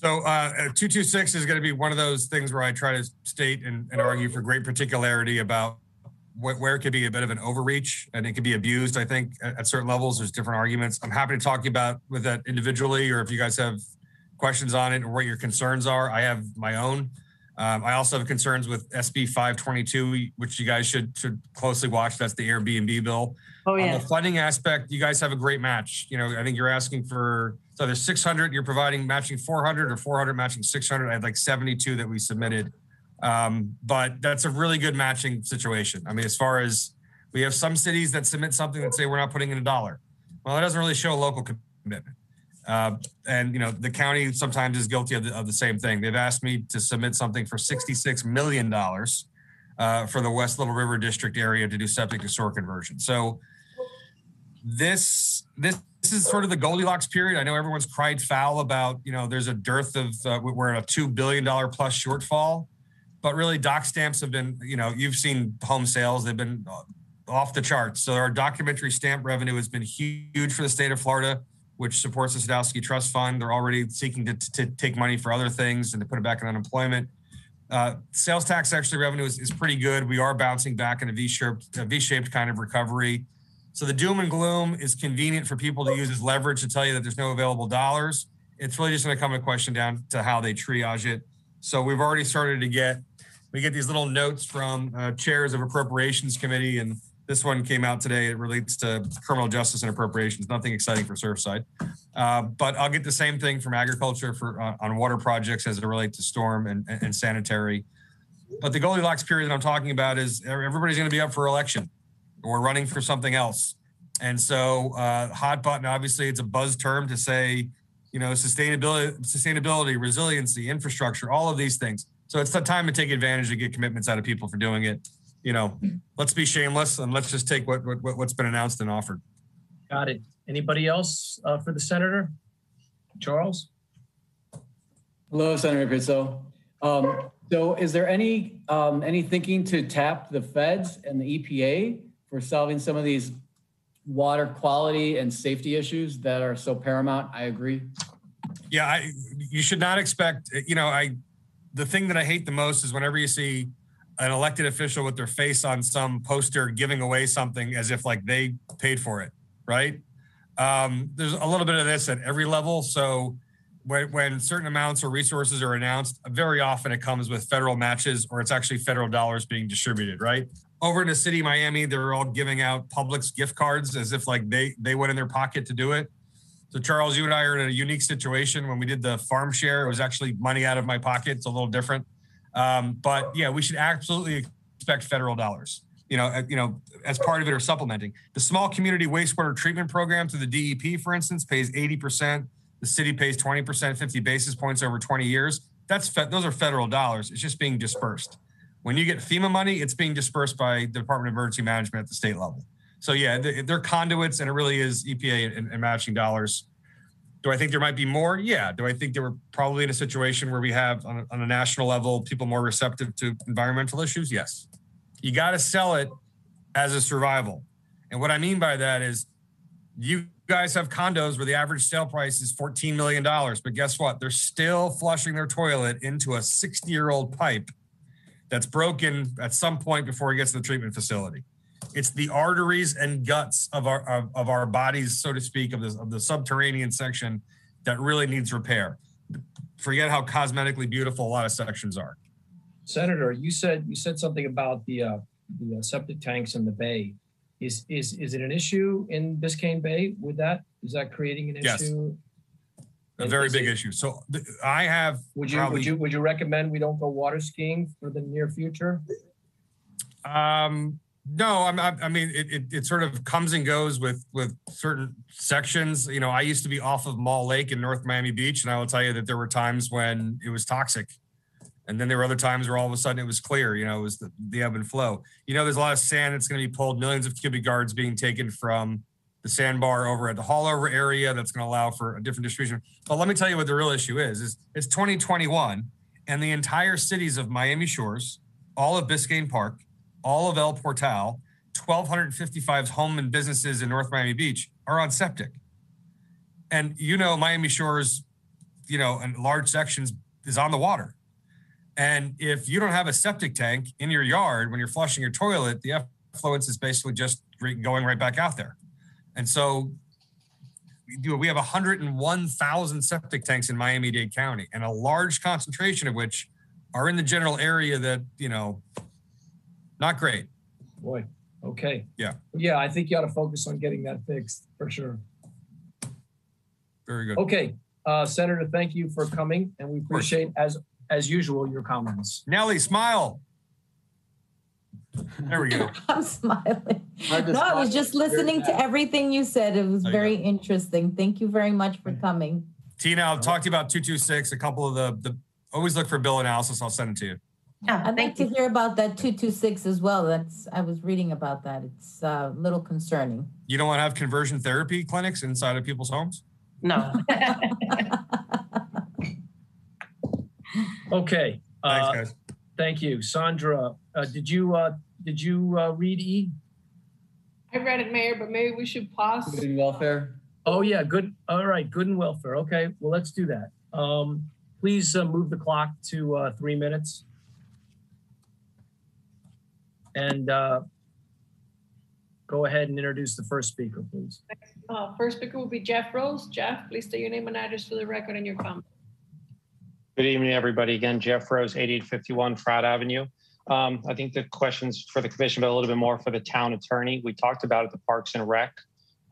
So uh, 226 is going to be one of those things where I try to state and, and argue for great particularity about wh- where it could be a bit of an overreach and it could be abused. I think at, at certain levels, there's different arguments. I'm happy to talk to about with that individually, or if you guys have questions on it or what your concerns are. I have my own. Um, I also have concerns with SB 522, which you guys should should closely watch. That's the Airbnb bill. Oh, On yeah. the funding aspect, you guys have a great match. You know, I think you're asking for so there's 600. You're providing matching 400 or 400 matching 600. I had like 72 that we submitted, um, but that's a really good matching situation. I mean, as far as we have some cities that submit something that say we're not putting in a dollar. Well, that doesn't really show a local commitment. Uh, and you know, the county sometimes is guilty of the, of the same thing. They've asked me to submit something for 66 million dollars uh, for the West Little River District area to do septic to sewer conversion. So this this this is sort of the Goldilocks period. I know everyone's cried foul about you know there's a dearth of uh, we're at a two billion dollar plus shortfall, but really doc stamps have been you know you've seen home sales they've been off the charts. So our documentary stamp revenue has been huge for the state of Florida, which supports the Sadowski Trust Fund. They're already seeking to, to take money for other things and to put it back in unemployment. Uh, sales tax actually revenue is, is pretty good. We are bouncing back in a V-shaped, a V-shaped kind of recovery. So the doom and gloom is convenient for people to use as leverage to tell you that there's no available dollars. It's really just going to come a question down to how they triage it. So we've already started to get we get these little notes from uh, chairs of appropriations committee, and this one came out today. It relates to criminal justice and appropriations. Nothing exciting for Surfside, uh, but I'll get the same thing from agriculture for uh, on water projects as it relates to storm and, and sanitary. But the Goldilocks period that I'm talking about is everybody's going to be up for election or running for something else. And so, uh, hot button, obviously, it's a buzz term to say, you know, sustainability, sustainability, resiliency, infrastructure, all of these things. So it's the time to take advantage and get commitments out of people for doing it. You know, let's be shameless and let's just take what, what what's been announced and offered. Got it. Anybody else uh, for the senator? Charles. Hello, Senator Pizzo. Um, so, is there any um, any thinking to tap the feds and the EPA for solving some of these water quality and safety issues that are so paramount. I agree. Yeah, I, you should not expect. You know, I the thing that I hate the most is whenever you see an elected official with their face on some poster giving away something as if like they paid for it, right? Um, there's a little bit of this at every level. So when, when certain amounts or resources are announced, very often it comes with federal matches or it's actually federal dollars being distributed, right? over in the city, of Miami, they're all giving out Publix gift cards as if like they they went in their pocket to do it. So Charles, you and I are in a unique situation. When we did the farm share, it was actually money out of my pocket. It's a little different, um, but yeah, we should absolutely expect federal dollars. You know, you know, as part of it or supplementing the small community wastewater treatment program through the DEP, for instance, pays eighty percent. The city pays twenty percent, fifty basis points over twenty years. That's fe- those are federal dollars. It's just being dispersed. When you get FEMA money, it's being dispersed by the Department of Emergency Management at the state level. So yeah, they're conduits, and it really is EPA and, and matching dollars. Do I think there might be more? Yeah. Do I think they were probably in a situation where we have on a, on a national level people more receptive to environmental issues? Yes. You got to sell it as a survival. And what I mean by that is you guys have condos where the average sale price is $14 million. But guess what? They're still flushing their toilet into a 60 year old pipe that's broken at some point before it gets to the treatment facility. It's the arteries and guts of our of, of our bodies, so to speak, of the of the subterranean section that really needs repair. Forget how cosmetically beautiful a lot of sections are. Senator, you said you said something about the uh, the uh, septic tanks in the bay. Is is is it an issue in Biscayne Bay with that? Is that creating an yes. issue a very big issue. So th- I have. Would you probably, would you would you recommend we don't go water skiing for the near future? Um, no, I'm, I, mean it, it, it. sort of comes and goes with with certain sections. You know, I used to be off of Maule Lake in North Miami Beach, and I will tell you that there were times when it was toxic, and then there were other times where all of a sudden it was clear. You know, it was the, the ebb and flow. You know, there's a lot of sand that's going to be pulled, millions of cubic yards being taken from the sandbar over at the Haulover area that's going to allow for a different distribution. But let me tell you what the real issue is: is it's 2021, and the entire cities of Miami Shores, all of Biscayne Park, all of El Portal, 1,255 home and businesses in North Miami Beach are on septic. And you know, Miami Shores, you know, and large sections is on the water. And if you don't have a septic tank in your yard when you're flushing your toilet, the effluence is basically just going right back out there. And so we have 101,000 septic tanks in Miami-Dade County, and a large concentration of which are in the general area that, you know, not great. Boy, okay. Yeah. Yeah, I think you ought to focus on getting that fixed for sure. Very good. Okay, uh, Senator, thank you for coming, and we appreciate, as as usual, your comments. Nellie, smile. There we go. I'm smiling. No, I was just listening to everything you said. It was very interesting. Thank you very much for coming. Tina, I'll talk to you about 226. A couple of the, the always look for bill analysis. I'll send it to you. Yeah, I'd like thank to hear about that 226 as well. That's, I was reading about that. It's uh, a little concerning. You don't want to have conversion therapy clinics inside of people's homes? No. Okay. Thanks, uh, guys. Thank you. Sandra, uh, did you, uh, did you uh, read E? I read it, Mayor, but maybe we should pause. Good and welfare. Oh, yeah, good. All right, good and welfare. Okay, well, let's do that. Um, Please uh, move the clock to uh, three minutes. And uh, go ahead and introduce the first speaker, please. Uh, first speaker will be Jeff Rose. Jeff, please state your name and address for the record and your comment. Good evening, everybody. Again, Jeff Rose, 8851 Pratt Avenue. Um, I think the questions for the commission, but a little bit more for the town attorney. We talked about at the Parks and Rec,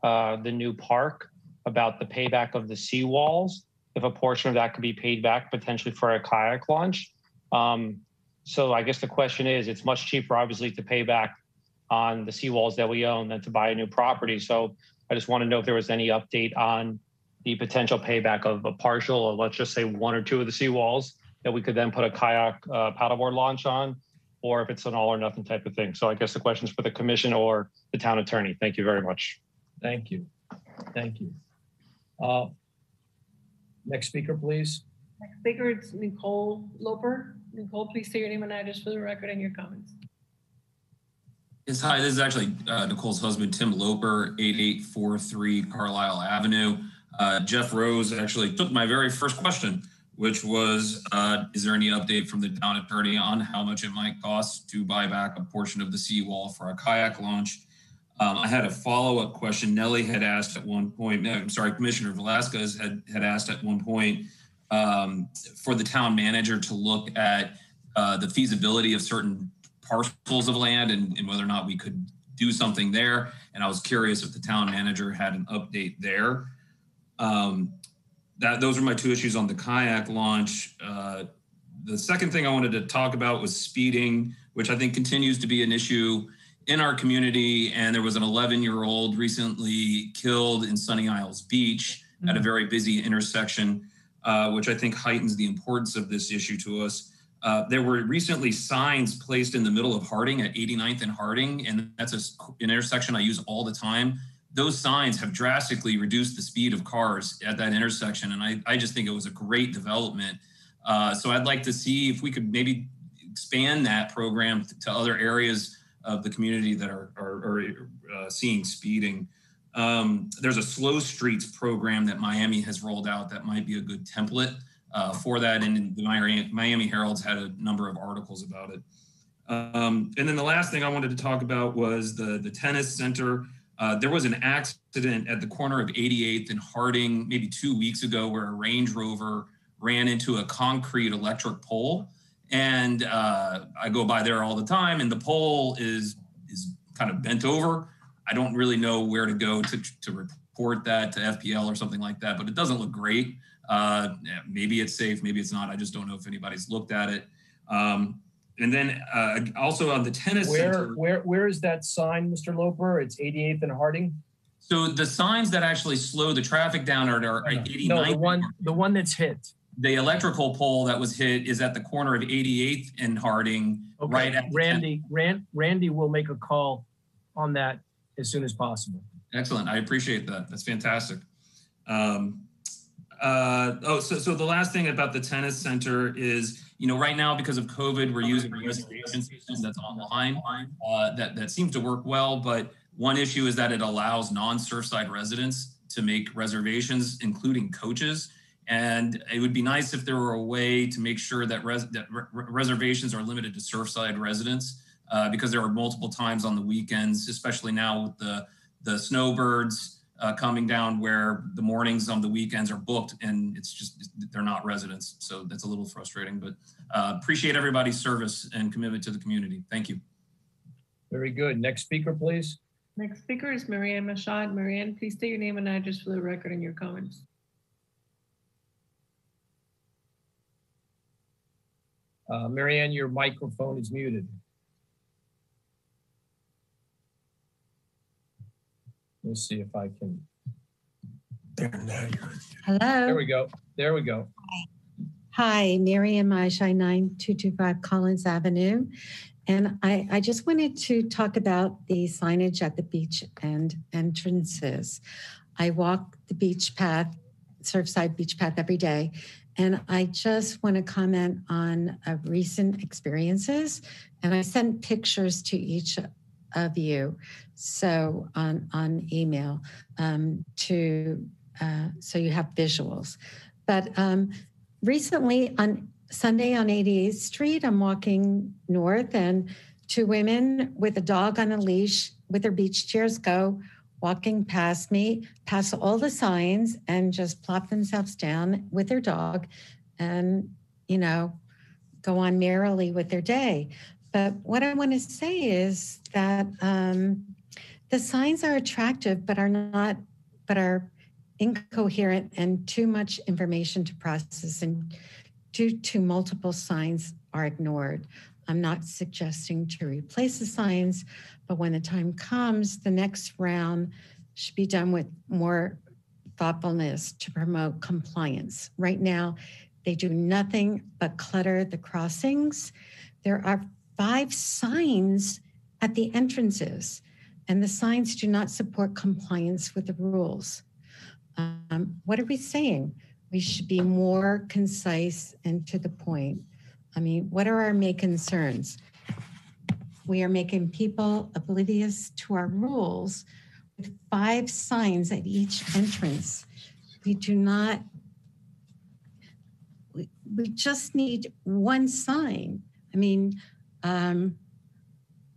uh, the new park, about the payback of the seawalls. If a portion of that could be paid back potentially for a kayak launch. Um, so I guess the question is, it's much cheaper, obviously, to pay back on the seawalls that we own than to buy a new property. So I just want to know if there was any update on the potential payback of a partial, or let's just say one or two of the seawalls that we could then put a kayak uh, paddleboard launch on, or if it's an all or nothing type of thing. So I guess the question is for the commission or the town attorney. Thank you very much. Thank you. Thank you. Uh, Next speaker, please. Next speaker is Nicole Loper. Nicole, please state your name and address for the record and your comments. Yes, hi, this is actually uh, Nicole's husband, Tim Loper, 8843 Carlisle Avenue. Uh, Jeff Rose actually took my very first question, which was, uh, is there any update from the town attorney on how much it might cost to buy back a portion of the seawall for a kayak launch? Um, I had a follow-up question. Nellie had asked at one point, no, I'm sorry, Commissioner Velasquez had, had asked at one point um, for the town manager to look at uh, the feasibility of certain parcels of land and, and whether or not we could do something there. And I was curious if the town manager had an update there. Um, that those are my two issues on the kayak launch. Uh, the second thing I wanted to talk about was speeding, which I think continues to be an issue in our community. And there was an 11 year old recently killed in Sunny Isles Beach at a very busy intersection, uh, which I think heightens the importance of this issue to us. Uh, there were recently signs placed in the middle of Harding at 89th and Harding, and that's a, an intersection I use all the time. Those signs have drastically reduced the speed of cars at that intersection, and I, I just think it was a great development. Uh, so I'd like to see if we could maybe expand that program to other areas of the community that are, are, are uh, seeing speeding. Um, there's a slow streets program that Miami has rolled out that might be a good template uh, for that. And the Miami, Herald's had a number of articles about it. Um, and then the last thing I wanted to talk about was the, the tennis center. Uh, there was an accident at the corner of 88th and Harding maybe two weeks ago where a Range Rover ran into a concrete electric pole. And uh, I go by there all the time, and the pole is is kind of bent over. I don't really know where to go to, to report that to FPL or something like that, but it doesn't look great. Uh, maybe it's safe, maybe it's not. I just don't know if anybody's looked at it. Um, and then uh, also on the tennis Where, center. where, where is that sign, Mr. Loper? It's 88th and Harding? So the signs that actually slow the traffic down are, are 89th. No, the one, the one that's hit. The electrical pole that was hit is at the corner of 88th and Harding, Okay, right at Randy, Rand, Randy will make a call on that as soon as possible. Excellent. I appreciate that. That's fantastic. Um, uh, oh, so, so the last thing about the tennis center is, you know, right now because of COVID, we're using a reservation system that's online. Uh, that that seems to work well, but one issue is that it allows non-Surfside residents to make reservations, including coaches. And it would be nice if there were a way to make sure that, res- that re- reservations are limited to Surfside residents uh, because there are multiple times on the weekends, especially now with the the snowbirds uh, coming down, where the mornings on the weekends are booked, and it's just they're not residents. So that's a little frustrating. But uh, appreciate everybody's service and commitment to the community. Thank you. Very good. Next speaker, please. Next speaker is Marianne Mashad. Marianne, please state your name and address for the record and your comments. Uh, Marianne, your microphone is muted. Let's see if I can. There Hello. we go. There we go. Hi, Miriam Aishai, 9225 Collins Avenue. And I, I just wanted to talk about the signage at the beach and entrances. I walk the beach path, Surfside Beach Path every day. And I just want to comment on uh, recent experiences. And I sent pictures to each of you, so on on email, um, to uh, so you have visuals. But um, recently on Sunday on 88th Street, I'm walking north, and two women with a dog on a leash with their beach chairs go walking past me, pass all the signs, and just plop themselves down with their dog and, you know, go on merrily with their day. But what I want to say is that um, the signs are attractive, but are not, but are incoherent and too much information to process and due to multiple signs are ignored. I'm not suggesting to replace the signs, but when the time comes, the next round should be done with more thoughtfulness to promote compliance. Right now, they do nothing but clutter the crossings. There are five signs at the entrances, and the signs do not support compliance with the rules. Um, what are we saying? We should be more concise and to the point. I mean, what are our main concerns? We are making people oblivious to our rules with five signs at each entrance. We do not, we, we just need one sign. I mean, um,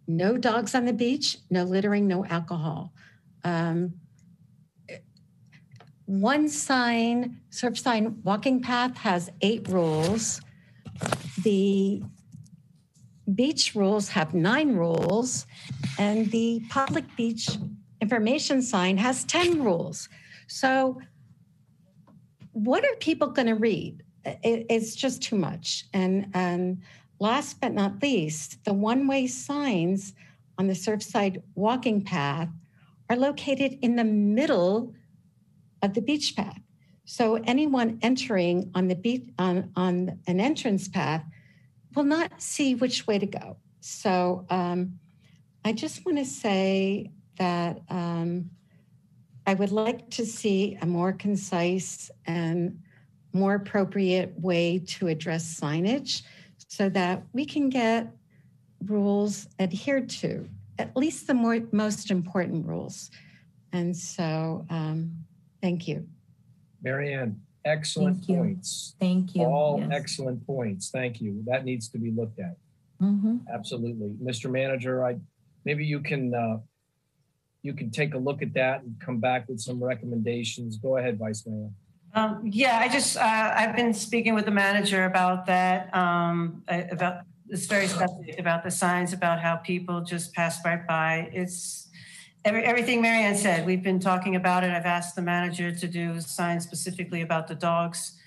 no dogs on the beach, no littering, no alcohol. Um, one sign, surf sign, walking path has eight rules. The beach rules have nine rules, and the public beach information sign has 10 rules. So, what are people going to read? It, it's just too much. And, and last but not least, the one way signs on the Surfside walking path are located in the middle of the beach path. So anyone entering on the beach on, on an entrance path will not see which way to go. So um, I just want to say that um, I would like to see a more concise and more appropriate way to address signage so that we can get rules adhered to, at least the more, most important rules. And so um, Thank you. Marianne, excellent Thank points. Thank you. All Yes. excellent points. Thank you. That needs to be looked at. Mhm. Absolutely. Mr. Manager, I, maybe you can, uh, you can take a look at that and come back with some recommendations. Go ahead, Vice Mayor. Um, yeah, I just, uh, I've been speaking with the manager about that, um, uh, about, this very subject about the signs, about how people just pass right by. It's, every, everything Marianne said, we've been talking about it. I've asked the manager to do signs specifically about the dogs.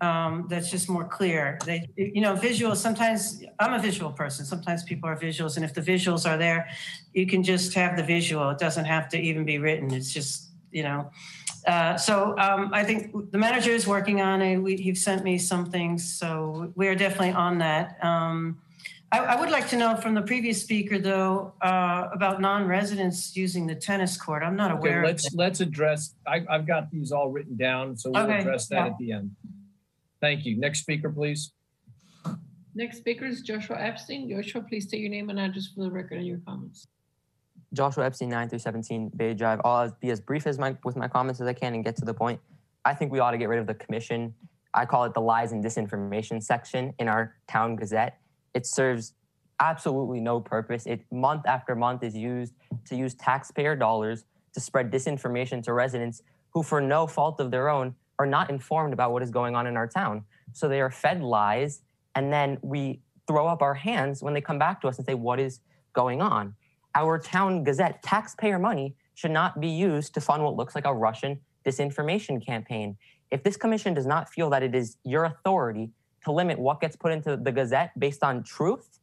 Um, that's just more clear. They, you know, visuals, sometimes, I'm a visual person. Sometimes people are visuals. And if the visuals are there, you can just have the visual. It doesn't have to even be written. It's just, you know, uh, so um, I think the manager is working on it. We, he's sent me some things, so we are definitely on that. Um, I, I would like to know from the previous speaker, though, uh, about non-residents using the tennis court. I'm not aware. of let's, that. let's address, I, I've got these all written down, so we'll Okay, address that yeah. at the end. Thank you. Next speaker, please. Next speaker is Joshua Epstein. Joshua, please state your name and address for the record and your comments. Joshua Epstein, 9 through 17 Bay Drive. I'll be as brief as my with my comments as I can and get to the point. I think we ought to get rid of the commission. I call it the lies and disinformation section in our town gazette. It serves absolutely no purpose. It month after month is used to use taxpayer dollars to spread disinformation to residents who, for no fault of their own, are not informed about what is going on in our town. So they are fed lies, and then we throw up our hands when they come back to us and say, What is going on? Our town gazette, taxpayer money, should not be used to fund what looks like a Russian disinformation campaign. If this commission does not feel that it is your authority to limit what gets put into the gazette based on truth,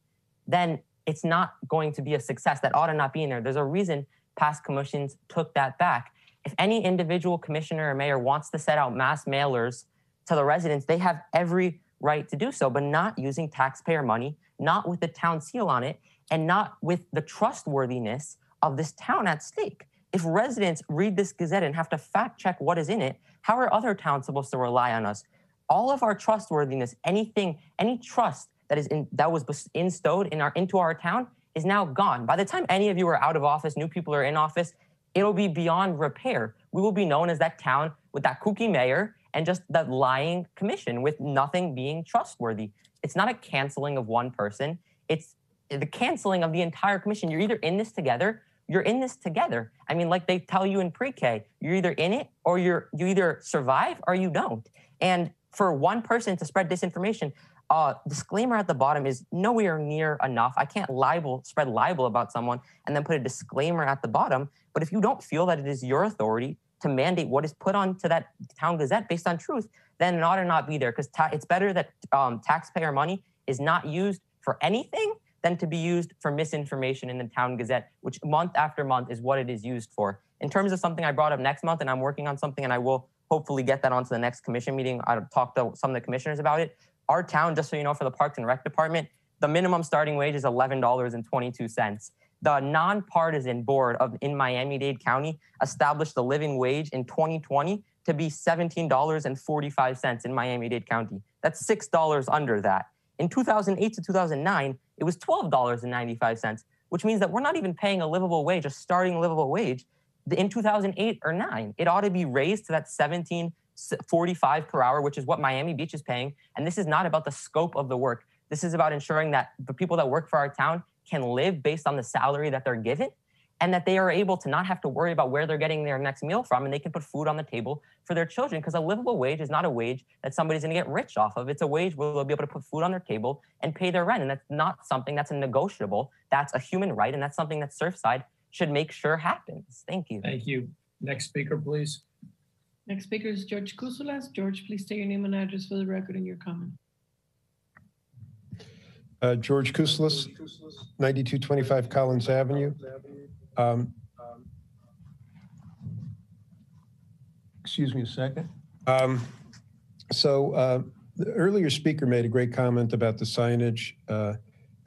then it's not going to be a success. That ought to not be in there. There's a reason past commissions took that back. If any individual commissioner or mayor wants to set out mass mailers to the residents, they have every right to do so, but not using taxpayer money, not with the town seal on it, and not with the trustworthiness of this town at stake. If residents read this Gazette and have to fact check what is in it, how are other towns supposed to rely on us? All of our trustworthiness, anything, any trust that is in, that was instowed in our into our town is now gone. By the time any of you are out of office, new people are in office, it'll be beyond repair. We will be known as that town with that kooky mayor and just that lying commission with nothing being trustworthy. It's not a canceling of one person. It's the canceling of the entire commission. You're either in this together, you're in this together. I mean, like they tell you in pre-K, you're either in it or you're you either survive or you don't. And for one person to spread disinformation, uh, disclaimer at the bottom is nowhere near enough. I can't libel, spread libel about someone and then put a disclaimer at the bottom. But if you don't feel that it is your authority to mandate what is put onto that town gazette based on truth, then it ought to not be there because ta- it's better that um, taxpayer money is not used for anything than to be used for misinformation in the town gazette, which month after month is what it is used for. In terms of something I brought up next month, and I'm working on something, and I will hopefully get that onto the next commission meeting. I'll talk to some of the commissioners about it. Our town, just so you know, for the Parks and Rec Department, the minimum starting wage is $11.22. The nonpartisan board of in Miami-Dade County established the living wage in 2020 to be $17.45 in Miami-Dade County. That's $6 under that. In 2008 to 2009, it was $12.95, which means that we're not even paying a livable wage, a starting livable wage in 2008 or 9. It ought to be raised to that 17.45 per hour, which is what Miami Beach is paying. And this is not about the scope of the work. This is about ensuring that the people that work for our town can live based on the salary that they're given and that they are able to not have to worry about where they're getting their next meal from and they can put food on the table for their children because a livable wage is not a wage that somebody's going to get rich off of it's a wage where they'll be able to put food on their table and pay their rent and that's not something that's a negotiable that's a human right and that's something that surfside should make sure happens thank you Thank you. Next speaker, please. Next speaker is George Kusulas. George, please state your name and address for the record and your comment. Uh, George Kuslis, 9225 Collins Avenue. Um, Excuse me a second. Um, So uh, the earlier speaker made a great comment about the signage. Uh,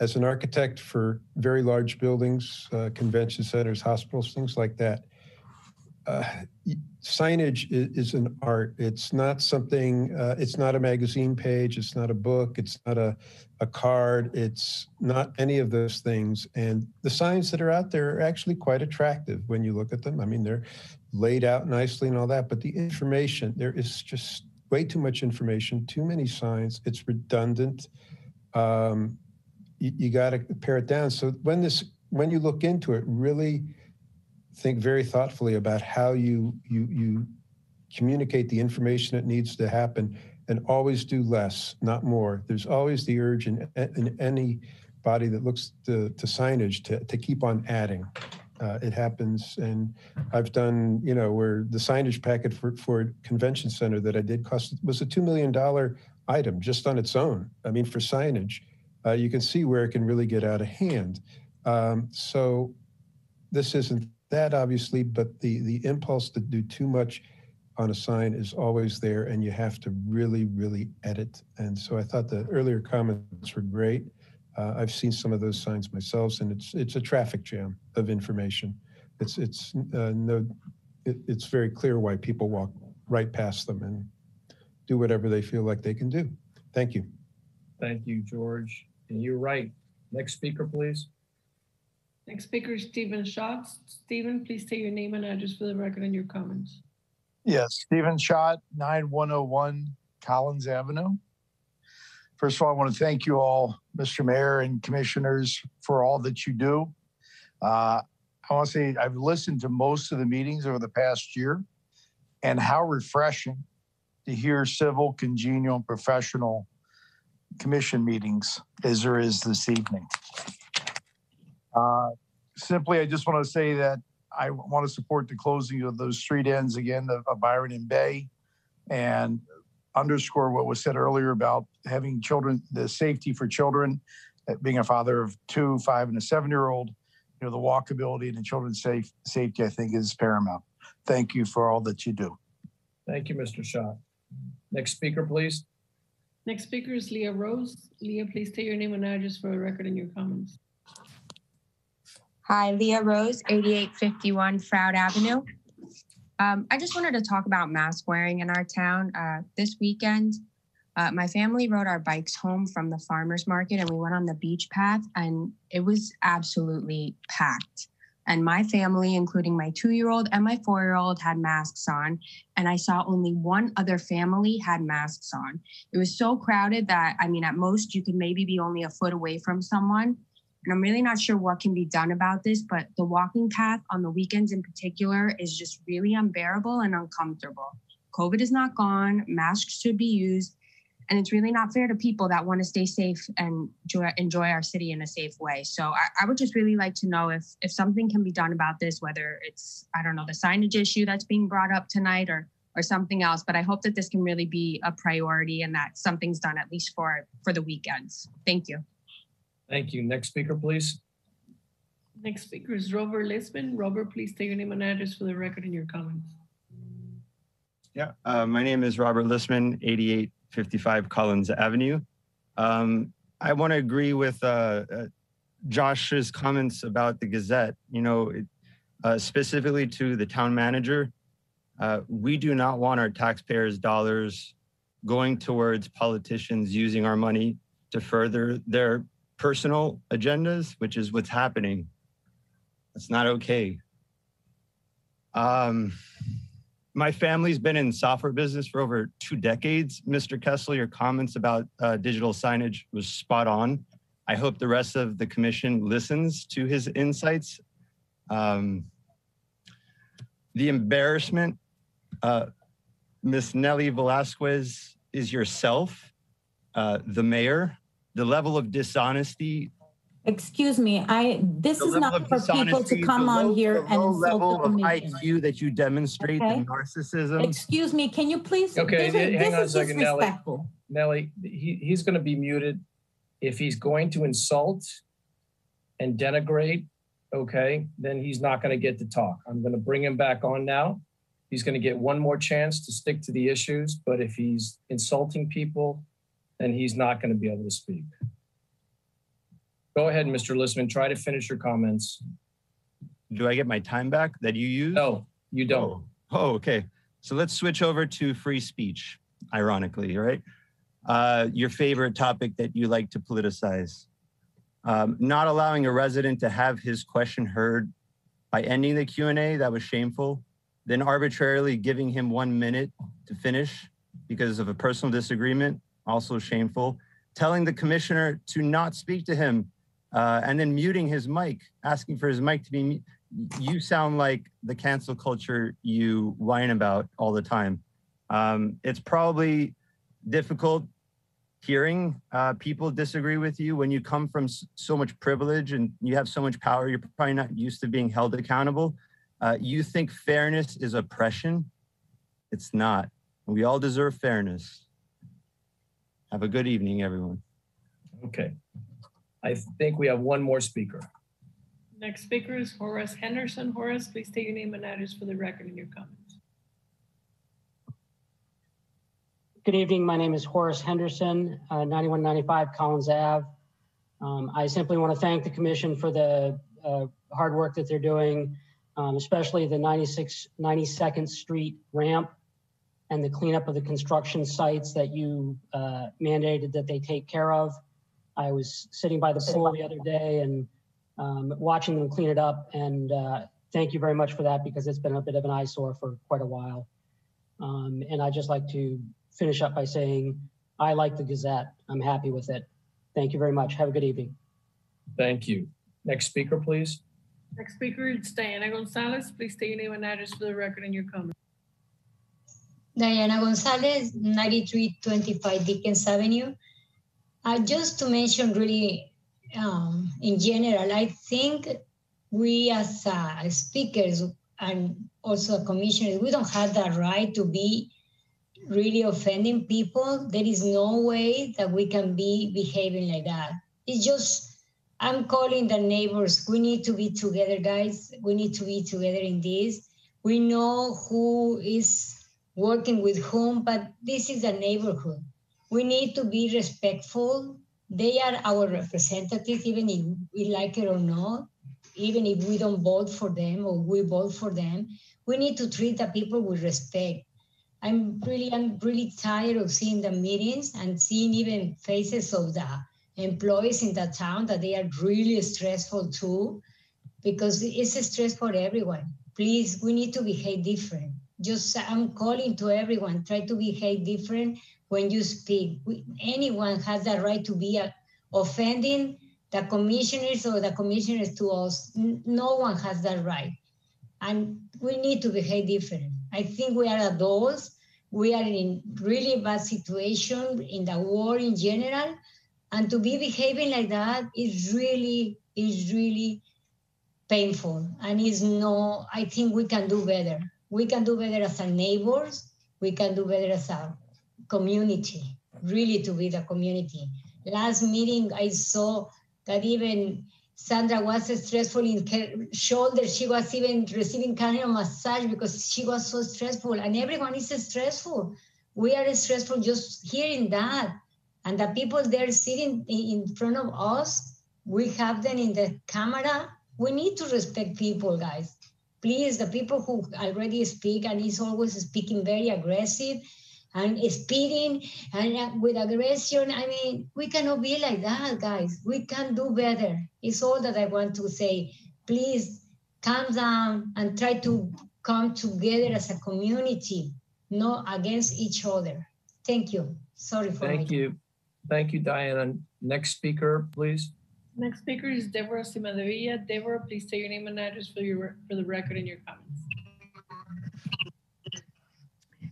As an architect for very large buildings, uh, convention centers, hospitals, things like that, uh, signage is, is an art. It's not something, uh, it's not a magazine page, it's not a book, it's not a, a card, it's not any of those things. And the signs that are out there are actually quite attractive when you look at them. I mean, they're laid out nicely and all that, but the information, there is just way too much information, too many signs, it's redundant. Um, you, you got to pare it down. So when this, when you look into it, really think very thoughtfully about how you you you communicate the information that needs to happen and always do less not more. There's always the urge in, in any body that looks to, to signage to, to keep on adding. Uh, it happens and i've done you know where the signage packet for for convention center that i did cost was a $2 million item just on its own. I mean for signage uh, you can see where it can really get out of hand. Um, so this isn't that obviously, but the the impulse to do too much on a sign is always there, and you have to really, really edit. And so I thought the earlier comments were great. Uh, I've seen some of those signs myself, and it's it's a traffic jam of information. It's it's uh, no, it, it's very clear why people walk right past them and do whatever they feel like they can do. Thank you. Thank you, George. And you're right. Next speaker, please. Next speaker Stephen Schatz. Stephen, please state your name and address for the record and your comments. Yes, Stephen Schott, 9101 Collins Avenue. First of all, I want to thank you all, Mr. Mayor and commissioners, for all that you do. Uh, I want to say I've listened to most of the meetings over the past year, and how refreshing to hear civil, congenial, and professional commission meetings as there is this evening. Uh, Simply, I just want to say that I want to support the closing of those street ends again of of Byron and Bay and underscore what was said earlier about having children, the safety for children, being a father of two, five, and a seven-year-old, you know, the walkability and the children's safe, safety, I think is paramount. Thank you for all that you do. Thank you, Mr. Schott. Next speaker, please. Next speaker is Leah Rose. Leah, please state your name and address for the record and your comments. Hi, Leah Rose, 8851 Froude Avenue. Um, I just wanted to talk about mask wearing in our town. Uh, this weekend, uh, my family rode our bikes home from the farmer's market and we went on the beach path, and it was absolutely packed. And my family, including my two year old and my four year old, had masks on. And I saw only one other family had masks on. It was so crowded that, I mean, at most, you could maybe be only a foot away from someone. And I'm really not sure what can be done about this, but the walking path on the weekends in particular is just really unbearable and uncomfortable. COVID is not gone, masks should be used, and it's really not fair to people that want to stay safe and enjoy, our city in a safe way. So I, I would just really like to know if if something can be done about this, whether it's I don't know the signage issue that's being brought up tonight or or something else. But I hope that this can really be a priority and that something's done at least for for the weekends. Thank you. Thank you. Next speaker, please. Next speaker is Robert Lisman. Robert, please state your name and address for the record and your comments. Yeah, uh, my name is Robert Listman, 8855 Collins Avenue. Um, I want to agree with uh, uh, Josh's comments about the Gazette. You know, it, uh, specifically to the town manager, uh, we do not want our taxpayers' dollars going towards politicians using our money to further their personal agendas, which is what's happening. It's not okay. Um, my family's been in software business for over two decades. Mr. Kessler, your comments about uh, digital signage was spot on. I hope the rest of the commission listens to his insights. Um, the embarrassment, uh, Miss Nelly Velasquez is yourself, uh, the mayor. The level of dishonesty Excuse me, I, this is not for people to come the on here the and low insult level the of commission. IQ that you demonstrate, Okay. the narcissism. Excuse me, can you please? Okay, this is- hang on a This is second, Nelly. disrespectful. Nelly, he, he's going to be muted. If he's going to insult and denigrate, okay, then he's not going to get to talk. I'm going to bring him back on now. He's going to get one more chance to stick to the issues, but if he's insulting people, then he's not going to be able to speak. Go ahead, Mr. Listman. Try to finish your comments. Do I get my time back that you use? No, you don't. Oh, okay. So let's switch over to free speech, ironically, right? Uh, your favorite topic that you like to politicize. Um, not allowing a resident to have his question heard by ending the Q&A, that was shameful. Then arbitrarily giving him one minute to finish because of a personal disagreement, also shameful. Telling the commissioner to not speak to him uh, and then muting his mic, asking for his mic to be you sound like the cancel culture you whine about all the time. Um, it's probably difficult hearing uh, people disagree with you when you come from so much privilege and you have so much power. You're probably not used to being held accountable. Uh, you think fairness is oppression. It's not. We all deserve fairness. Have a good evening, everyone. Okay. I think we have one more speaker. Next speaker is Horace Henderson. Horace, please state your name and address for the record and your comments. Good evening. My name is Horace Henderson, uh, 9195 Collins Ave. Um, I simply want to thank the commission for the uh, hard work that they're doing, um, especially the 96, 92nd Street ramp and the cleanup of the construction sites that you uh, mandated that they take care of. I was sitting by the pool the other day and um, watching them clean it up, and uh, thank you very much for that because it's been a bit of an eyesore for quite a while. Um, and I'd just like to finish up by saying I like the Gazette. I'm happy with it. Thank you very much. Have a good evening. Thank you. Next speaker, please. Next speaker is Diana Gonzalez. Please state your name and address for the record and your comments. Diana Gonzalez, 9325 Dickens Avenue. Uh, just to mention really um, in general, I think we as uh, speakers and also commissioners, we don't have the right to be really offending people. There is no way that we can be behaving like that. It's just, I'm calling the neighbors. We need to be together, guys. We need to be together in this. We know who is working with whom, but this is a neighborhood. we need to be respectful. They are our representatives, even if we like it or not, even if we don't vote for them or we vote for them. We need to treat the people with respect. I'm really, I'm really tired of seeing the meetings and seeing even faces of the employees in the town that they are really stressful too, because it's stress for everyone. Please, we need to behave different. Just I'm calling to everyone, try to behave different when you speak. We, anyone has the right to be uh, offending the commissioners or the commissioners to us. N- No one has that right. And we need to behave different. I think we are adults. We are in really bad situation in the war in general. And to be behaving like that is really, is really painful. And is no, I think we can do better. We can do better as a neighbors. We can do better as a community, really to be the community. Last meeting, I saw that even Sandra was stressful in her shoulder. She was even receiving kind of massage because she was so stressful. And everyone is stressful. We are stressful just hearing that. And the people there sitting in front of us, we have them in the camera. We need to respect people, guys. Please, the people who already speak and is always speaking very aggressive and speeding and uh, with aggression. I mean, we cannot be like that, guys. We can do better. It's all that I want to say. Please calm down and try to come together as a community, not against each other. Thank you. Sorry for Thank my- you. Thank you, Diana. Next speaker, please. Next speaker is Deborah Simadevilla. Deborah, please state your name and address for your, for the record and your comments.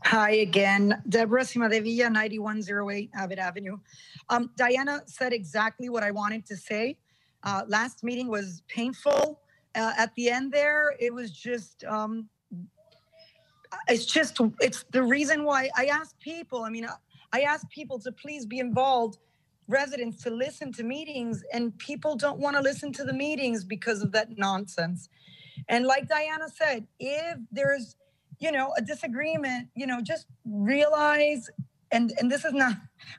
Hi again, Deborah Simadevilla, 9108 Abbott Avenue. Um, Diana said exactly what I wanted to say. Uh, last meeting was painful. Uh, at the end there, it was just, um, it's just, it's the reason why I ask people, I mean, I ask people to please be involved, residents to listen to meetings, and people don't want to listen to the meetings because of that nonsense. And like Diana said, if there's, you know, a disagreement, you know, just realize, and and this is not,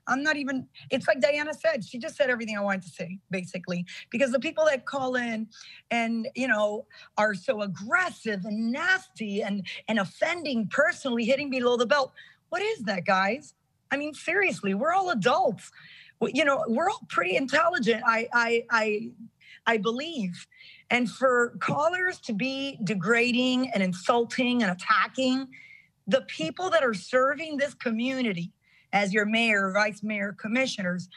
I'm not even. It's like Diana said. She just said everything I wanted to say, basically, because the people that call in, and you know, are so aggressive and nasty and and offending personally, hitting below the belt. What is that, guys? I mean, seriously, we're all adults. You know, we're all pretty intelligent. I I I I believe. And for callers to be degrading and insulting and attacking the people that are serving this community as your mayor, vice mayor, commissioners,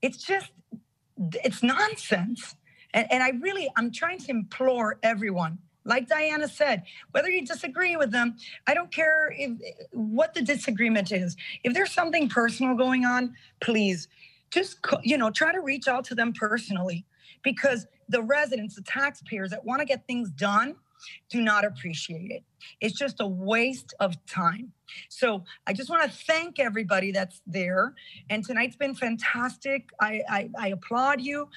it's just, it's nonsense. And, and I really, I'm trying to implore everyone, like Diana said, whether you disagree with them, I don't care if what the disagreement is. If there's something personal going on, please just, you know, try to reach out to them personally because the residents, the taxpayers that want to get things done do not appreciate it. It's just a waste of time. So I just want to thank everybody that's there. And tonight's been fantastic. I, I, I applaud you.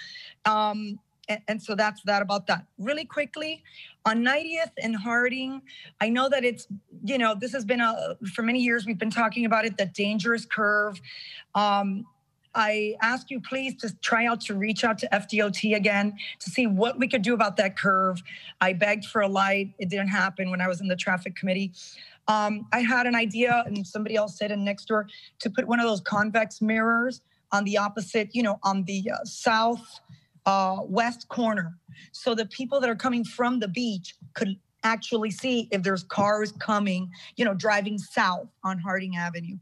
Um, and, so that's that about that. Really quickly, on 90th and Harding, I know that it's, you know, this has been a, for many years, we've been talking about it, the dangerous curve. Um, I ask you please to try out to reach out to FDOT again to see what we could do about that curve. I begged for a light. It didn't happen when I was in the traffic committee. Um, I had an idea, and somebody else said in Nextdoor to put one of those convex mirrors on the opposite, you know, on the uh, south uh, west corner, so the people that are coming from the beach could actually see if there's cars coming, you know, driving south on Harding Avenue.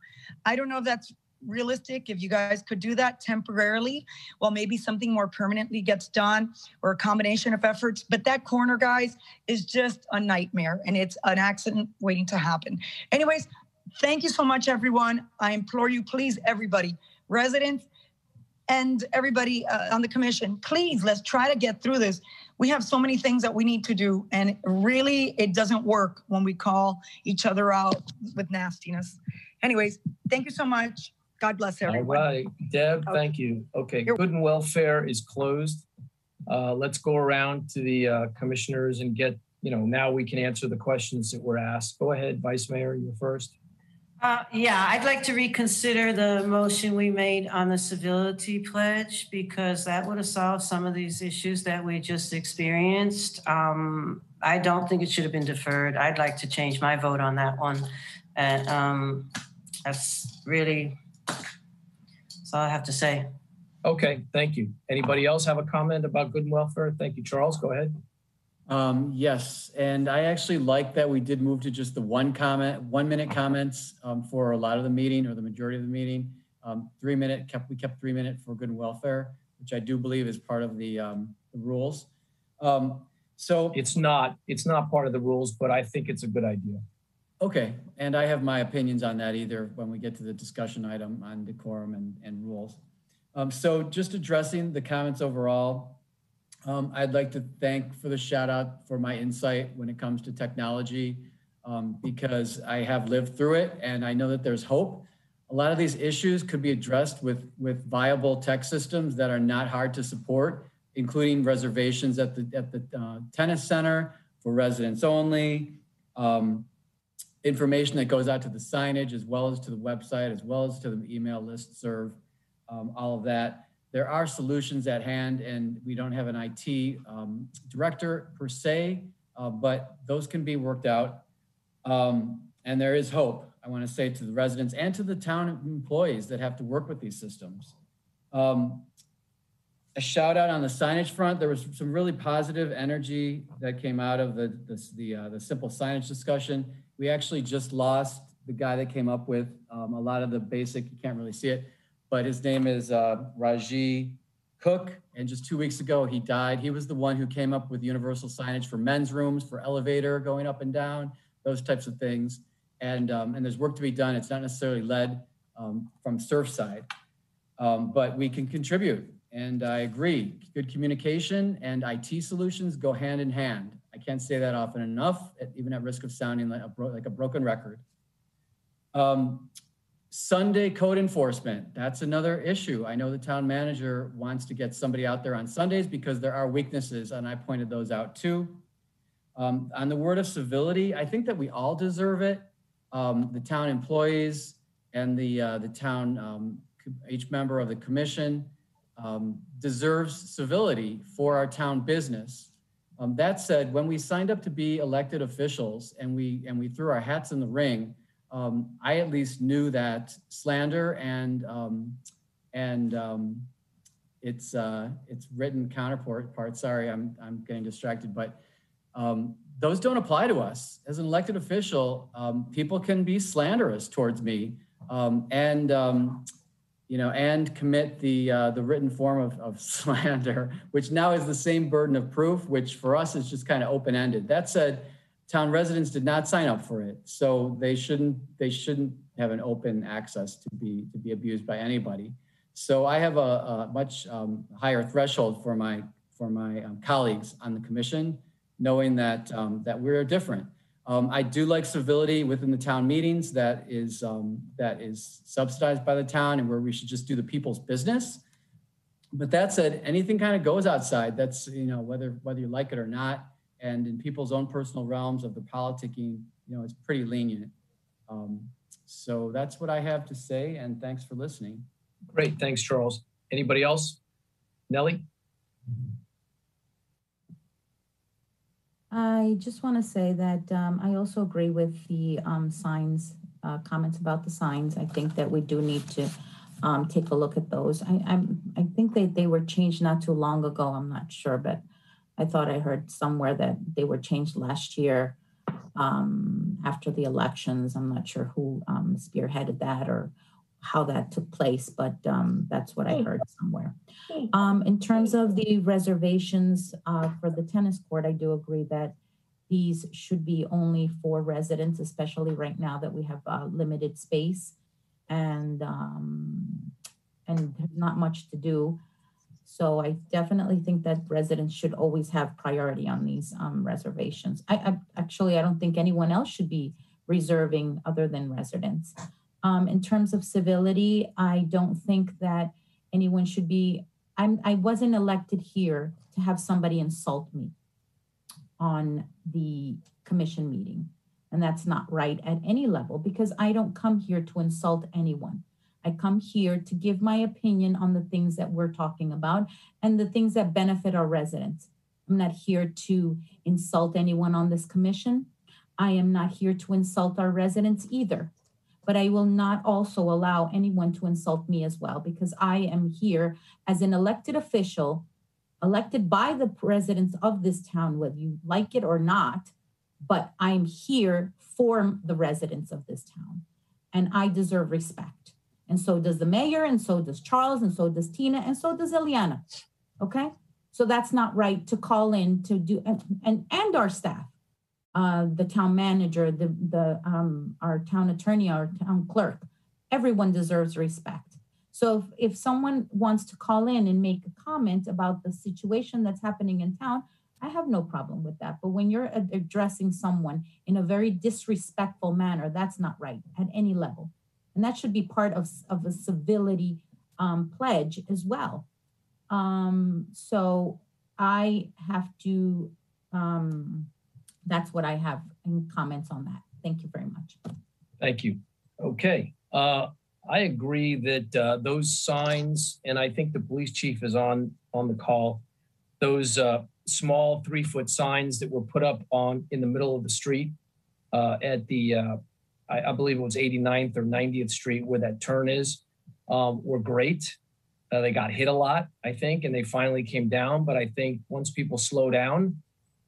I don't know if that's realistic if you guys could do that temporarily well maybe something more permanently gets done or a combination of efforts. But that corner guys is just a nightmare and it's an accident waiting to happen. Anyways thank you so much everyone. I implore you please everybody residents and everybody uh, on the commission please let's try to get through this. We have so many things that we need to do and really it doesn't work when we call each other out with nastiness. Anyways thank you so much god bless everyone All right, Deb, thank you. Okay, good and welfare is closed. Uh, let's go around to the uh, commissioners and get, you know, now we can answer the questions that were asked. Go ahead, Vice Mayor, you're first. Uh, yeah, I'd like to reconsider the motion we made on the civility pledge because that would have solved some of these issues that we just experienced. Um, I don't think it should have been deferred. I'd like to change my vote on that one. And um, that's really, that's all I have to say. Okay, thank you. Anybody else have a comment about good and welfare? Thank you, Charles. Go ahead. Um, yes, and I actually like that we did move to just the one comment, one minute comments um, for a lot of the meeting or the majority of the meeting. Um, three minute kept we kept three minute for good and welfare, which I do believe is part of the, um, the rules. Um, so It's not, it's not part of the rules, but I think it's a good idea. Okay, and I have my opinions on that either when we get to the discussion item on decorum and, and rules. Um, so just addressing the comments overall, um, I'd like to thank for the shout out for my insight when it comes to technology, um, because I have lived through it and I know that there's hope. A lot of these issues could be addressed with, with viable tech systems that are not hard to support, including reservations at the, at the uh, tennis center for residents only, um, information that goes out to the signage as well as to the website, as well as to the email list serve, um, all of that. There are solutions at hand and we don't have an IT um, director per se, uh, but those can be worked out. Um, and there is hope, I want to say to the residents and to the town employees that have to work with these systems. Um, a shout out on the signage front. There was some really positive energy that came out of the the the, uh, the simple signage discussion. We actually just lost the guy that came up with um, a lot of the basic. You can't really see it, but his name is uh, Roger Cook. And just two weeks ago, he died. He was the one who came up with universal signage for men's rooms, for elevator going up and down, those types of things. And um, and there's work to be done. It's not necessarily led um, from Surfside, um, but we can contribute. And I agree, good communication and IT solutions go hand in hand. I can't say that often enough, even at risk of sounding like a, bro- like a broken record. Um, Sunday code enforcement, that's another issue. I know the town manager wants to get somebody out there on Sundays because there are weaknesses, and I pointed those out too. Um, on the word of civility, I think that we all deserve it. Um, the town employees and the, uh, the town, um, each member of the commission, um, deserves civility for our town business. Um, that said, when we signed up to be elected officials and we and we threw our hats in the ring, um, I at least knew that slander and um, and um, its uh, its written counterpart part. Sorry, I'm I'm getting distracted, but um, those don't apply to us as an elected official. Um, people can be slanderous towards me, and you know, and commit the uh, the written form of, of slander, which now is the same burden of proof, which for us is just kind of open ended. That said, town residents did not sign up for it, so they shouldn't they shouldn't have an open access to be to be abused by anybody. So I have a, a much um, higher threshold for my for my um, colleagues on the commission, knowing that um, that we're different. Um, I do like civility within the town meetings that is um, that is subsidized by the town and where we should just do the people's business. But that said, anything kind of goes outside. That's you know whether whether you like it or not, and in people's own personal realms of the politicking, you know, it's pretty lenient. Um, so that's what I have to say, and thanks for listening. Great, thanks, Charles. Anybody else? Nellie? I just want to say that um, I also agree with the um, signs, uh, comments about the signs. I think that we do need to um, take a look at those. I, I'm, I think they, they were changed not too long ago. I'm not sure, but I thought I heard somewhere that they were changed last year um, after the elections. I'm not sure who um, spearheaded that or how that took place, but um, that's what I heard somewhere. Um, in terms of the reservations uh, for the tennis court, I do agree that these should be only for residents, especially right now that we have uh, limited space and um, and not much to do. So I definitely think that residents should always have priority on these um, reservations. I, I actually I don't think anyone else should be reserving other than residents. Um, in terms of civility, I don't think that anyone should be. I'm. I wasn't elected here to have somebody insult me on the commission meeting. And that's not right at any level because I don't come here to insult anyone. I come here to give my opinion on the things that we're talking about and the things that benefit our residents. I'm not here to insult anyone on this commission. I am not here to insult our residents either. But I will not also allow anyone to insult me as well because I am here as an elected official, elected by the residents of this town, whether you like it or not. But I'm here for the residents of this town and I deserve respect. And so does the mayor, and so does Charles, and so does Tina, and so does Eliana. Okay? So that's not right to call in to do and and, and our staff, uh, the town manager, the the um, our town attorney, our town clerk. Everyone deserves respect. So if, if someone wants to call in and make a comment about the situation that's happening in town, I have no problem with that. But when you're ad- addressing someone in a very disrespectful manner, that's not right at any level. And that should be part of, of a civility um, pledge as well. Um, so I have to, um, that's what I have in comments on that. Thank you very much. Thank you. Okay. Uh, I agree that uh, those signs, and I think the police chief is on on the call. Those uh, small three foot signs that were put up on in the middle of the street uh, at the, uh, I, I believe it was 89th or 90th Street where that turn is, um, were great. Uh, they got hit a lot, I think, and they finally came down. But I think once people slow down,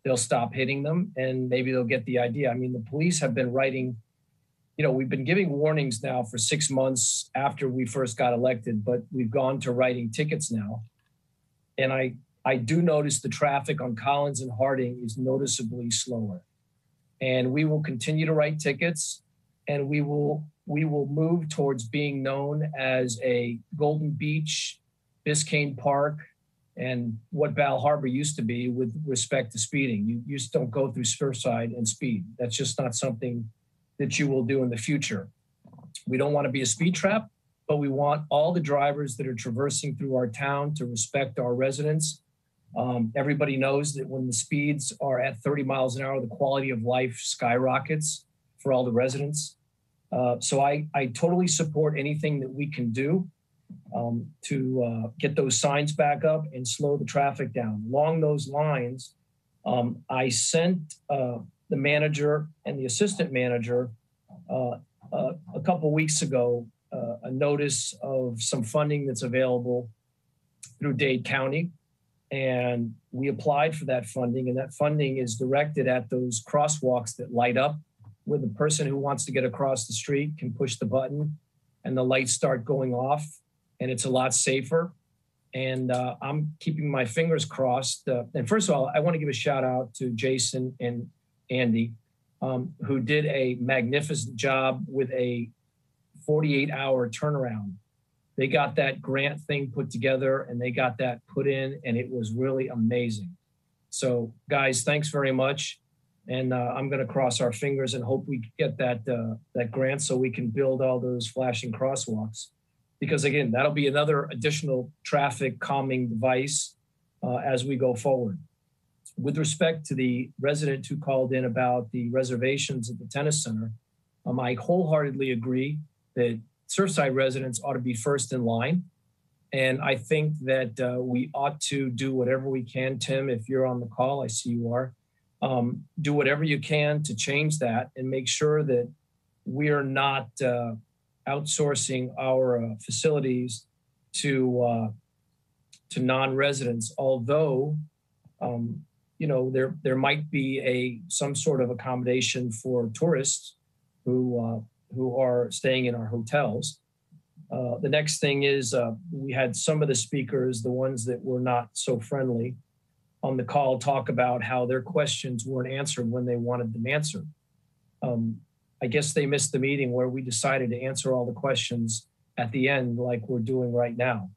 they'll stop hitting them and maybe they'll get the idea. I mean, the police have been writing you know, we've been giving warnings now for six months after we first got elected, but we've gone to writing tickets now. And I, I do notice the traffic on Collins and Harding is noticeably slower. And we will continue to write tickets and we will we will move towards being known as a Golden Beach, Biscayne Park, and what Bal Harbour used to be with respect to speeding. You, you just don't go through Surfside and speed. That's just not something that you will do in the future. We don't want to be a speed trap, but we want all the drivers that are traversing through our town to respect our residents. Um, everybody knows that when the speeds are at 30 miles an hour, the quality of life skyrockets for all the residents. Uh, so I, I totally support anything that we can do um, to uh, get those signs back up and slow the traffic down. Along those lines, um, I sent uh, the manager and the assistant manager uh, uh, a couple weeks ago uh, a notice of some funding that's available through Dade County. And we applied for that funding, and that funding is directed at those crosswalks that light up where the person who wants to get across the street can push the button and the lights start going off, and it's a lot safer. And uh, I'm keeping my fingers crossed. Uh, and first of all, I want to give a shout out to Jason and Andy, um, who did a magnificent job with a 48 hour turnaround. They got that grant thing put together and they got that put in, and it was really amazing. So, guys, thanks very much. And uh, I'm going to cross our fingers and hope we get that uh, that grant so we can build all those flashing crosswalks. Because again, that'll be another additional traffic calming device uh, as we go forward with respect to the resident who called in about the reservations at the tennis center, um, I wholeheartedly agree that Surfside residents ought to be first in line. And I think that uh, we ought to do whatever we can. Tim, if you're on the call, I see you are. Um, do whatever you can to change that and make sure that we are not uh, outsourcing our uh, facilities to uh, to non-residents. Although um, you know there there might be a some sort of accommodation for tourists who uh, who are staying in our hotels. Uh, the next thing is uh, we had some of the speakers, the ones that were not so friendly, on the call talk about how their questions weren't answered when they wanted them answered. Um, I guess they missed the meeting where we decided to answer all the questions at the end, like we're doing right now.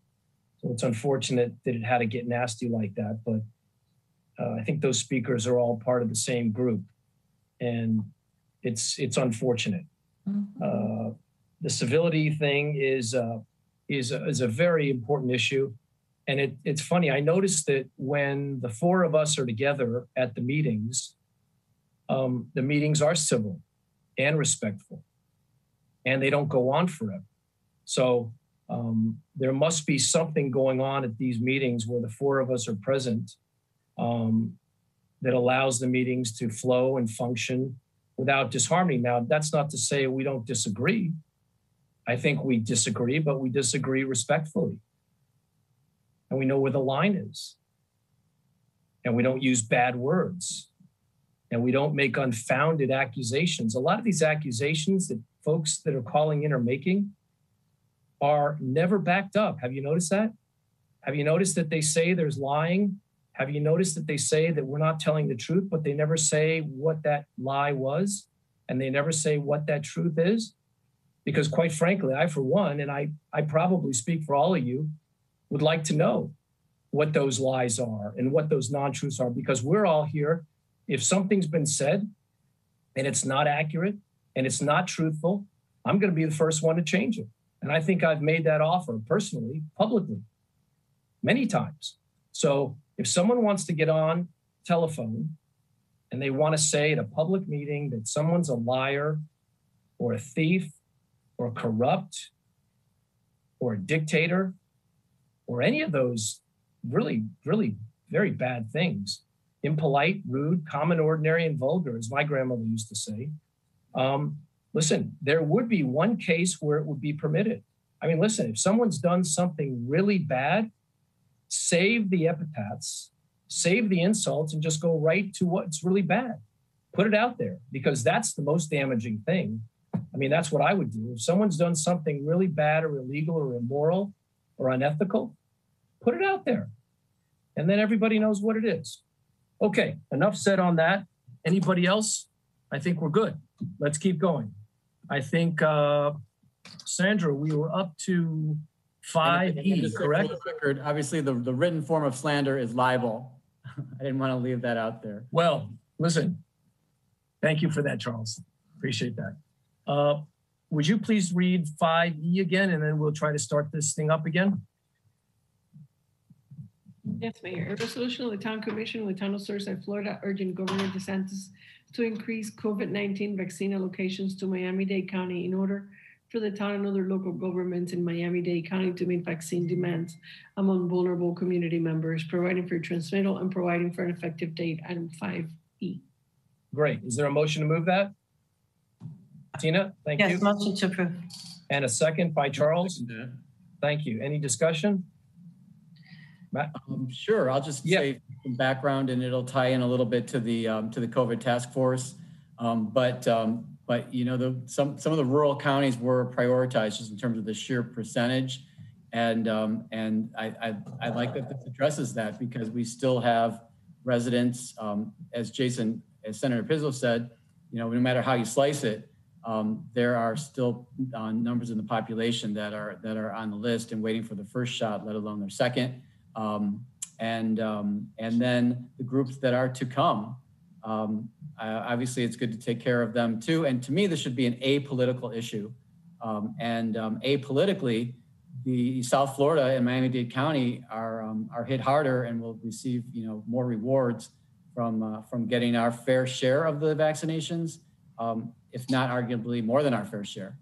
So it's unfortunate that it had to get nasty like that, but uh, I think those speakers are all part of the same group, and it's it's unfortunate. Mm-hmm. Uh, the civility thing is uh, is a, is a very important issue, and it, it's funny. I noticed that when the four of us are together at the meetings, um, the meetings are civil. And respectful. And they don't go on forever. So um, there must be something going on at these meetings where the four of us are present um, that allows the meetings to flow and function without disharmony. Now, that's not to say we don't disagree. I think we disagree, but we disagree respectfully. And we know where the line is. And we don't use bad words. And we don't make unfounded accusations. A lot of these accusations that folks that are calling in are making are never backed up. Have you noticed that? Have you noticed that they say there's lying? Have you noticed that they say that we're not telling the truth, but they never say what that lie was? And they never say what that truth is? Because quite frankly, I, for one, and I, I probably speak for all of you, would like to know what those lies are and what those non truths are, because we're all here. If something's been said and it's not accurate and it's not truthful, I'm going to be the first one to change it. And I think I've made that offer personally, publicly, many times. So if someone wants to get on telephone and they want to say at a public meeting that someone's a liar or a thief or corrupt or a dictator or any of those really, really very bad things, impolite, rude, common, ordinary, and vulgar, as my grandmother used to say, um, listen, there would be one case where it would be permitted. I mean, listen, if someone's done something really bad, save the epithets, save the insults, and just go right to what's really bad. Put it out there because that's the most damaging thing. I mean, that's what I would do. If someone's done something really bad or illegal or immoral or unethical, put it out there. And then everybody knows what it is. Okay, enough said on that. Anybody else? I think we're good. Let's keep going. I think, uh, Sandra, we were up to five And E, just for correct? the record, Obviously, the, the written form of slander is libel. I didn't want to leave that out there. Well, listen, thank you for that, Charles. Appreciate that. Uh, would you please read five E again, and then we'll try to start this thing up again? Yes, Mayor. A resolution of the Town Commission of the Town of Surfside, Florida, urging Governor DeSantis to increase COVID-19 vaccine allocations to Miami-Dade County in order for the town and other local governments in Miami-Dade County to meet vaccine demands among vulnerable community members, providing for transmittal and providing for an effective date. Item five E. Great. Is there a motion to move that? Tina, thank you. Yes, motion to approve. And a second by Charles. Thank you. Any discussion? Matt? Um, sure, I'll just say some background and it'll tie in a little bit to the, um, to the COVID task force. Um, but, um, but you know, the, some, some of the rural counties were prioritized just in terms of the sheer percentage. And, um, and I, I, I like that this addresses that because we still have residents, um, as Jason, as Senator Pizzo said, you know, no matter how you slice it, um, there are still uh, numbers in the population that are that are on the list and waiting for the first shot, let alone their second. Um, and um, and then the groups that are to come. Um, uh, obviously, it's good to take care of them too. And to me, this should be an apolitical issue. Um, and um, apolitically, the South Florida and Miami-Dade County are um, are hit harder and will receive you know more rewards from uh, from getting our fair share of the vaccinations, if not arguably more than our fair share.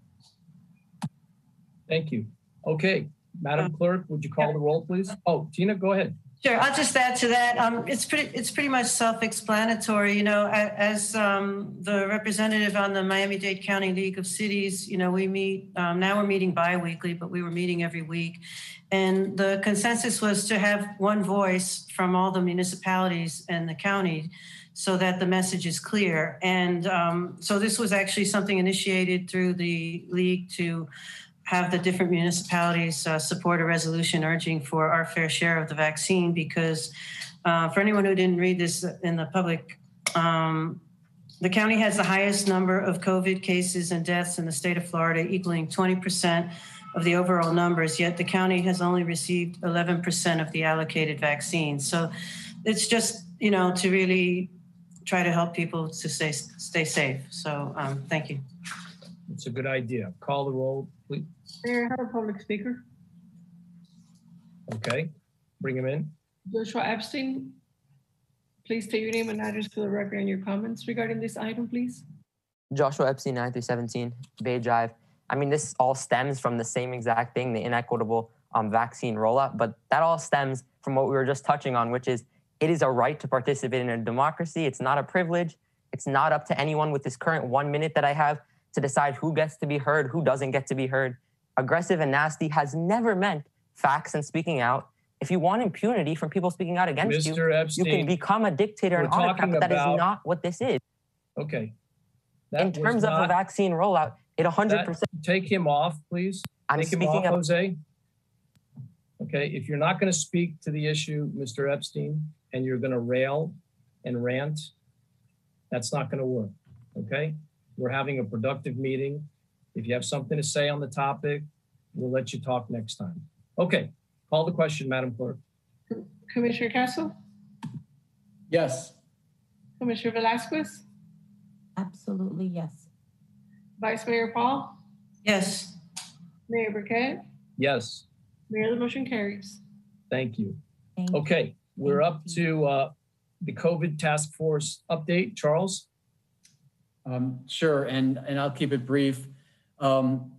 Thank you. Okay, Madam Clerk, would you call the roll, please? Oh, Tina, go ahead. Sure, I'll just add to that. Um, it's pretty, it's pretty much self-explanatory. You know, as um, the representative on the Miami-Dade County League of Cities, you know, we meet um, now we're meeting bi-weekly, but we were meeting every week, and the consensus was to have one voice from all the municipalities and the county, so that the message is clear. And um, so this was actually something initiated through the league to have the different municipalities uh, support a resolution urging for our fair share of the vaccine because uh, for anyone who didn't read this in the public, um, the county has the highest number of COVID cases and deaths in the state of Florida, equaling 20% of the overall numbers, yet the county has only received 11% of the allocated vaccines. So it's just, you know, to really try to help people to stay, stay safe. So um, thank you. It's a good idea. Call the roll, please. Mayor, I have a public speaker. Okay, bring him in. Joshua Epstein, please state your name and address for the record and your comments regarding this item, please. Joshua Epstein, 9 through 17, Bay Drive. I mean, this all stems from the same exact thing, the inequitable um, vaccine rollout, but that all stems from what we were just touching on, which is it is a right to participate in a democracy. It's not a privilege. It's not up to anyone with this current one minute that I have to decide who gets to be heard, who doesn't get to be heard. Aggressive and nasty has never meant facts and speaking out. If you want impunity from people speaking out against Mr. you, Epstein, you can become a dictator and autocrat, but that is about- not what this is. Okay. In That was terms of the vaccine rollout, it 100%. That- Take him off, please. I'm Take him off, of- Jose. Okay, if you're not going to speak to the issue, Mr. Epstein, and you're going to rail and rant, that's not going to work. Okay? We're having a productive meeting. If you have something to say on the topic, we'll let you talk next time. Okay, call the question, Madam Clerk. Commissioner Kesl, Yes. Commissioner Velasquez, Absolutely, yes. Vice Mayor Paul, Yes. Mayor Burkett, Yes, Mayor, the motion carries. thank you. Thank you. Okay, we're up to uh, the COVID task force update. Charles? Um, sure, and and I'll keep it brief. Um,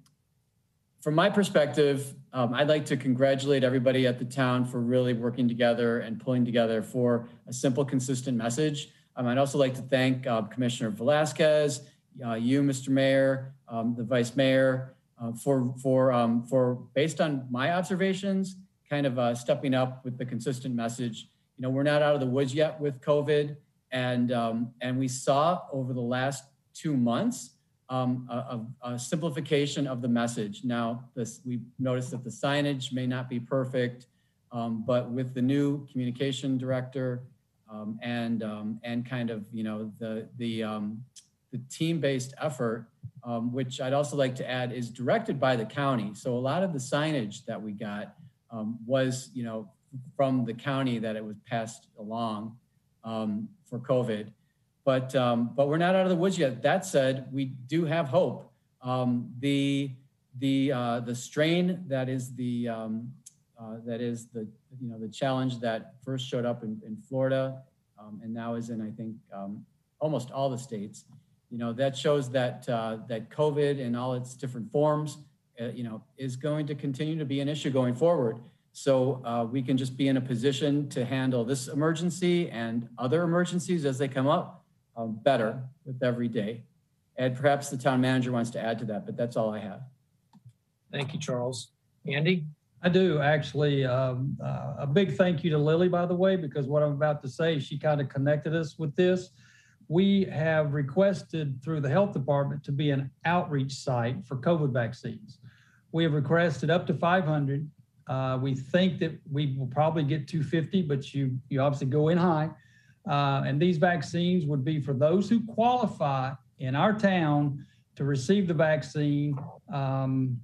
from my perspective, um, I'd like to congratulate everybody at the town for really working together and pulling together for a simple, consistent message. Um, I'd also like to thank uh, Commissioner Velasquez, uh, you, Mr. Mayor, um, the Vice Mayor, uh, for for um, for based on my observations, kind of uh, stepping up with the consistent message. You know, we're not out of the woods yet with COVID, and um, and we saw over the last two months um, simplification of the message. Now, this we noticed that the signage may not be perfect, um, but with the new communication director um, and um, and kind of you know the the um, the team-based effort, um, which I'd also like to add is directed by the county. So a lot of the signage that we got was you know from the county that it was passed along for COVID but um, but we're not out of the woods yet. That said, we do have hope. Um, the the uh, the strain that is the um, uh, that is the you know the challenge that first showed up in, in Florida um, and now is in I think um, almost all the states. You know that shows that uh, that COVID in all its different forms, uh, you know, is going to continue to be an issue going forward. So uh, we can just be in a position to handle this emergency and other emergencies as they come up um, better with every day. And perhaps the town manager wants to add to that, but that's all I have. Thank you, Charles. Andy? I do actually. Um, uh, a big thank you to Lily, by the way, because what I'm about to say, she kind of connected us with this. We have requested through the health department to be an outreach site for COVID vaccines. We have requested up to 500. Uh, we think that we will probably get 250, but you you obviously go in high. Uh, and these vaccines would be for those who qualify in our town to receive the vaccine. Um,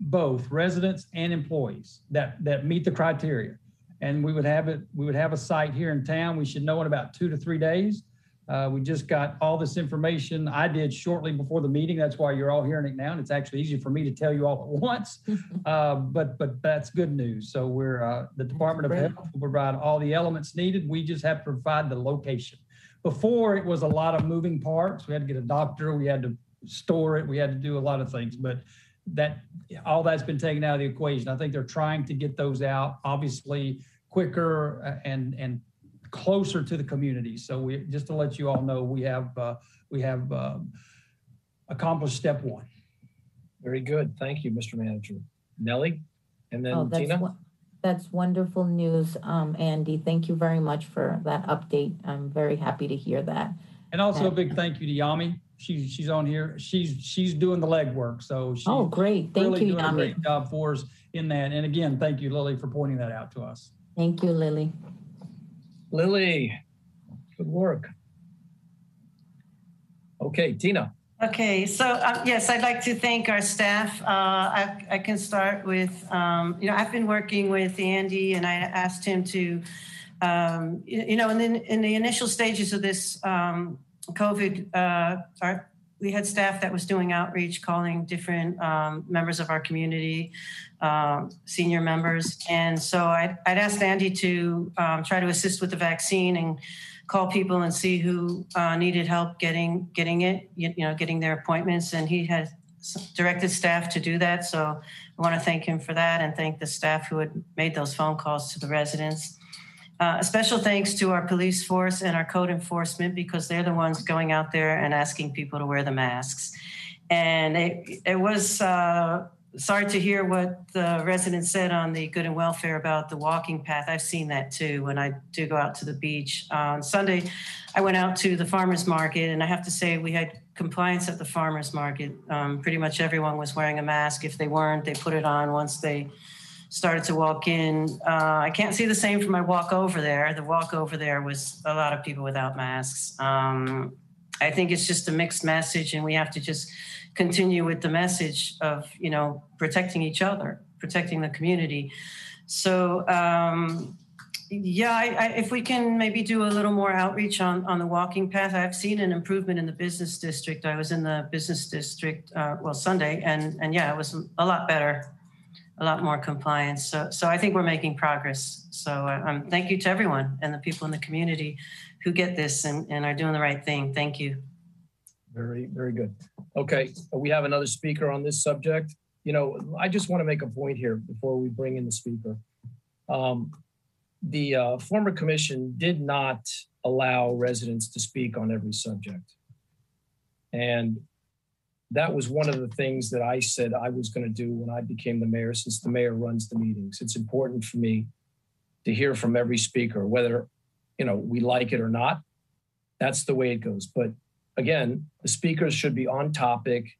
both residents and employees that that meet the criteria and we would have it we would have a site here in town we should know in about two to three days uh, we just got all this information. I did shortly before the meeting. That's why you're all hearing it now and it's actually easier for me to tell you all at once. Uh, but but that's good news. So we're uh, the department of health will provide all the elements needed. We just have to provide the location. Before it was a lot of moving parts. We had to get a doctor. We had to store it. We had to do a lot of things. But that all that's been taken out of the equation. I think they're trying to get those out, obviously quicker uh, and and closer to the community. So we just to let you all know, we have uh, we have um, accomplished step one. Very good. Thank you, Mr. Manager. Nellie? And Oh, then that's, Tina? wo- that's wonderful news, um, Andy. Thank you very much for that update. I'm very happy to hear that. And also a big thank you to Yami. She's she's on here. She's she's doing the legwork. So she's Oh, great. Thank really you, doing a Yami. great job for us in that. And again, thank you, Lily, for pointing that out to us. Thank you, Lily. Lily, good work. Okay, Tina. Okay, so uh, yes, I'd like to thank our staff. Uh, I, I can start with, um, you know, I've been working with Andy and I asked him to, um, you, you know, and then in the initial stages of this um, COVID, uh, our, we had staff that was doing outreach, calling different um, members of our community, um, senior members. And so I'd, I'd asked Andy to um, try to assist with the vaccine and call people and see who uh, needed help getting getting it, you, you know, getting their appointments. And he has directed staff to do that. So I want to thank him for that and thank the staff who had made those phone calls to the residents. Uh, a special thanks to our police force and our code enforcement because they're the ones going out there and asking people to wear the masks. And it, it was uh, sorry to hear what the resident said on the good and welfare about the walking path. I've seen that too when I do go out to the beach. On Sunday, I went out to the farmer's market, and I have to say, we had compliance at the farmer's market. Um, pretty much everyone was wearing a mask. If they weren't, they put it on once they started to walk in. Uh, I can't see the same for my walk over there. The walk over there was a lot of people without masks. Um, I think it's just a mixed message, and we have to just continue with the message of you know protecting each other, protecting the community. So um, yeah, I, I, if we can maybe do a little more outreach on on the walking path, I've seen an improvement in the business district. I was in the business district uh, well Sunday, and and yeah, it was a lot better a lot more compliance. So, so I think we're making progress. So uh, um, thank you to everyone and the people in the community who get this and, and are doing the right thing. Thank you. Very, very good. Okay, we have another speaker on this subject. You know, I just want to make a point here before we bring in the speaker. Um, the uh, former commission did not allow residents to speak on every subject. And that was one of the things that I said I was going to do when I became the mayor, since the mayor runs the meetings. It's important for me to hear from every speaker, whether you know we like it or not. That's the way it goes. But again, the speakers should be on topic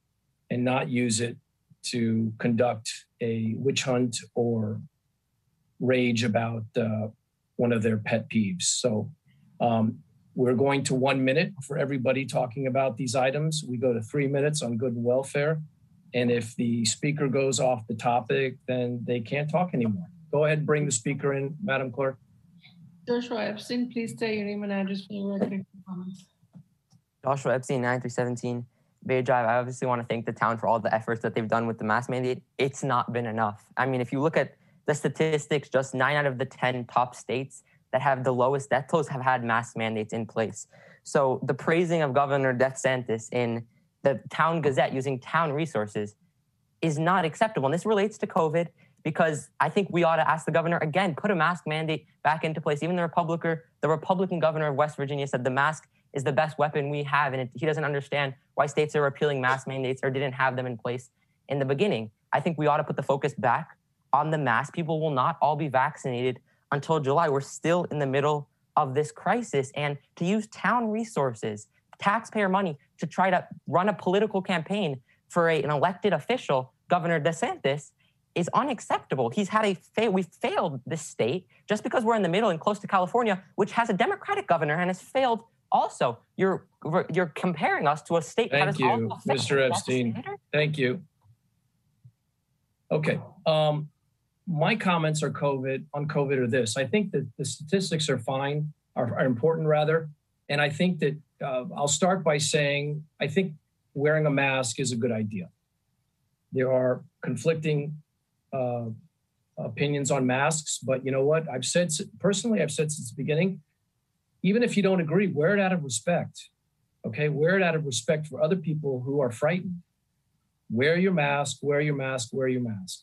and not use it to conduct a witch hunt or rage about uh, one of their pet peeves. So um, we're going to one minute for everybody talking about these items. We go to three minutes on good and welfare. And if the speaker goes off the topic, then they can't talk anymore. Go ahead and bring the speaker in, Madam Clerk. Joshua Epstein, please state your name and address for the record. Joshua Epstein, 9317 Bay Drive. I obviously want to thank the town for all the efforts that they've done with the mask mandate. It's not been enough. I mean, if you look at the statistics, just nine out of the 10 top states that have the lowest death tolls have had mask mandates in place. So the praising of Governor DeSantis in the town gazette using town resources is not acceptable. And this relates to COVID because I think we ought to ask the governor again, put a mask mandate back into place. Even the Republican, the Republican governor of West Virginia said the mask is the best weapon we have. And it, he doesn't understand why states are repealing mask mandates or didn't have them in place in the beginning. I think we ought to put the focus back on the mask. People will not all be vaccinated until July. We're still in the middle of this crisis. And to use town resources, taxpayer money to try to run a political campaign for a, an elected official, Governor DeSantis, is unacceptable. He's had a fail. We've failed this state just because we're in the middle and close to California, which has a Democratic governor and has failed. Also, you're you're comparing us to a state. Thank you, Mr. Epstein. Thank you. Okay. Um, my comments are COVID on COVID or this. I think that the statistics are fine, are, are important rather. And I think that uh, I'll start by saying I think wearing a mask is a good idea. There are conflicting uh, opinions on masks, but you know what? I've said personally, I've said since the beginning, even if you don't agree, wear it out of respect. Okay, wear it out of respect for other people who are frightened. Wear your mask, wear your mask, wear your mask.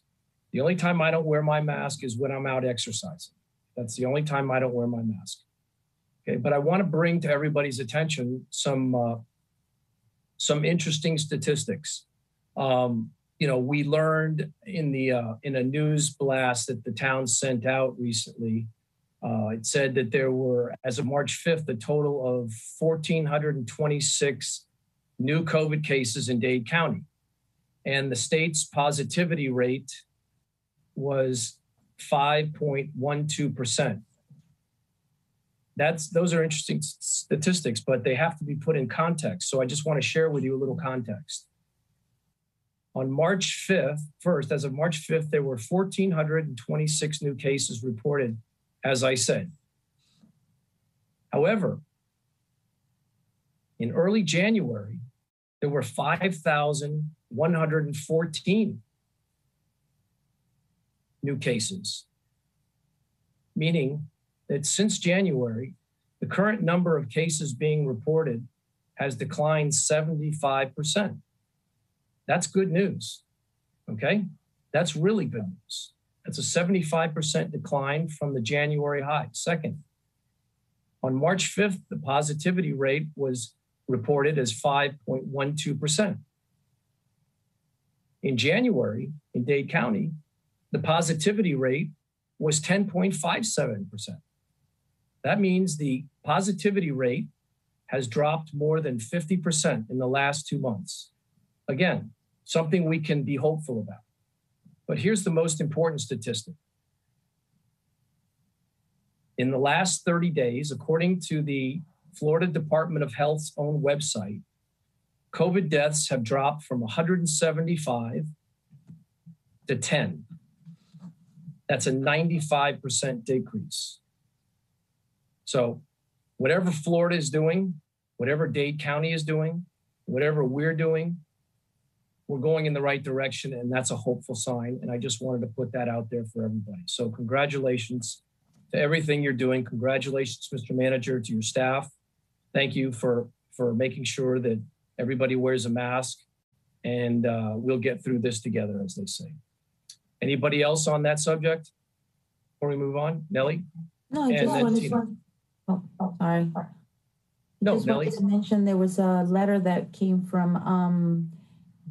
The only time I don't wear my mask is when I'm out exercising. That's the only time I don't wear my mask. Okay, but I want to bring to everybody's attention some uh, some interesting statistics. Um, you know, we learned in the uh, in a news blast that the town sent out recently. Uh, it said that there were, as of March 5th, a total of 1,426 new COVID cases in Dade County, and the state's positivity rate was 5.12%. That's those are interesting statistics, but they have to be put in context. So I just want to share with you a little context. On March 5th, first, as of March 5th, there were 1,426 new cases reported, as I said. However, in early January, there were 5,114 new cases, meaning that since January, The current number of cases being reported has declined 75%. That's good news. Okay? That's really good news. That's a 75% decline from the January high. Second, on March 5th, the positivity rate was reported as 5.12%. In January, in Dade County, the positivity rate was 10.57%. That means the positivity rate has dropped more than 50% in the last two months. Again, something we can be hopeful about. But here's the most important statistic. In the last 30 days, according to the Florida Department of Health's own website, COVID deaths have dropped from 175 to 10. That's a 95% decrease. So, whatever Florida is doing, whatever Dade County is doing, whatever we're doing, we're going in the right direction, and that's a hopeful sign. And I just wanted to put that out there for everybody. So, congratulations to everything you're doing. Congratulations, Mr. Manager, to your staff. Thank you for for making sure that everybody wears a mask, and uh, we'll get through this together, as they say. Anybody else on that subject before we move on? Nellie? No, I just wanted Tina. to, oh, sorry. No, Just Nellie. wanted to mention there was a letter that came from um,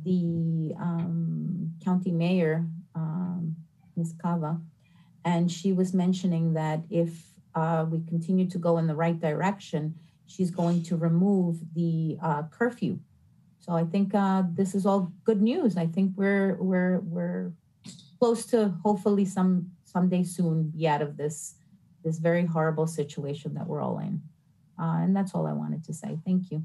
the um, county mayor, um, Ms. Cava, and she was mentioning that if uh, we continue to go in the right direction, she's going to remove the uh, curfew. So I think uh, this is all good news. I think we're we're we're close to hopefully some someday soon be out of this this very horrible situation that we're all in. Uh, and that's all I wanted to say. Thank you.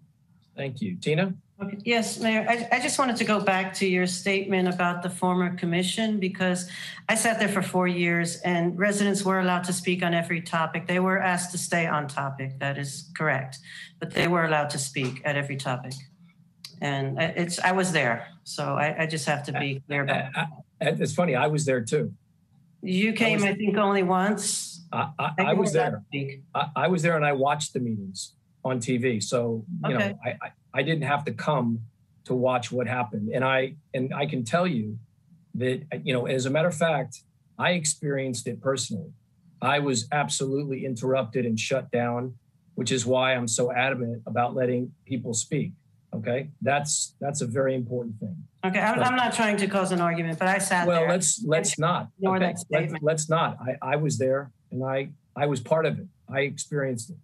Thank you. Tina? Okay. Yes, Mayor, I, I just wanted to go back to your statement about the former commission because I sat there for four years and residents were allowed to speak on every topic. They were asked to stay on topic. That is correct. But they were allowed to speak at every topic. And it's, I was there. So I, I just have to uh, be clear about uh, that. And It's funny, I was there too. You came, I think, only once. I, I, I I was there. I, I was there and I watched the meetings on TV. So, you Okay. know, I, I, I didn't have to come to watch what happened. And I, and I can tell you that, you know, as a matter of fact, I experienced it personally. I was absolutely interrupted and shut down, which is why I'm so adamant about letting people speak. Okay. That's, that's a very important thing. Okay, I'm, I'm not trying to cause an argument, but I sat Well, there. let's, let's not. Ignore Okay, that let's, statement. let's not. I, I was there and I, I was part of it. I experienced it.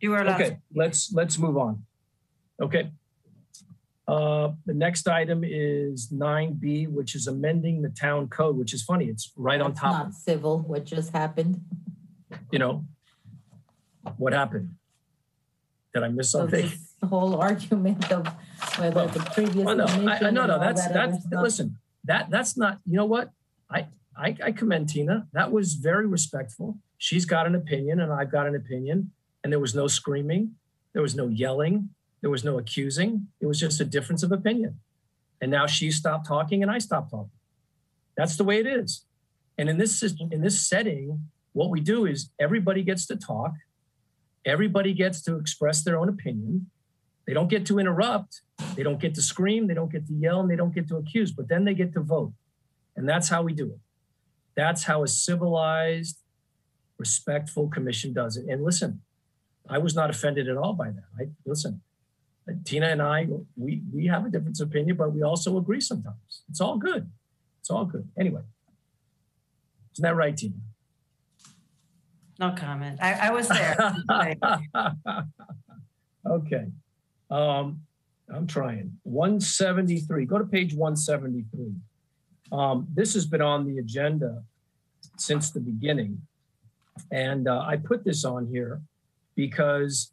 You were allowed. Okay, let's, let's move on. Okay. Uh, the next item is nine B, which is amending the town code, which is funny. It's right on top, not civil, what just happened. you know. What happened? Did I miss So whole argument of whether the previous Oh, no, I, I, no, no, that's, that that's, listen, that, that's not, you know what? I, I, I commend Tina. That was very respectful. She's got an opinion and I've got an opinion. And there was no screaming. There was no yelling. There was no accusing. It was just a difference of opinion. And now she stopped talking and I stopped talking. That's the way it is. And in this, in this setting, what we do is everybody gets to talk. Everybody gets to express their own opinion. They don't get to interrupt. They don't get to scream. They don't get to yell and they don't get to accuse, but then they get to vote. And that's how we do it. That's how a civilized, respectful commission does it. And listen, I was not offended at all by that. I listen, Tina and I, we we have a difference of opinion, but we also agree sometimes. It's all good. It's all good. Anyway, isn't that right, Tina? No comment. I, I was there. okay. Um, I'm trying. 173. Go to page 173. Um, this has been on the agenda since the beginning. And uh, I put this on here because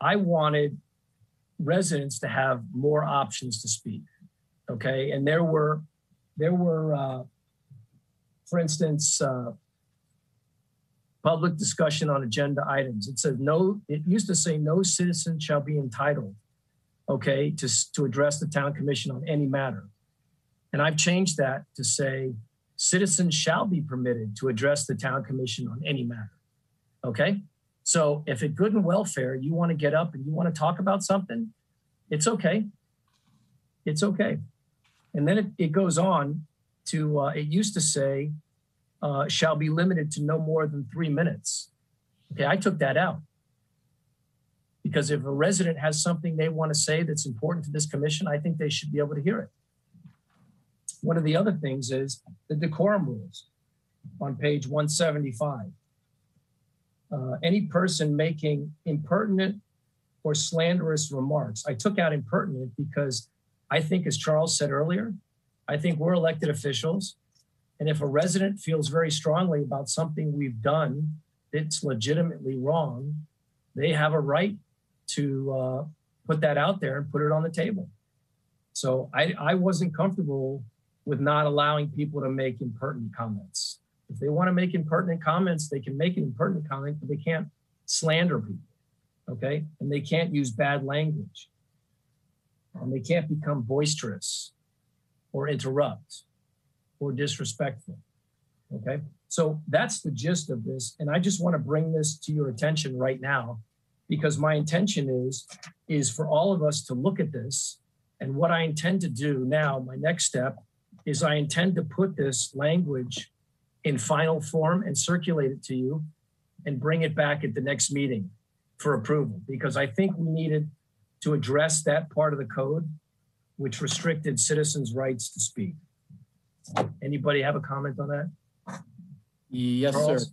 I wanted residents to have more options to speak. Okay. And there were, there were, uh, for instance, uh, public discussion on agenda items. It says no, it used to say no citizen shall be entitled, okay, to, to address the town commission on any matter. And I've changed that to say citizens shall be permitted to address the town commission on any matter. Okay. So if at good and welfare, you want to get up and you want to talk about something, it's okay. It's okay. And then it, it goes on to, uh, it used to say, uh, shall be limited to no more than three minutes. Okay, I took that out. Because if a resident has something they want to say that's important to this commission, I think they should be able to hear it. One of the other things is the decorum rules on page 175. Uh, any person making impertinent or slanderous remarks. I took out impertinent because I think, as Charles said earlier, I think we're elected officials. And if a resident feels very strongly about something we've done that's legitimately wrong, they have a right to uh, put that out there and put it on the table. So I, I wasn't comfortable with not allowing people to make impertinent comments. If they want to make impertinent comments, they can make an impertinent comment, but they can't slander people. Okay. And they can't use bad language. And they can't become boisterous or interrupt or disrespectful. Okay. So that's the gist of this. And I just want to bring this to your attention right now because my intention is is for all of us to look at this and what I intend to do now, my next step is I intend to put this language in final form and circulate it to you and bring it back at the next meeting for approval because I think we needed to address that part of the code which restricted citizens' rights to speak. Anybody have a comment on that? Yes, Charles? sir.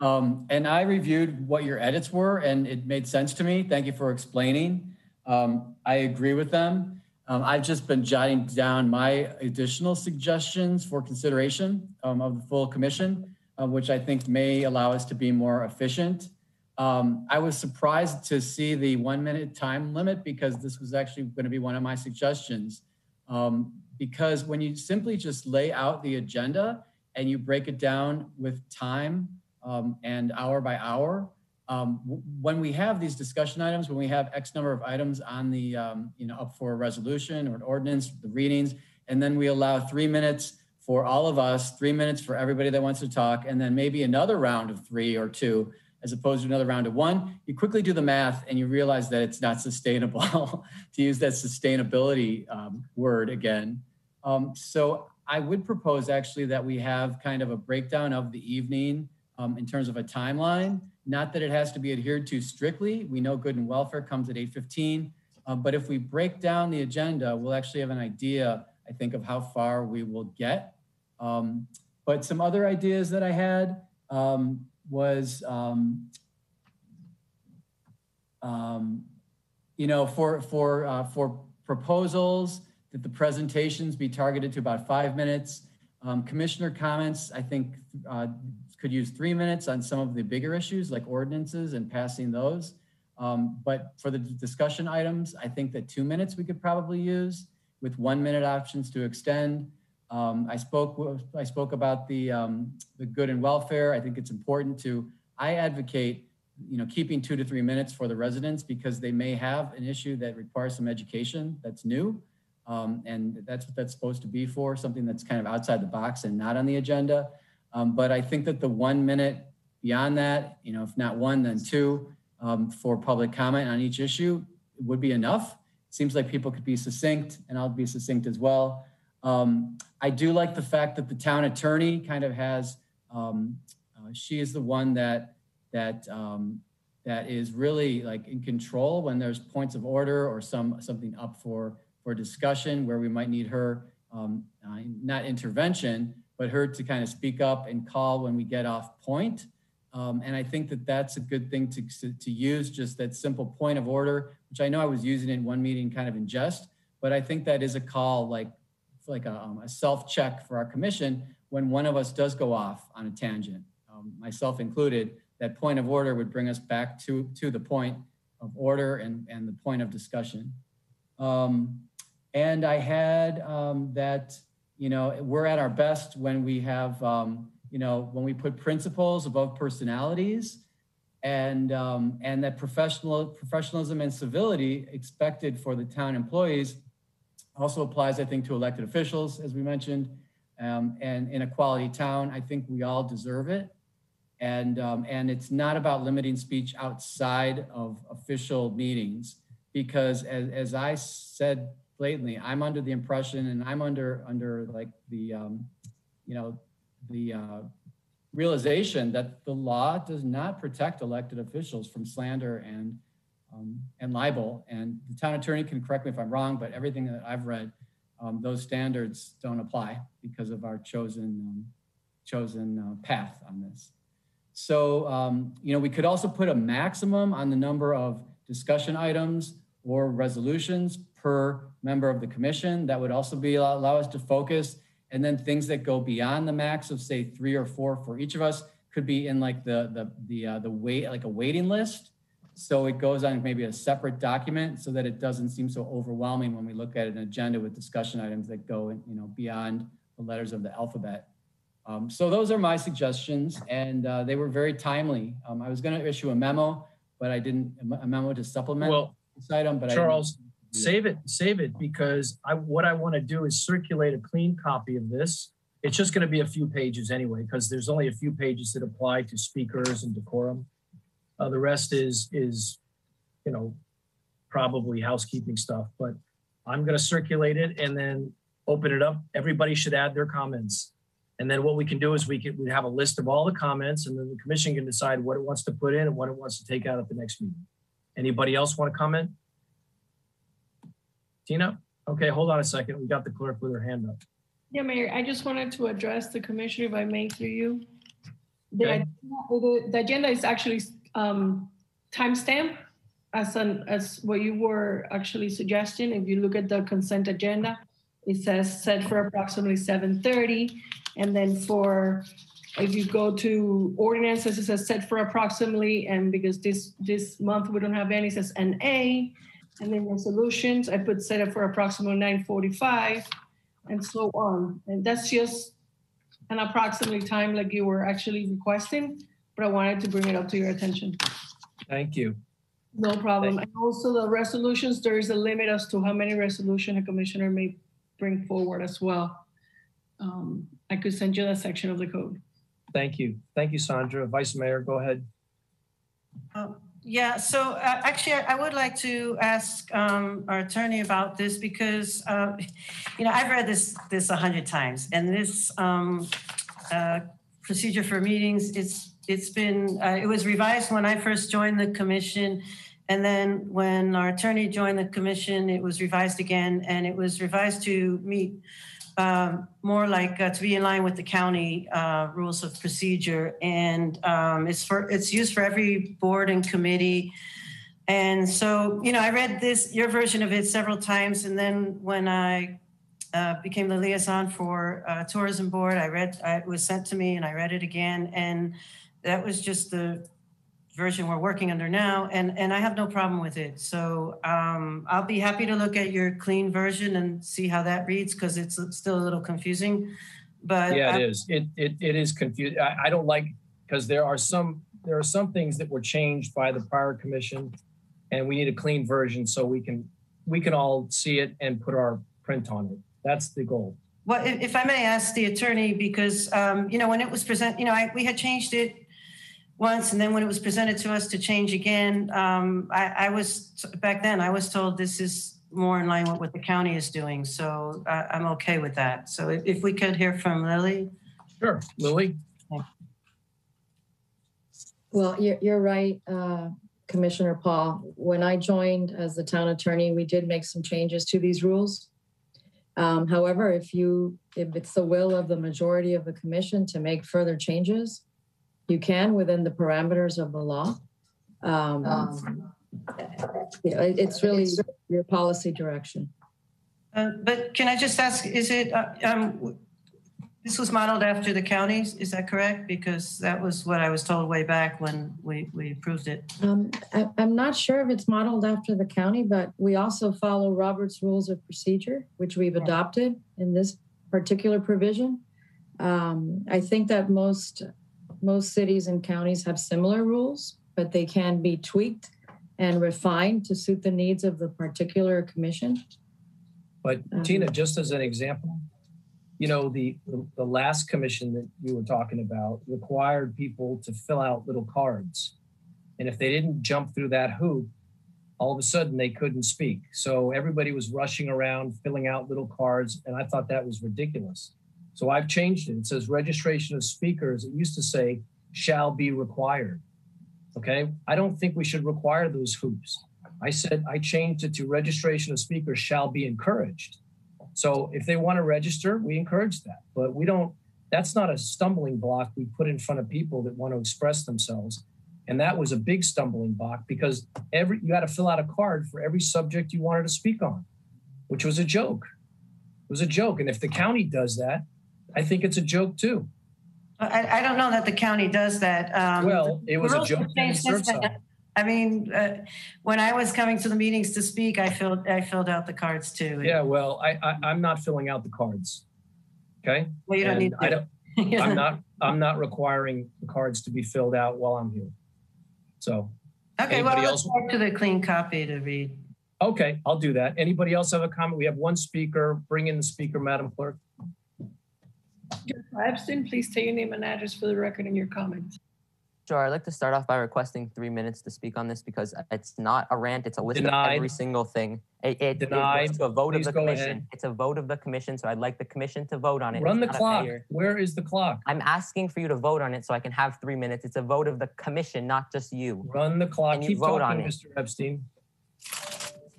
Um, and I reviewed what your edits were and it made sense to me. Thank you for explaining. Um, I agree with them. Um, I've just been jotting down my additional suggestions for consideration um, of the full commission, uh, which I think may allow us to be more efficient. Um, I was surprised to see the one minute time limit because this was actually going to be one of my suggestions. Um, because when you simply just lay out the agenda and you break it down with time um, and hour by hour, um, w- when we have these discussion items, when we have X number of items on the, um, you know, up for a resolution or an ordinance, the readings, and then we allow three minutes for all of us, three minutes for everybody that wants to talk, and then maybe another round of three or two, as opposed to another round of one, you quickly do the math and you realize that it's not sustainable, to use that sustainability um, word again. Um, so I would propose actually that we have kind of a breakdown of the evening um, in terms of a timeline. Not that it has to be adhered to strictly. We know good and welfare comes at 8:15, um, but if we break down the agenda, we'll actually have an idea, I think, of how far we will get. Um, but some other ideas that I had um, was, um, um, you know, for for uh, for proposals that the presentations be targeted to about five minutes. Um, commissioner comments, I think, uh, could use three minutes on some of the bigger issues like ordinances and passing those. Um, but for the discussion items, I think that two minutes we could probably use with one minute options to extend. Um, I spoke I spoke about the um, the good and welfare. I think it's important to I advocate you know keeping two to three minutes for the residents because they may have an issue that requires some education that's new. Um, and that's what that's supposed to be for, something that's kind of outside the box and not on the agenda. Um, but I think that the one minute beyond that, you know, if not one, then two um, for public comment on each issue would be enough. It Seems like people could be succinct, and I'll be succinct as well. Um, I do like the fact that the town attorney kind of has, um, uh, she is the one that that um, that is really like in control when there's points of order or some something up for for discussion where we might need her, um, uh, not intervention, but her to kind of speak up and call when we get off point. Um, and I think that that's a good thing to, to use, just that simple point of order, which I know I was using in one meeting kind of in jest, but I think that is a call like, like a, um, a self check for our commission when one of us does go off on a tangent, um, myself included, that point of order would bring us back to, to the point of order and, and the point of discussion. Um, and I had um, that, you know, we're at our best when we have, um, you know, when we put principles above personalities and, um, and that professional professionalism and civility expected for the town employees also applies, I think, to elected officials, as we mentioned. Um, and in a quality town, I think we all deserve it. And, um, and it's not about limiting speech outside of official meetings because as, as I said blatantly, I'm under the impression and I'm under, under like the, um, you know, the uh, realization that the law does not protect elected officials from slander and, um, and libel. And the town attorney can correct me if I'm wrong, but everything that I've read, um, those standards don't apply because of our chosen, um, chosen uh, path on this. So, um, you know, we could also put a maximum on the number of discussion items or resolutions per member of the commission. That would also be allow, allow us to focus. And then things that go beyond the max of say three or four for each of us could be in like the the the uh, the wait like a waiting list. So it goes on maybe a separate document so that it doesn't seem so overwhelming when we look at an agenda with discussion items that go you know beyond the letters of the alphabet. Um, so those are my suggestions, and uh, they were very timely. Um, I was going to issue a memo, but I didn't a memo to supplement Well, this item. But Charles, save it, save it, because I, what I want to do is circulate a clean copy of this. It's just going to be a few pages anyway, because there's only a few pages that apply to speakers and decorum. Uh, the rest is, is, you know, probably housekeeping stuff, but I'm going to circulate it and then open it up. Everybody should add their comments. And then what we can do is we can, we have a list of all the comments and then the commission can decide what it wants to put in and what it wants to take out at the next meeting. Anybody else want to comment? Tina? Okay, hold on a second. We got the clerk with her hand up. Yeah, Mayor, I just wanted to address the commissioner, if I may, through you. The, Okay. agenda- the, the agenda is actually um, timestamp as an, as what you were actually suggesting. If you look at the consent agenda, it says set for approximately 7:30. And then for, if you go to ordinances, it says set for approximately, and because this, this month we don't have any, it says NA. And then resolutions, I put set up for approximately 9:45 and so on. And that's just an approximately time like you were actually requesting, but I wanted to bring it up to your attention. Thank you. No problem. And also the resolutions, there is a limit as to how many resolution a commissioner may bring forward as well. Um, I could send you that section of the code. Thank you. Thank you, Sandra. Vice Mayor, go ahead. Um, Yeah, so uh, actually, I I would like to ask um, our attorney about this because, uh, you know, I've read this, this a hundred times. And this um, uh, procedure for meetings, it's, it's been, uh, it was revised when I first joined the commission. And then when our attorney joined the commission, it was revised again. And it was revised to meet um, more like uh, to be in line with the county uh, rules of procedure. And um, it's for it's used for every board and committee. And so, you know, I read this your version of it several times, and then when I uh, became the liaison for uh, tourism board, I read I, it was sent to me, and I read it again, and that was just the version we're working under now, and and I have no problem with it. So um, I'll be happy to look at your clean version and see how that reads because it's still a little confusing. But Yeah, I- it is. It, it, it is confusing. I, I don't like, because there are some, there are some things that were changed by the prior commission. And we need a clean version so we can, we can all see it and put our print on it. That's the goal. Well, if, if I may ask the attorney, because, um, you know, when it was present, you know, I, we had changed it once, and then when it was presented to us to change again, um, I, I was, back then, I was told this is more in line with what the county is doing, so I, I'm okay with that. So if, if we could hear from Lily? Sure, Lily? Well, you're, you're right, uh, Commissioner Paul. When I joined as the town attorney, we did make some changes to these rules. Um, however, if you, if it's the will of the majority of the commission to make further changes, you can within the parameters of the law. Um, you know, it- it's really your policy direction. Uh, But can I just ask, is it, uh, um, this was modeled after the counties, is that correct? Because that was what I was told way back when we, we approved it. Um, I, I'm not sure if it's modeled after the county, but we also follow Robert's Rules of Procedure, which we've adopted in this particular provision. Um, I think that most, most cities and counties have similar rules, but they can be tweaked and refined to suit the needs of the particular commission. But Tina, um, just as an example, you know, the, the, the last commission that you were talking about required people to fill out little cards. And if they didn't jump through that hoop, all of a sudden they couldn't speak. So everybody was rushing around, filling out little cards. And I thought that was ridiculous. So I've changed it. It says registration of speakers. It used to say shall be required. Okay. I don't think we should require those hoops. I said I changed it to registration of speakers shall be encouraged. So if they want to register, we encourage that. But we don't, that's not a stumbling block we put in front of people that want to express themselves. And that was a big stumbling block because every you had to fill out a card for every subject you wanted to speak on, which was a joke. It was a joke. And if the county does that, I think it's a joke too. I, I don't know that the county does that. Um, Well, it was a joke have changed then in since then. Surfside. I mean, uh, when I was coming to the meetings to speak, I filled, I filled out the cards too. Yeah, well, I, I I'm not filling out the cards. Okay. Well, you don't And need I don't, I'm not. I'm not requiring the cards to be filled out while I'm here. So. Okay, well, let's else? go to the clean copy to read. Okay, I'll do that. Anybody else have a comment? We have one speaker. Bring in the speaker, Madam Clerk. Jeff Epstein, please state your name and address for the record and your comments. Sure. I'd like to start off by requesting three minutes to speak on this because it's not a rant. It's a list of every single thing. It, it, it goes Denied. to a vote Please of the go commission. ahead. It's a vote of the commission. So I'd like the commission to vote on it. Run the It's not a clock. mayor. Where is the clock? I'm asking for you to vote on it so I can have three minutes. It's a vote of the commission, not just you. Run the clock. And you Keep vote talking, on it. Mr. Epstein.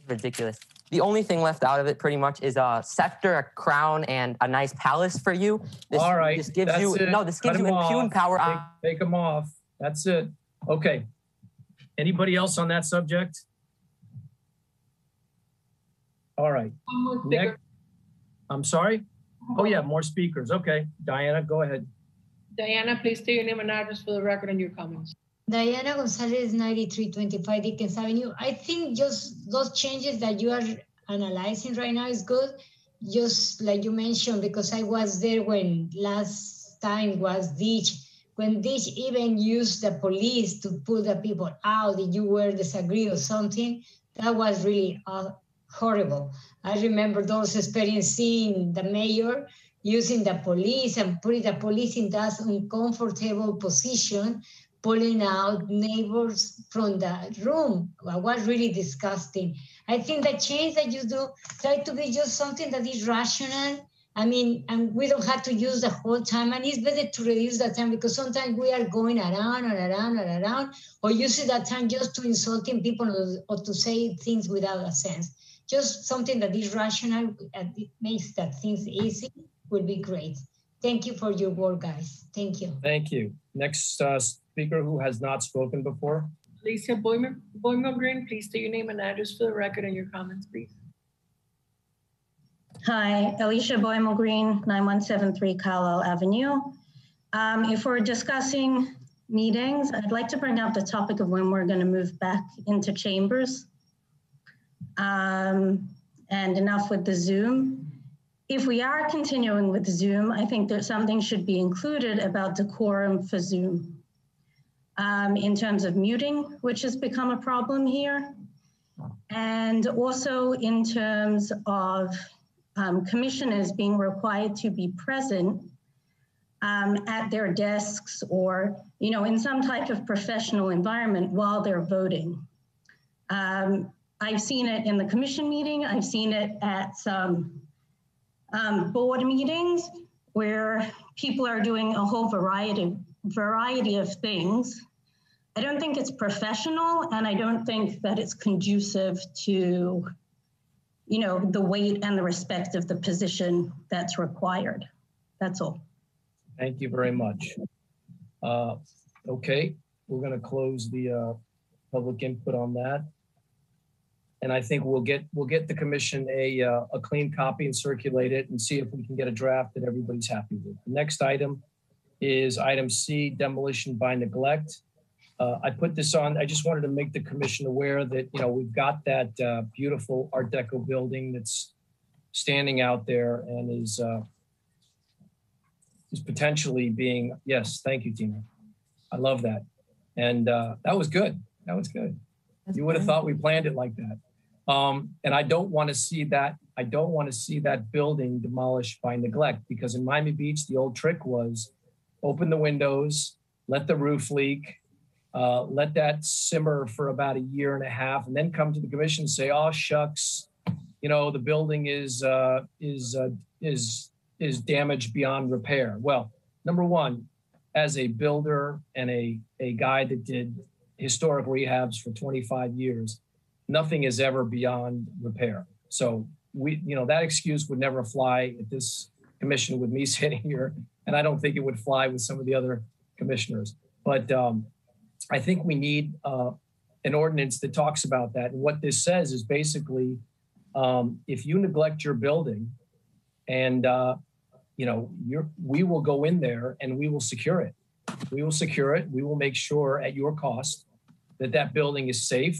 ridiculous. The only thing left out of it pretty much is a scepter, a crown, and a nice palace for you. This, All right. This gives that's you it. no. This Cut gives you him impugn off. power. Uh, take, on- take them off. That's it. Okay. Anybody else on that subject? All right. One more speaker. Next. I'm sorry. Oh yeah, more speakers. Okay, Diana, go ahead. Diana, please state your name and address for the record and your comments. Diana Gonzalez, 9325 Dickens Avenue. I think just those changes that you are analyzing right now is good. Just like you mentioned, because I was there when last time was Dietch, when Dietch even used the police to pull the people out, did you were disagree or something? That was really uh, horrible. I remember those experiences seeing the mayor using the police and putting the police in that uncomfortable position pulling out neighbors from the room. It was really disgusting. I think the change that you do try to be just something that is rational. I mean, and we don't have to use the whole time. And it's better to reduce the time because sometimes we are going around and around and around, or using that time just to insulting people or, to say things without a sense. Just something that is rational and it makes that things easy would be great. Thank you for your work, guys. Thank you. Thank you. Next uh, speaker who has not spoken before. Alicia Boymer, Boymer Green, please state your name and address for the record and your comments, please. Hi, Alicia Boymel Green, 9173 Carlisle Avenue. Um, If we're discussing meetings, I'd like to bring up the topic of when we're going to move back into chambers. Um, And enough with the Zoom. If we are continuing with Zoom, I think that something should be included about decorum for Zoom. Um, In terms of muting, which has become a problem here. And also in terms of um, commissioners being required to be present um, at their desks or, you know, in some type of professional environment while they're voting. Um, I've seen it in the commission meeting. I've seen it at some um, board meetings where people are doing a whole variety variety of things. I don't think it's professional, and I don't think that it's conducive to you know, the weight and the respect of the position that's required. That's all. Thank you very much. Uh, Okay, we're going to close the uh, public input on that. And I think we'll get, we'll get the commission a, uh, a clean copy and circulate it and see if we can get a draft that everybody's happy with. The next item is item C, demolition by neglect. Uh, I put this on, I just wanted to make the commission aware that, you know, we've got that uh, beautiful Art Deco building that's standing out there and is, uh, is potentially being, yes, thank you, Tina. I love that. And uh, that was good. That was good. You would have thought we planned it like that. Um, and I don't want to see that. I don't want to see that building demolished by neglect because in Miami Beach, the old trick was open the windows, let the roof leak, uh, let that simmer for about a year and a half, and then come to the commission and say, "Oh shucks, you know the building is uh, is uh, is is damaged beyond repair." Well, number one, as a builder and a a guy that did historic rehabs for 25 years, nothing is ever beyond repair. So we, you know, that excuse would never fly at this commission with me sitting here, and I don't think it would fly with some of the other commissioners. But um, I think we need uh, an ordinance that talks about that. And what this says is basically, um, if you neglect your building, and uh, you know, we will go in there and we will secure it. We will secure it. We will make sure at your cost that that building is safe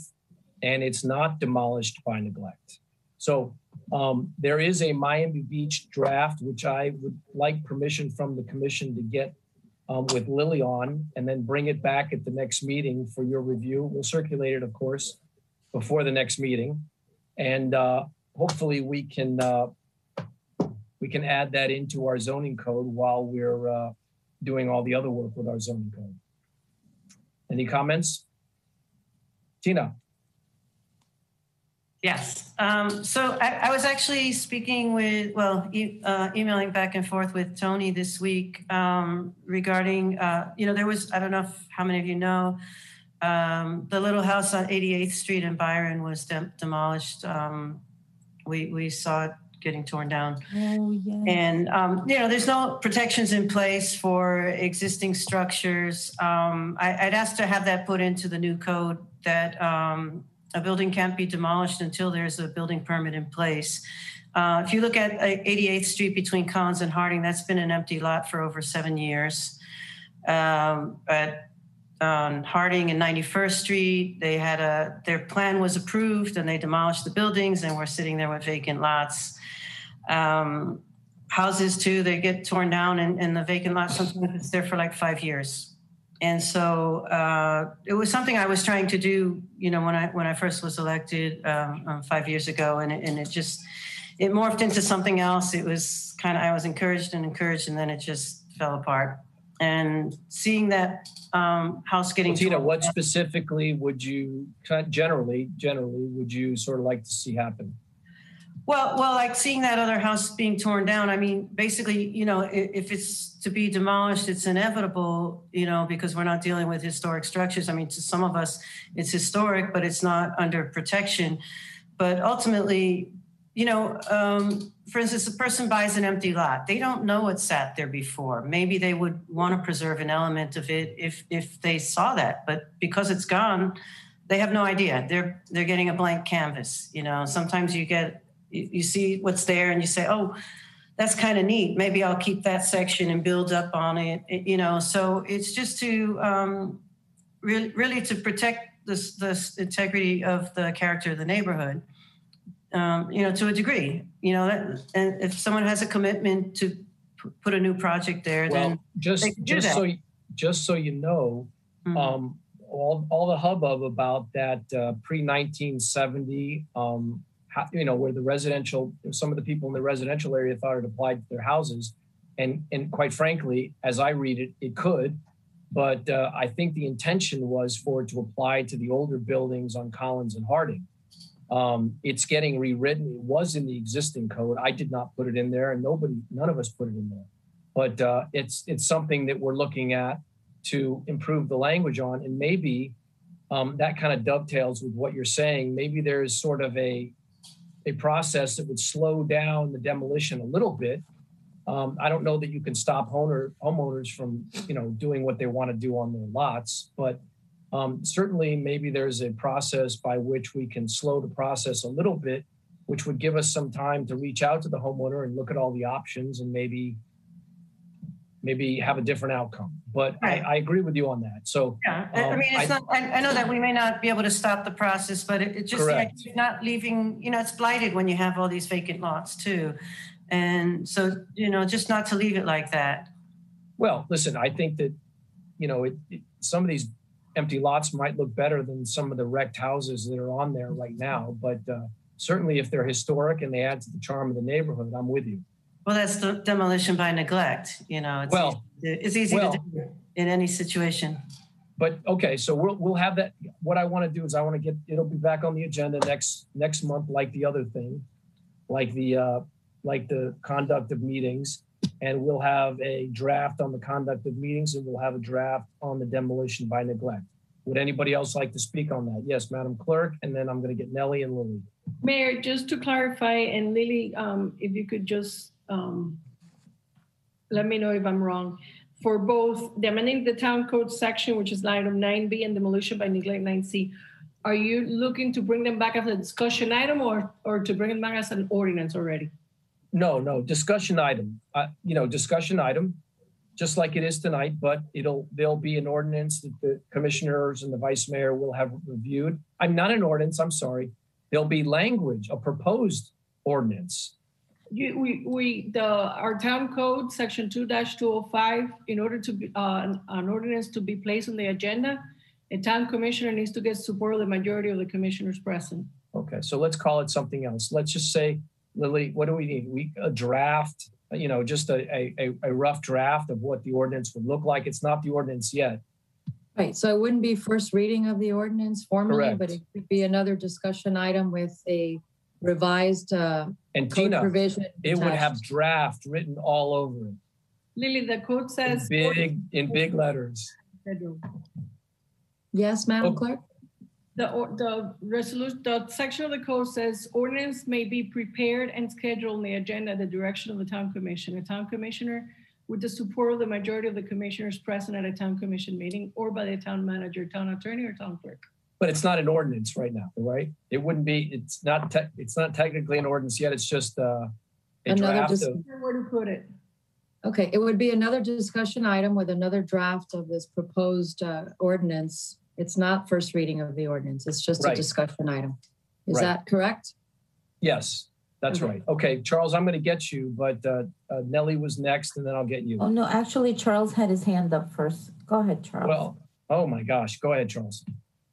and it's not demolished by neglect. So um, there is a Miami Beach draft, which I would like permission from the commission to get um, with Lily on and then bring it back at the next meeting for your review. We'll circulate it, of course, before the next meeting. And uh, hopefully we can uh, we can add that into our zoning code while we're uh, doing all the other work with our zoning code. Any comments? Tina? Yes. Um, so I, I, was actually speaking with, well, e- uh, emailing back and forth with Tony this week um, regarding, uh, you know, there was, I don't know if, how many of you know, um, the little house on 88th Street in Byron was dem- demolished. Um, we, we saw it getting torn down. Oh, yeah. And, um, you know, there's no protections in place for existing structures. Um, I, would asked to have that put into the new code that um, a building can't be demolished until there's a building permit in place. Uh, if you look at 88th uh, Street between Collins and Harding, that's been an empty lot for over seven years. Um, at on Harding and 91st Street, they had a their plan was approved and they demolished the buildings and we're sitting there with vacant lots. Um, houses too, they get torn down and, and the vacant lot sometimes it's there for like five years. And so uh, it was something I was trying to do, you know, when I when I first was elected um, um, five years ago, and it, and it just it morphed into something else. It was kind of I was encouraged and encouraged, and then it just fell apart. And seeing that um, house getting well, Tina, what specifically would you generally generally would you sort of like to see happen? Well, well, like seeing that other house being torn down. I mean, basically, you know, if it's to be demolished, it's inevitable, you know, because we're not dealing with historic structures. I mean, to some of us, it's historic, but it's not under protection. But ultimately, you know, um, for instance, a person buys an empty lot. They don't know it sat there before. Maybe they would want to preserve an element of it if if they saw that, but because it's gone, they have no idea. They're they're getting a blank canvas. You know, sometimes you get you, you see what's there and you say, oh, that's kind of neat. Maybe I'll keep that section and build up on it. You know, so it's just to um, really, really to protect this, this integrity of the character of the neighborhood. Um, you know, to a degree. You know, that, and if someone has a commitment to p- put a new project there, well, then just just so you, just so you know, mm-hmm. um, all all the hubbub about that uh, pre 1970 um, you know, where the residential, some of the people in the residential area thought it applied to their houses. And, and quite frankly, as I read it, it could. But uh, I think the intention was for it to apply to the older buildings on Collins and Harding. Um, it's getting rewritten. It was in the existing code. I did not put it in there, and nobody, none of us put it in there. But uh, it's it's something that we're looking at to improve the language on, and maybe um, that kind of dovetails with what you're saying. Maybe there's sort of a a process that would slow down the demolition a little bit. Um, I don't know that you can stop owner, homeowners from, you know, doing what they want to do on their lots, but um, certainly maybe there's a process by which we can slow the process a little bit, which would give us some time to reach out to the homeowner and look at all the options and maybe maybe have a different outcome. But right. I, I, agree with you on that. So yeah, um, I mean, it's I, not. I, I, know that we may not be able to stop the process, but it, it just like not leaving. You know, it's blighted when you have all these vacant lots too, and so you know, just not to leave it like that. Well, listen, I think that you know, it, it, some of these empty lots might look better than some of the wrecked houses that are on there right now. But uh, certainly if they're historic and they add to the charm of the neighborhood, I'm with you. Well, that's the demolition by neglect, you know. It's Well, easy to- It's easy to do in any situation. But okay, so we'll we'll have that. What I want to do is I want to get it'll be back on the agenda next next month, like the other thing, like the uh, like the conduct of meetings, and we'll have a draft on the conduct of meetings, and we'll have a draft on the demolition by neglect. Would anybody else like to speak on that? Yes, Madam Clerk, and then I'm going to get Nellie and Lily. Mayor, just to clarify, and Lily, um, if you could just, um, let me know if I'm wrong. For both the amending the town code section, which is item nine B and demolition by neglect nine C, are you looking to bring them back as a discussion item or, or to bring them back as an ordinance already? No, no, discussion item. Uh, you know, discussion item, just like it is tonight, but it'll, there'll be an ordinance that the commissioners and the vice mayor will have reviewed. I'm not an ordinance, I'm sorry. There'll be language, a proposed ordinance. You, we, we, the, our town code, section two two oh five, in order to be, uh, an- an ordinance to be placed on the agenda, a town commissioner needs to get support of the majority of the commissioners present. Okay, so let's call it something else. Let's just say, Lily, what do we need? We, a draft, you know, just a, a, a- a rough draft of what the ordinance would look like. It's not the ordinance yet. Right, so it wouldn't be first reading of the ordinance formally, but it could be another discussion item with a revised uh, And code Tina, provision. it would have draft written all over it, Lily, the code in says. big, in big letters. Yes, Oh. Madam Clerk? The, the resolution, the section of the code says ordinance may be prepared and scheduled on the agenda at the direction of the town commission. A town commissioner with the support of the majority of the commissioners present at a town commission meeting or by the town manager, town attorney, or town clerk. But it's not an ordinance right now, right? It wouldn't be, it's not, tech it's not technically an ordinance yet. It's just uh, a Another draft dis- of, Where to put it? Okay, it would be another discussion item with another draft of this proposed uh, ordinance. It's not first reading of the ordinance, it's just a discussion item. Is Right. that correct? yes, that's Okay. right. Okay, Charles, I'm going to get you, but uh, uh, Nellie was next and then I'll get you. Oh, no, actually, Charles had his hand up first. Go ahead, Charles. Well, oh my gosh, go ahead, Charles.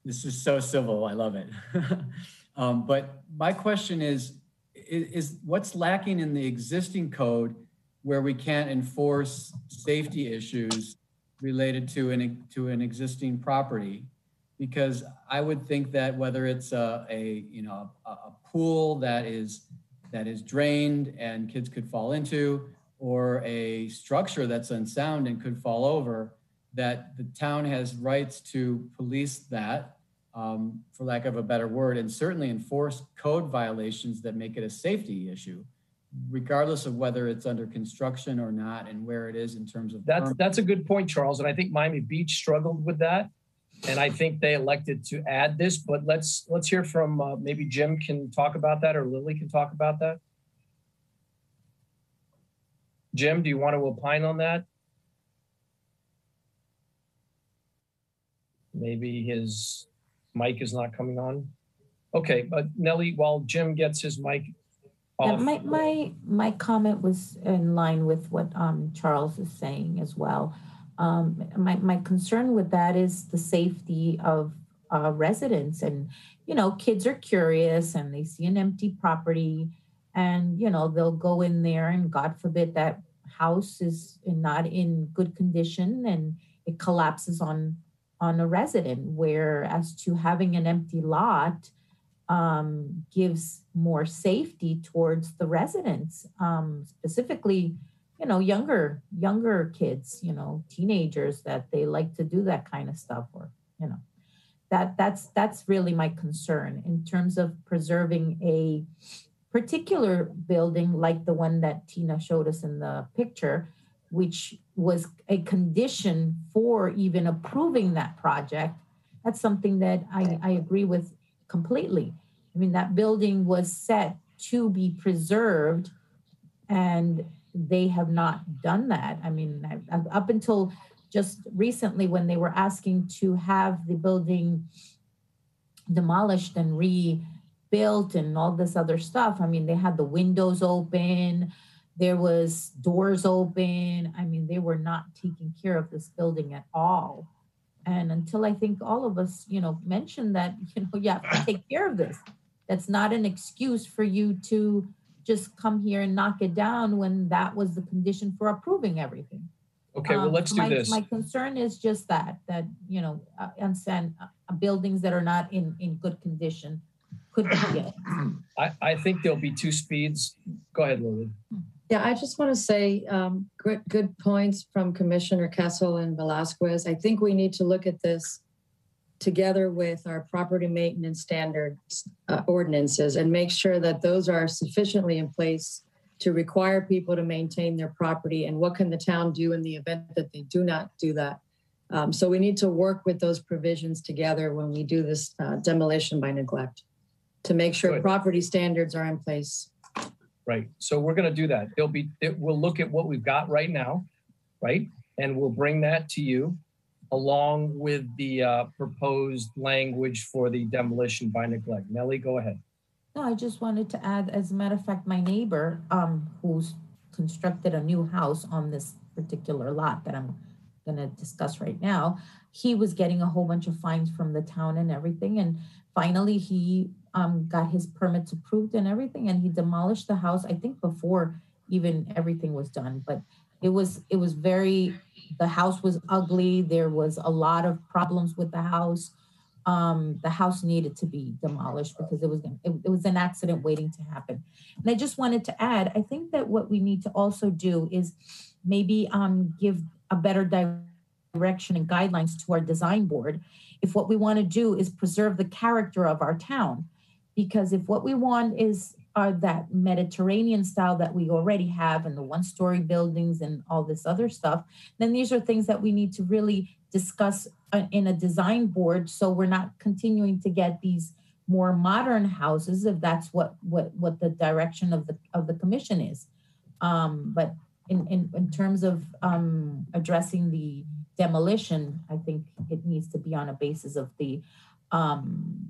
This is so civil. I love it. um, but my question is, is, is what's lacking in the existing code where we can't enforce safety issues related to an, to an existing property? Because I would think that whether it's a, a you know, a, a pool that is, that is drained and kids could fall into, or a structure that's unsound and could fall over, that the town has rights to police that, um, for lack of a better word, and certainly enforce code violations that make it a safety issue, regardless of whether it's under construction or not and where it is in terms of. That's permit. that's a good point, Charles. And I think Miami Beach struggled with that, and I think they elected to add this. But let's let's hear from uh, maybe Jim can talk about that, or Lily can talk about that. Jim, do you want to opine on that? Maybe his mic is not coming on. Okay, but Nellie, while Jim gets his mic Yeah, off, my, my, my comment was in line with what um, Charles is saying as well. Um, my, my concern with that is the safety of uh, residents and, you know, kids are curious and they see an empty property and, you know, they'll go in there and God forbid that house is not in good condition and it collapses on, on a resident. Whereas to having an empty lot, um, gives more safety towards the residents, um, specifically, you know, younger younger kids, you know, teenagers that they like to do that kind of stuff, or you know, that that's that's really my concern in terms of preserving a particular building like the one that Tina showed us in the picture, which was a condition for even approving that project. That's something that I, I agree with completely. I mean, that building was set to be preserved and they have not done that. I mean, I- I- up until just recently when they were asking to have the building demolished and rebuilt and all this other stuff. I mean, they had the windows open, there was doors open. I mean, they were not taking care of this building at all. And until I think all of us, you know, mentioned that, you know, you have to take care of this. That's not an excuse for you to just come here and knock it down when that was the condition for approving everything. Okay, well, Um, let's do my- this. My concern is just that, that, you know, uh, and send uh, buildings that are not in, in good condition could be. I, I think there'll be two speeds. Go ahead, Lily. Yeah, I just want to say, um, good, good points from Commissioner Kesl and Velasquez. I think we need to look at this together with our property maintenance standards uh, ordinances and make sure that those are sufficiently in place to require people to maintain their property and what can the town do in the event that they do not do that. Um, so we need to work with those provisions together when we do this uh, demolition by neglect to make sure Good. property standards are in place. Right. So we're going to do that. There'll be, it, we'll look at what we've got right now, right? And we'll bring that to you along with the uh, proposed language for the demolition by neglect. Nellie, go ahead. No, I just wanted to add, as a matter of fact, my neighbor, um, who's constructed a new house on this particular lot that I'm gonna discuss right now, he was getting a whole bunch of fines from the town and everything, and finally he um got his permits approved and everything, and he demolished the house, I think before even everything was done, but it was, it was very, the house was ugly, there was a lot of problems with the house um, the house needed to be demolished because it was it, it was an accident waiting to happen. And I just wanted to add, I think that what we need to also do is maybe um, give a better direction and guidelines to our design board. If what we want to do is preserve the character of our town, because if what we want is are that Mediterranean style that we already have and the one-story buildings and all this other stuff, then these are things that we need to really discuss uh, in a design board. So we're not continuing to get these more modern houses if that's what what what the direction of the of the commission is. Um but in in, in terms of um addressing the demolition i think it needs to be on a basis of the um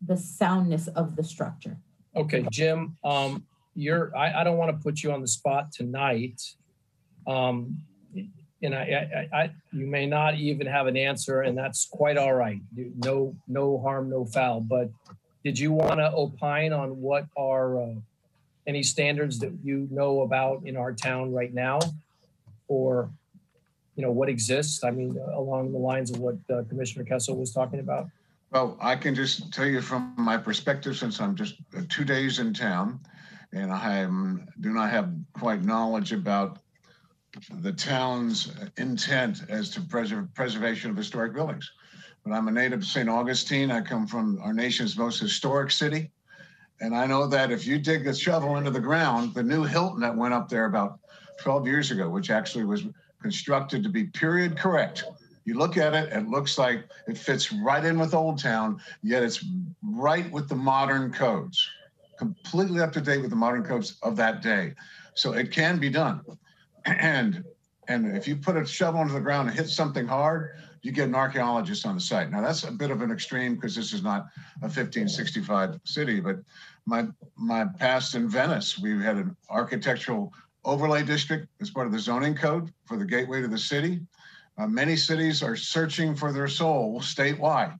the soundness of the structure Okay, Jim, um, you're, I, I don't want to put you on the spot tonight. Um, and I, I, I, you may not even have an answer and that's quite all right. No, no harm, no foul, but did you want to opine on what are, uh, any standards that you know about in our town right now? Or, you know, what exists? I mean, along the lines of what uh, Commissioner Kesl was talking about? Well, I can just tell you from my perspective, since I'm just uh, two days in town, and I am, do not have quite knowledge about the town's intent as to preser- preservation of historic buildings. But I'm a native of St. Augustine. I come from our nation's most historic city. And I know that if you dig a shovel into the ground, the new Hilton that went up there about 12 years ago, which actually was constructed to be period correct, you look at it, it looks like it fits right in with Old Town, yet it's right with the modern codes, completely up to date with the modern codes of that day. So it can be done. And and if you put a shovel into the ground and hit something hard, you get an archaeologist on the site. Now that's a bit of an extreme because this is not a 1565 city, but my my past in Venice, we had an architectural overlay district as part of the zoning code for the gateway to the city. Uh, many cities are searching for their soul statewide.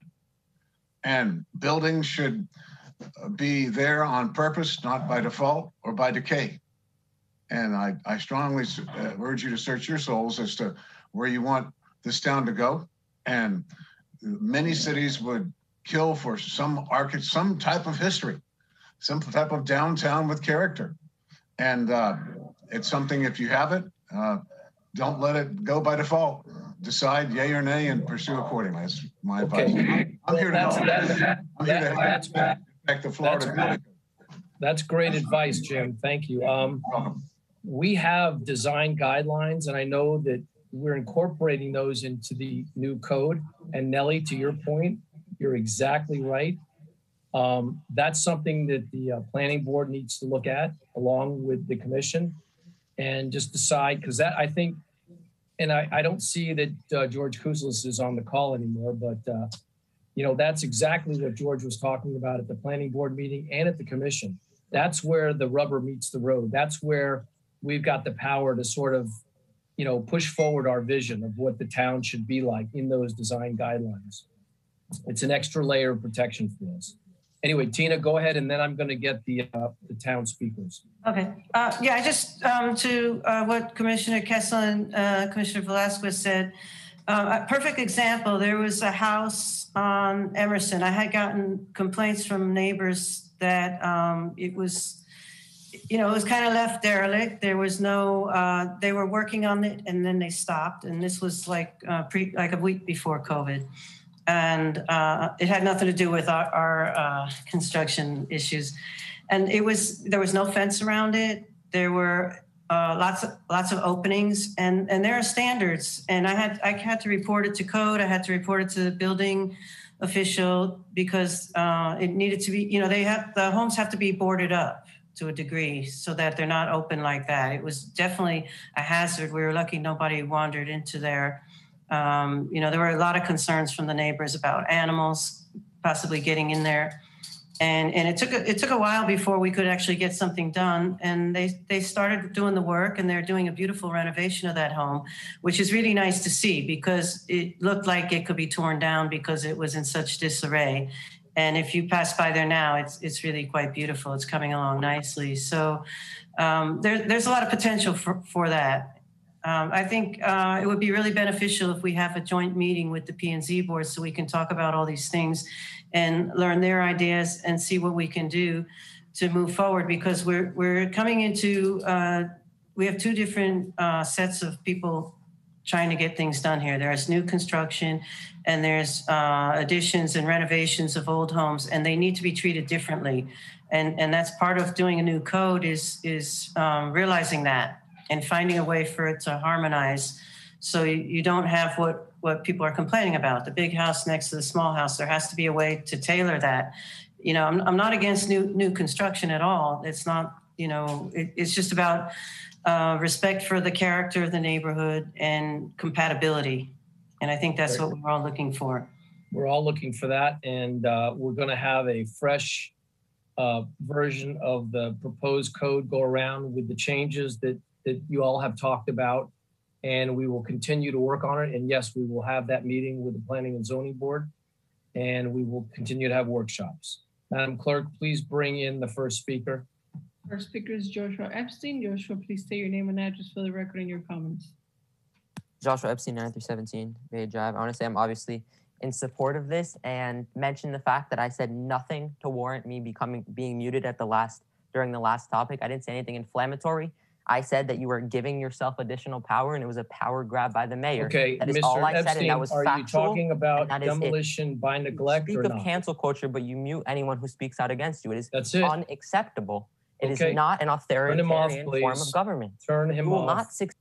And buildings should uh, be there on purpose, not by default or by decay. And I, I strongly uh, urge you to search your souls as to where you want this town to go. And many cities would kill for some arch, some type of history, some type of downtown with character. And uh, it's something, if you have it, uh, don't let it go by default. Decide yay or nay and pursue accordingly. That's my advice. Okay. I'm here to That's- help. that- I'm here to that- help that's- protect the Florida. building. That's great advice, Jim. Thank you. Um, we have design guidelines and I know that we're incorporating those into the new code. And Nellie, to your point, you're exactly right. Um, that's something that the uh, planning board needs to look at along with the commission and just decide, because that, I think, and I, I don't see that uh, George Kuzlis is on the call anymore, but uh, you know, that's exactly what George was talking about at the planning board meeting and at the commission. That's where the rubber meets the road. That's where we've got the power to sort of you know, push forward our vision of what the town should be like in those design guidelines. It's an extra layer of protection for us. Anyway, Tina, go ahead, and then I'm going to get the uh, the town speakers. Okay. Uh, yeah, I just um, to uh, what Commissioner Kessler and uh, Commissioner Velasquez said. Uh, a perfect example. There was a house on Emerson. I had gotten complaints from neighbors that um, it was, you know, it was kind of left derelict. There was no. Uh, they were working on it, and then they stopped. And this was like pre, like a week before COVID and uh, it had nothing to do with our, our uh, construction issues. And it was there was no fence around it. There were uh, lots of lots of openings, and and there are standards. And I had I had to report it to code. I had to report it to the building official because uh, it needed to be. You know, they have the homes have to be boarded up to a degree so that they're not open like that. It was definitely a hazard. We were lucky nobody wandered into there um, you know, there were a lot of concerns from the neighbors about animals possibly getting in there. And, and it took a, it took a while before we could actually get something done. And they, they started doing the work and they're doing a beautiful renovation of that home, which is really nice to see because it looked like it could be torn down because it was in such disarray. And if you pass by there now, it's, it's really quite beautiful. It's coming along nicely. So um, there, there's a lot of potential for, for that. Um, I think uh, it would be really beneficial if we have a joint meeting with the P and Z board so we can talk about all these things and learn their ideas and see what we can do to move forward because we're we're coming into uh, we have two different uh, sets of people trying to get things done here. There's new construction and there's uh, additions and renovations of old homes, and they need to be treated differently. And and that's part of doing a new code is is um, realizing that and finding a way for it to harmonize. So you, you don't have what what people are complaining about. The big house next to the small house there has to be a way to tailor that. You know i'm, I'm not against new new construction at all. It's not you know it, it's just about uh, respect for the character of the neighborhood and compatibility. And i think that's what we're all looking for. We're all looking for that and uh, we're going to have a fresh uh, version of the proposed code go around with the changes that that you all have talked about, and we will continue to work on it. And yes, we will have that meeting with the Planning and Zoning Board, and we will continue to have workshops. Madam Clerk, please bring in the first speaker. First speaker is Joshua Epstein. Joshua, please state your name and address for the record and your comments. Joshua Epstein, 9 through 17, Bay Drive. I want to say I'm obviously in support of this and mention the fact that I said nothing to warrant me becoming being muted at the last during the last topic. I didn't say anything inflammatory. I said that you were giving yourself additional power and it was a power grab by the mayor. Okay, that is Mr. all I Epstein, said, and that was are factual. you talking about that is it. demolition by neglect you Speak or of not? cancel culture, but you mute anyone who speaks out against you. It is That's it. unacceptable. It is Okay. not an Turn him off, authoritarian form of government. Turn him you will off. not succeed.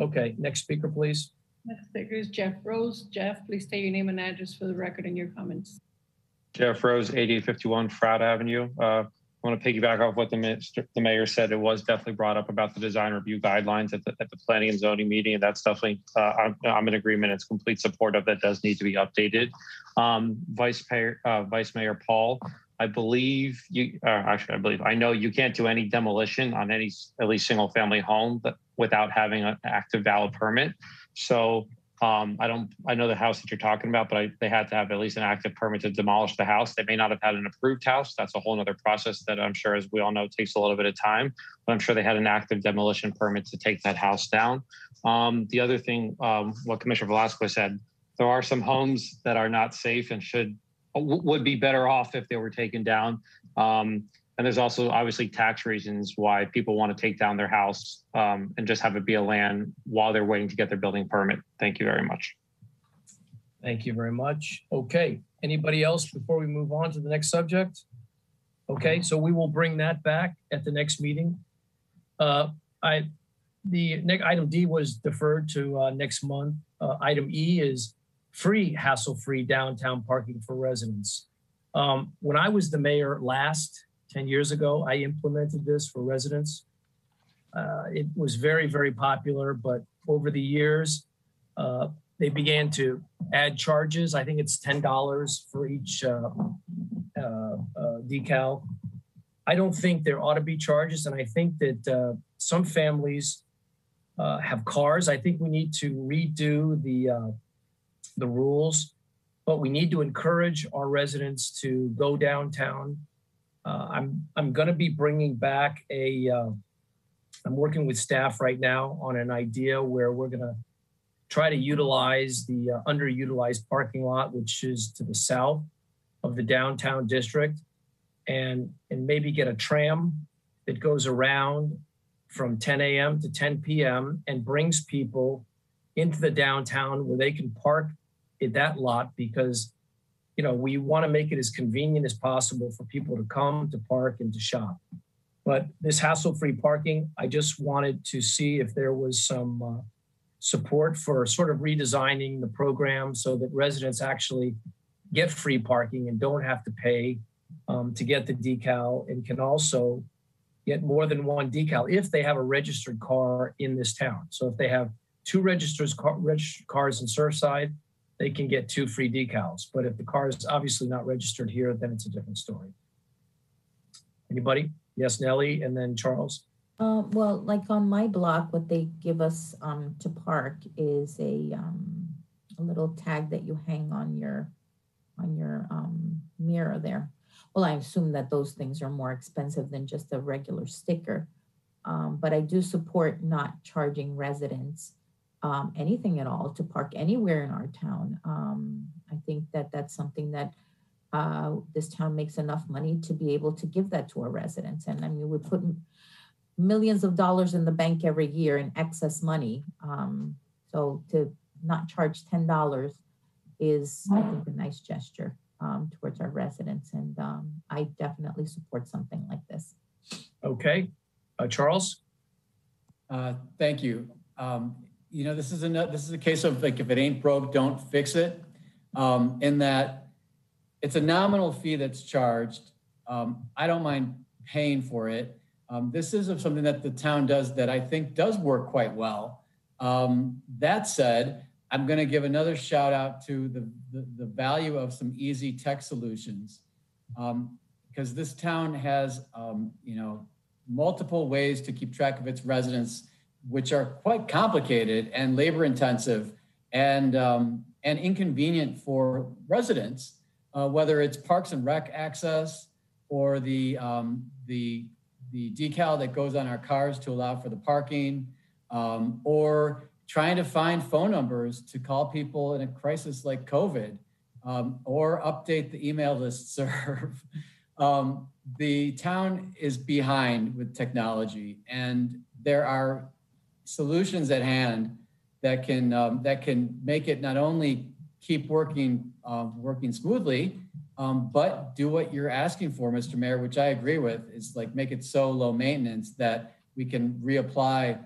Okay, next speaker, please. Next speaker is Jeff Rose. Jeff, please state your name and address for the record and your comments. Jeff Rose, 8851 Froude Avenue. Uh, I want to piggyback off what the, minister, the mayor said. It was definitely brought up about the design review guidelines at the, at the planning and zoning meeting, and that's definitely uh, I'm, I'm in agreement. It's complete support of that. Does need to be updated. Um, Vice Mayor uh, Vice Mayor Paul, I believe you. Uh, actually, I believe I know you can't do any demolition on any at least single family home without having an active valid permit. So um, I don't, I know the house that you're talking about, but I, they had to have at least an active permit to demolish the house. They may not have had an approved house. That's a whole other process that I'm sure, as we all know, takes a little bit of time. But I'm sure they had an active demolition permit to take that house down. Um, the other thing, um, what Commissioner Velasquez said, there are some homes that are not safe and should would be better off if they were taken down. Um, and there's also obviously tax reasons why people want to take down their house um, and just have it be a land while they're waiting to get their building permit. Thank you very much. Thank you very much. Okay, anybody else before we move on to the next subject? Okay, so we will bring that back at the next meeting. Uh, I, the next item D was deferred to uh, next month. Uh, item E is free hassle-free downtown parking for residents. Um, when I was the mayor last 10 years ago, I implemented this for residents. Uh, it was very, very popular, but over the years, uh, they began to add charges. I think it's $10 for each uh, uh, uh, decal. I don't think there ought to be charges, and I think that uh, some families have cars. I think we need to redo the the rules, but we need to encourage our residents to go downtown. Uh, I'm I'm going to be bringing back a. am working with staff right now on an idea where we're going to try to utilize the uh, underutilized parking lot, which is to the south of the downtown district, and and maybe get a tram that goes around from 10 a.m. to 10 p.m. and brings people into the downtown where they can park in that lot because you know we want to make it as convenient as possible for people to come to park and to shop but this hassle-free parking i just wanted to see if there was some uh, support for sort of redesigning the program so that residents actually get free parking and don't have to pay um, to get the decal and can also get more than one decal if they have a registered car in this town. So if they have two registered, car, registered cars in Surfside, they can get two free decals. But if the car is obviously not registered here, then it's a different story. Anybody? Yes, Nellie, and then Charles. Uh, well, like on my block, what they give us um, to park is a um, a little tag that you hang on your on your um, mirror there well, I assume that those things are more expensive than just a regular sticker. Um, but I do support not charging residents um, anything at all to park anywhere in our town. Um, I think that that's something that uh, this town makes enough money to be able to give that to our residents. And I mean, we put millions of dollars in the bank every year in excess money. Um, so to not charge $10 is, I think, a nice gesture um, towards our residents. And um, I definitely support something like this. Okay. Uh, Charles? Uh, thank you. Um, you know, this is a this is a case of like if it ain't broke, don't fix it. Um, in that it's a nominal fee that's charged. Um, I don't mind paying for it. Um, this is something that the town does that I think does work quite well. Um, that said, I'm going to give another shout out to the, the, the value of some easy tech solutions um, because this town has, um, you know, multiple ways to keep track of its residents, which are quite complicated and labor intensive and, um, and inconvenient for residents, uh, whether it's parks and rec access or the, um, the, the decal that goes on our cars to allow for the parking um, or trying to find phone numbers to call people in a crisis like COVID um, or update the email list serve. um, the town is behind with technology, and there are solutions at hand that can um, that can make it not only keep working um, working smoothly, um, but do what you're asking for, Mr. Mayor, which I agree with, is like make it so low maintenance that we can reapply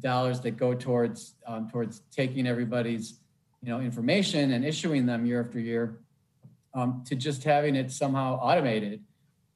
dollars that go towards um, towards taking everybody's you know information and issuing them year after year um, to just having it somehow automated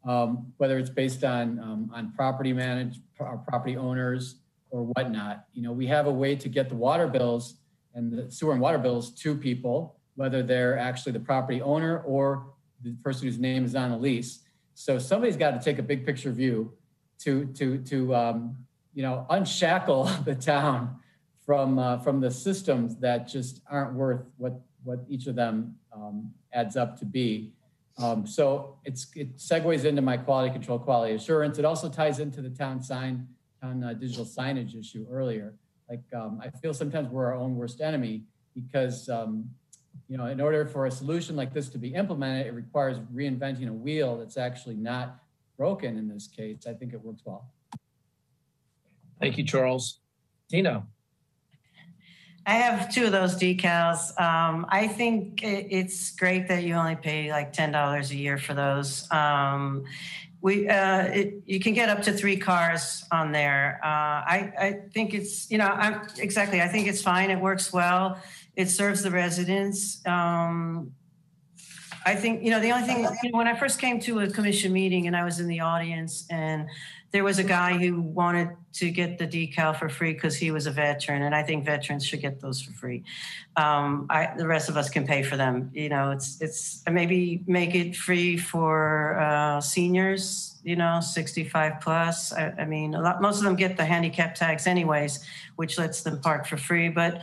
um, whether it's based on on property managed property owners or whatnot you know we have a way to get the water bills and the sewer and water bills to people whether they're actually the property owner or the person whose name is on the lease so somebody's got to take a big picture view to to to um, you know, unshackle the town from uh, from the systems that just aren't worth what what each of them um, adds up to be. Um, so it's it segues into my quality control, quality assurance. It also ties into the town sign, town uh, digital signage issue earlier. Like um, I feel sometimes we're our own worst enemy because um, you know in order for a solution like this to be implemented, it requires reinventing a wheel that's actually not broken in this case. I think it works well. Thank you, Charles. Tino. I have two of those decals. Um, I think it's great that you only pay like ten dollars a year for those. Um, we uh, it, you can get up to three cars on there. Uh, I I think it's you know I'm, exactly. I think it's fine. It works well. It serves the residents. Um, I think, you know, the only thing, you know, when I first came to a commission meeting and I was in the audience and there was a guy who wanted to get the decal for free because he was a veteran, and I think veterans should get those for free. Um, I, the rest of us can pay for them. You know, it's it's maybe make it free for uh, seniors. You know, 65 plus. I, I mean, a lot. Most of them get the handicap tags anyways, which lets them park for free. But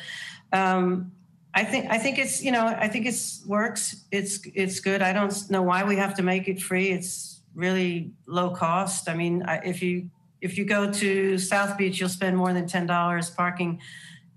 um, I think I think it's you know I think it's works. It's it's good. I don't know why we have to make it free. It's really low cost. I mean, if you if you go to South Beach, you'll spend more than ten dollars parking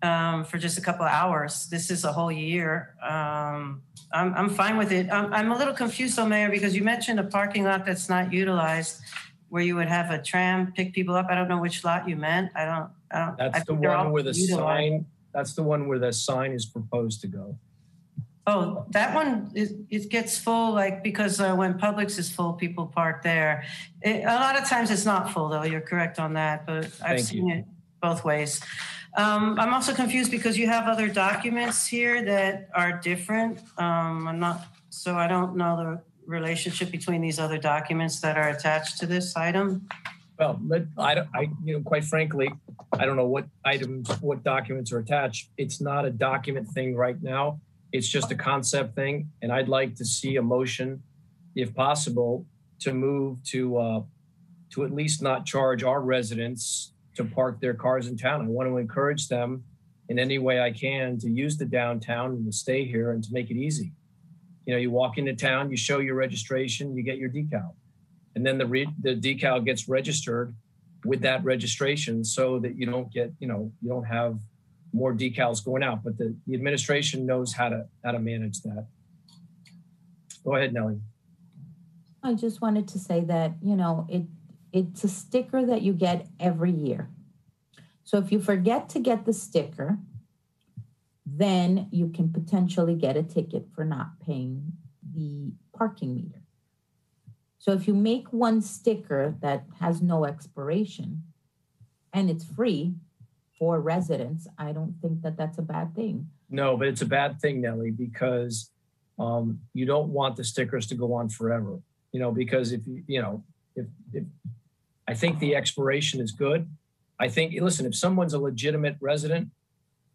um, for just a couple of hours. This is a whole year. Um, I'm, I'm fine with it. I'm, I'm a little confused, though, Mayor, because you mentioned a parking lot that's not utilized, where you would have a tram pick people up. I don't know which lot you meant. I don't. I don't. That's I the one where the utilized. sign, that's the one where the sign is proposed to go. Oh, that one, it, it gets full, like, because uh, when Publix is full, people park there. It, a lot of times it's not full, though. You're correct on that, but I've Thank seen you. it both ways. Um, I'm also confused because you have other documents here that are different. Um, I'm not, so I don't know the relationship between these other documents that are attached to this item. Well, I, don't- I, you know, quite frankly, I don't know what items, what documents are attached. It's not a document thing right now. It's just a concept thing. And I'd like to see a motion, if possible, to move to, uh, to at least not charge our residents to park their cars in town. I want to encourage them in any way I can to use the downtown and to stay here and to make it easy. You know, you walk into town, you show your registration, you get your decal and then the re- the decal gets registered with that registration so that you don't get you know you don't have more decals going out but the, the administration knows how to how to manage that go ahead nellie I just wanted to say that, you know, it it's a sticker that you get every year. So if you forget to get the sticker, then you can potentially get a ticket for not paying the parking meter. So if you make one sticker that has no expiration and it's free for residents, I don't think that that's a bad thing. no but it's a bad thing nellie because um, you don't want the stickers to go on forever you know because if you you know if, if i think the expiration is good i think listen if someone's a legitimate resident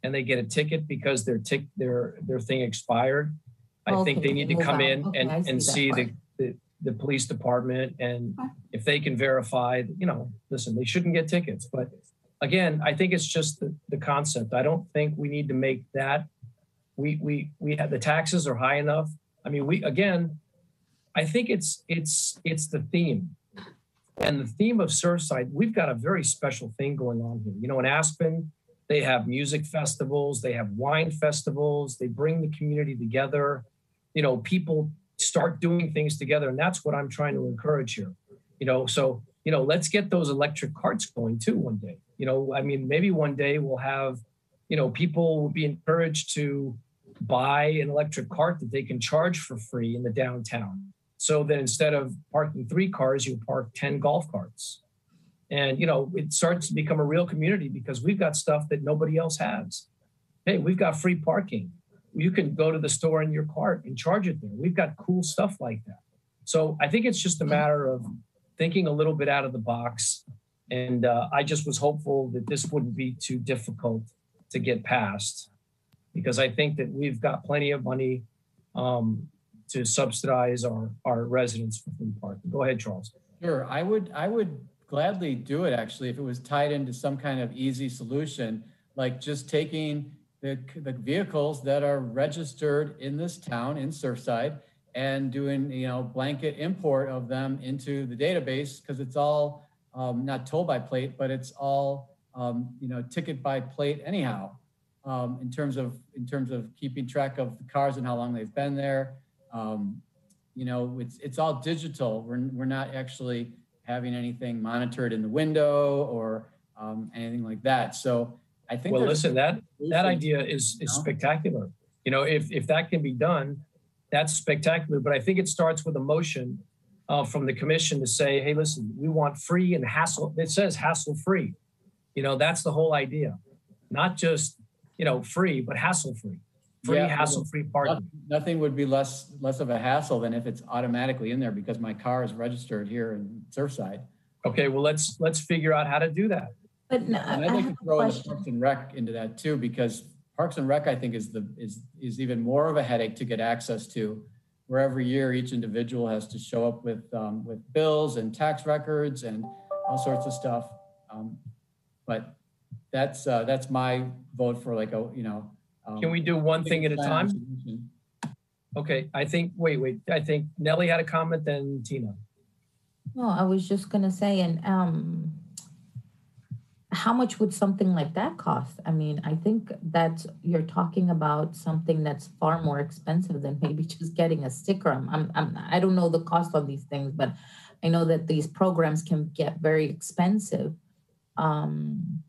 and they get a ticket because their tick their their thing expired i think they need to come on. in Okay, and I and see see the, the the police department and if they can verify you know listen they shouldn't get tickets but again i think it's just the, the concept. I don't think we need to make that we we we have the taxes are high enough. I mean we again i think it's it's it's the theme. And the theme of surfside we've got a very special thing going on here. You know in aspen they have music festivals they have wine festivals they bring the community together. You know people start doing things together and that's what i'm trying to encourage here. You know so you know let's get those electric carts going too one day you know i mean maybe one day we'll have you know people will be encouraged to buy an electric cart that they can charge for free in the downtown. So that instead of parking three cars you park 10 golf carts. And you know it starts to become a real community because we've got stuff that nobody else has. Hey we've got free parking. You can go to the store in your cart and charge it there. We've got cool stuff like that. So i think it's just a matter of thinking a little bit out of the box and uh, i just was hopeful that this wouldn't be too difficult to get past because i think that we've got plenty of money um, to subsidize our, our residents for free parking. Go ahead charles. Sure, I would, I would gladly do it actually if it was tied into some kind of easy solution, like just taking the, the vehicles that are registered in this town in Surfside and doing, you know, blanket import of them into the database because it's all um, not toll by plate, but it's all, um, you know, ticket by plate anyhow. Um, in terms of in terms of keeping track of the cars and how long they've been there. Um, you know, it's it's all digital. We're we're not actually having anything monitored in the window or um, anything like that. So I think. well listen that that idea is is know? spectacular you know if if that can be done that's spectacular but i think it starts with a motion uh, from the commission to say hey listen we want free and hassle it says hassle free you know that's the whole idea not just you know free but hassle free free Yeah, hassle-free parking. Nothing would be less, less of a hassle than if it's automatically in there because my car is registered here in Surfside. Okay, well, let's, let's figure out how to do that. But no, And I I'd like have to a throw in the. Parks and Rec into that too, because Parks and Rec, I think, is the, is, is even more of a headache to get access to. Where every year each individual has to show up with, um, with bills and tax records and all sorts of stuff. Um, But that's, uh, that's my vote for like a, you know. um, Can we do one thing at a time? solution. Okay, I think, wait, wait, I think Nellie had a comment, then Tina. No, I was just gonna say, and um, how much would something like that cost? I mean, I think that you're talking about something that's far more expensive than maybe just getting a sticker. I'm, I'm, I'm I don't know the cost of these things, but I know that these programs can get very expensive. Um,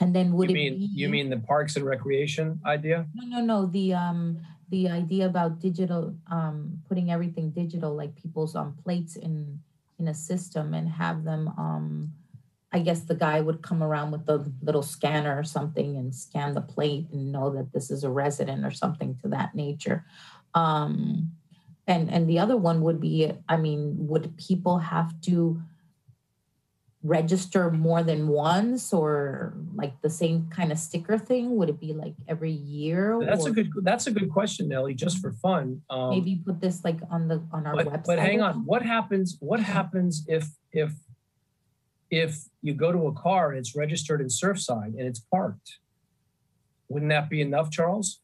and then would You it mean, be? you mean the Parks and Recreation idea? No, no, no. The um the idea about digital um putting everything digital, like people's um plates in in a system and have them um I guess the guy would come around with the little scanner or something and scan the plate and know that this is a resident or something to that nature. Um and and the other one would be, I mean, would people have to register more than once or like the same kind of sticker thing? Would it be like every year? That's a good, that's a good question, Nellie, just for fun. Um, Maybe put this like on the, on our But, website? but hang on, what happens, what happens if, if, if you go to a car and it's registered in Surfside and it's parked? Wouldn't that be enough, Charles?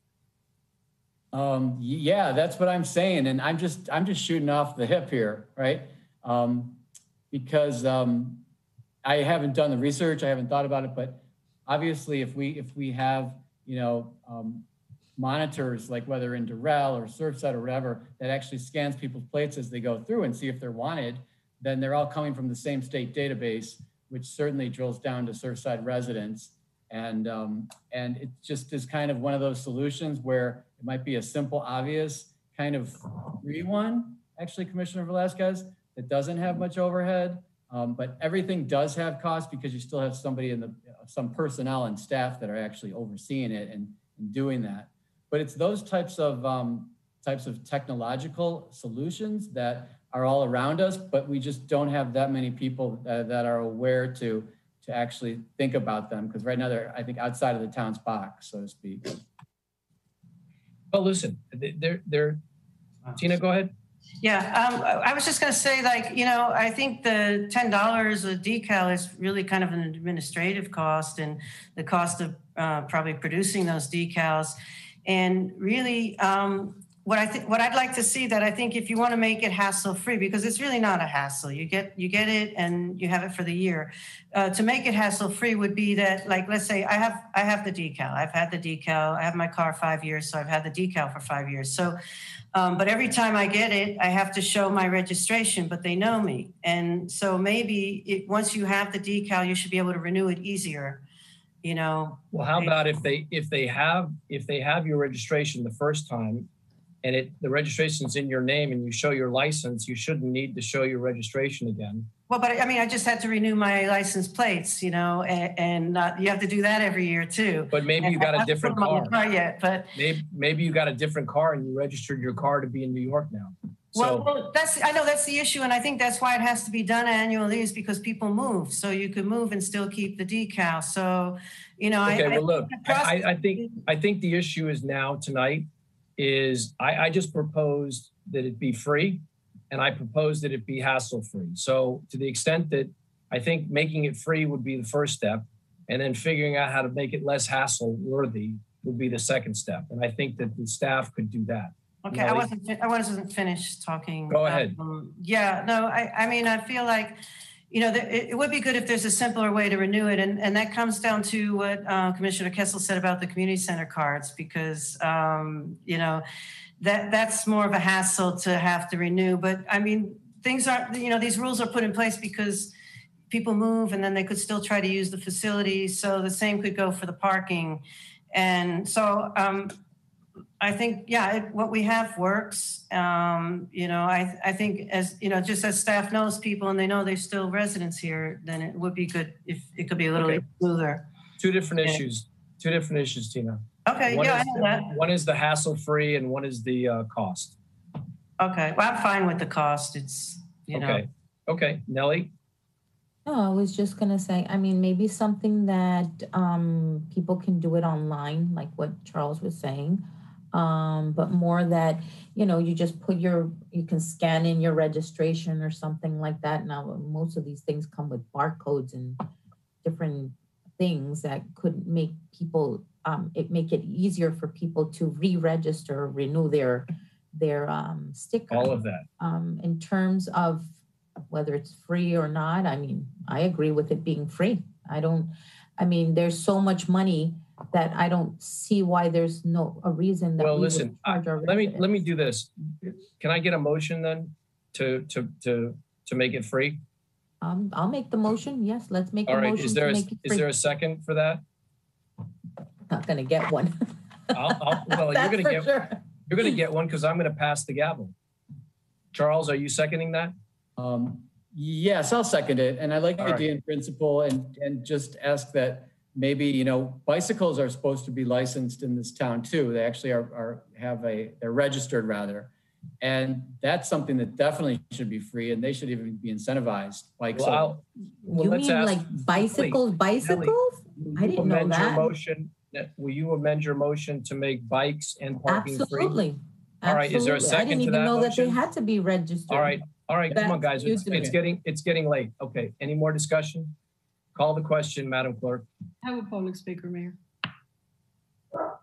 Um, yeah, that's what I'm saying. And I'm just, I'm just shooting off the hip here, right? Um, because, um, I haven't done the research, I haven't thought about it, but obviously if we, if we have, you know, um, monitors, like whether in Doral or Surfside or whatever, that actually scans people's plates as they go through and see if they're wanted, then they're all coming from the same state database, which certainly drills down to Surfside residents. And, um, and it just is kind of one of those solutions where it might be a simple, obvious kind of free one, actually, Commissioner Velasquez, that doesn't have much overhead. Um, but everything does have cost because you still have somebody in the, some personnel and staff that are actually overseeing it and, and doing that. But it's those types of, um, types of technological solutions that are all around us, but we just don't have that many people that, that are aware to, to actually think about them. Because right now they're, I think, outside of the town's box, so to speak. Well, listen, they- they're, they're, Tina, go ahead. Yeah, um, I I was just gonna say, like, you know, I think the ten dollars a decal is really kind of an administrative cost and the cost of uh, probably producing those decals. And really, um, what I think, what I'd like to see that I think if you want to make it hassle free, because it's really not a hassle. You get you get it and you have it for the year. Uh, to make it hassle free would be that, like, let's say I have I have the decal. I've had the decal. I have my car five years, so I've had the decal for five years. So um, but every time I get it, I have to show my registration, but they know me. And so maybe it, once you have the decal, you should be able to renew it easier, you know? Well, how about if they, if they have, if they have your registration the first time and it, the registration's in your name and you show your license, you shouldn't need to show your registration again. Well, but I mean, I just had to renew my license plates, you know, and, and uh, you have to do that every year too. But maybe you got I a different car. car yet, but Maybe, maybe you got a different car and you registered your car to be in New York now. Well, So, well, that's I know that's the issue, and I think that's why it has to be done annually, is because people move. So you can move and still keep the decal. So, you know, I, okay, I well, look, I, I think, I think the issue is now tonight is I, I just proposed that it be free and I proposed that it be hassle free. So to the extent that I think making it free would be the first step and then figuring out how to make it less hassle worthy would be the second step. And I think that the staff could do that. Okay, I wasn't, I wasn't finished talking. Go ahead. Um, Yeah, no, I, I mean, I feel like, you know, it, it would be good if there's a simpler way to renew it. And, and that comes down to what uh, Commissioner Kesl said about the community center cards, because, um, you know, that, that's more of a hassle to have to renew. But I mean, things aren't, you know, these rules are put in place because people move and then they could still try to use the facility. So the same could go for the parking. And so, um, I think, yeah, it, what we have works. Um, you know, I, I think as, you know, just as staff knows people and they know they're still residents here, then it would be good if it could be a little Okay. smoother. Two different Yeah. issues, two different issues, Tina. Okay, One yeah, I is- know that. One is the hassle-free and one is the uh, cost. Okay, well, I'm fine with the cost. It's, you know. Okay, okay, Nellie? No, I was just gonna say, I mean, maybe something that um people can do it online, like what Charles was saying. Um, but more that, you know, you just put your, you can scan in your registration or something like that. Now, most of these things come with barcodes and different things that could make people um it make it easier for people to re-register, renew their their um sticker All of that. um, in terms of whether it's free or not, I mean, I agree with it being free. I don't, I mean, there's so much money that I don't see why there's no, a reason that Well, we listen, I- charge our let me, let me do this. Can I get a motion then to, to, to, to make it free? Um, I'll make the motion. Yes, let's make All a right, motion is to there, a- make it is there a second for that? Not gonna get one. I'll, I'll, well, you're gonna get, sure. you're gonna get one because I'm gonna pass the gavel. Charles, are you seconding that? Um, yes, I'll second it. And I like the All right. idea in principle and, and just ask that maybe, you know, bicycles are supposed to be licensed in this town too. They actually are, are, have a, they're registered rather. And that's something that definitely should be free and they should even be incentivized. Like, Well, so, I'll, well, You let's mean ask. like bicycles, bicycles? I didn't know Amend your that. motion, will you amend your motion to make bikes and parking free? Absolutely. All right, is there a Absolutely. I didn't to even that know that they had to be registered. All right, all right, come on, guys. It's, it's getting, it's getting late. Okay, any more discussion? Call the question, Madam Clerk. Have a public speaker, Mayor.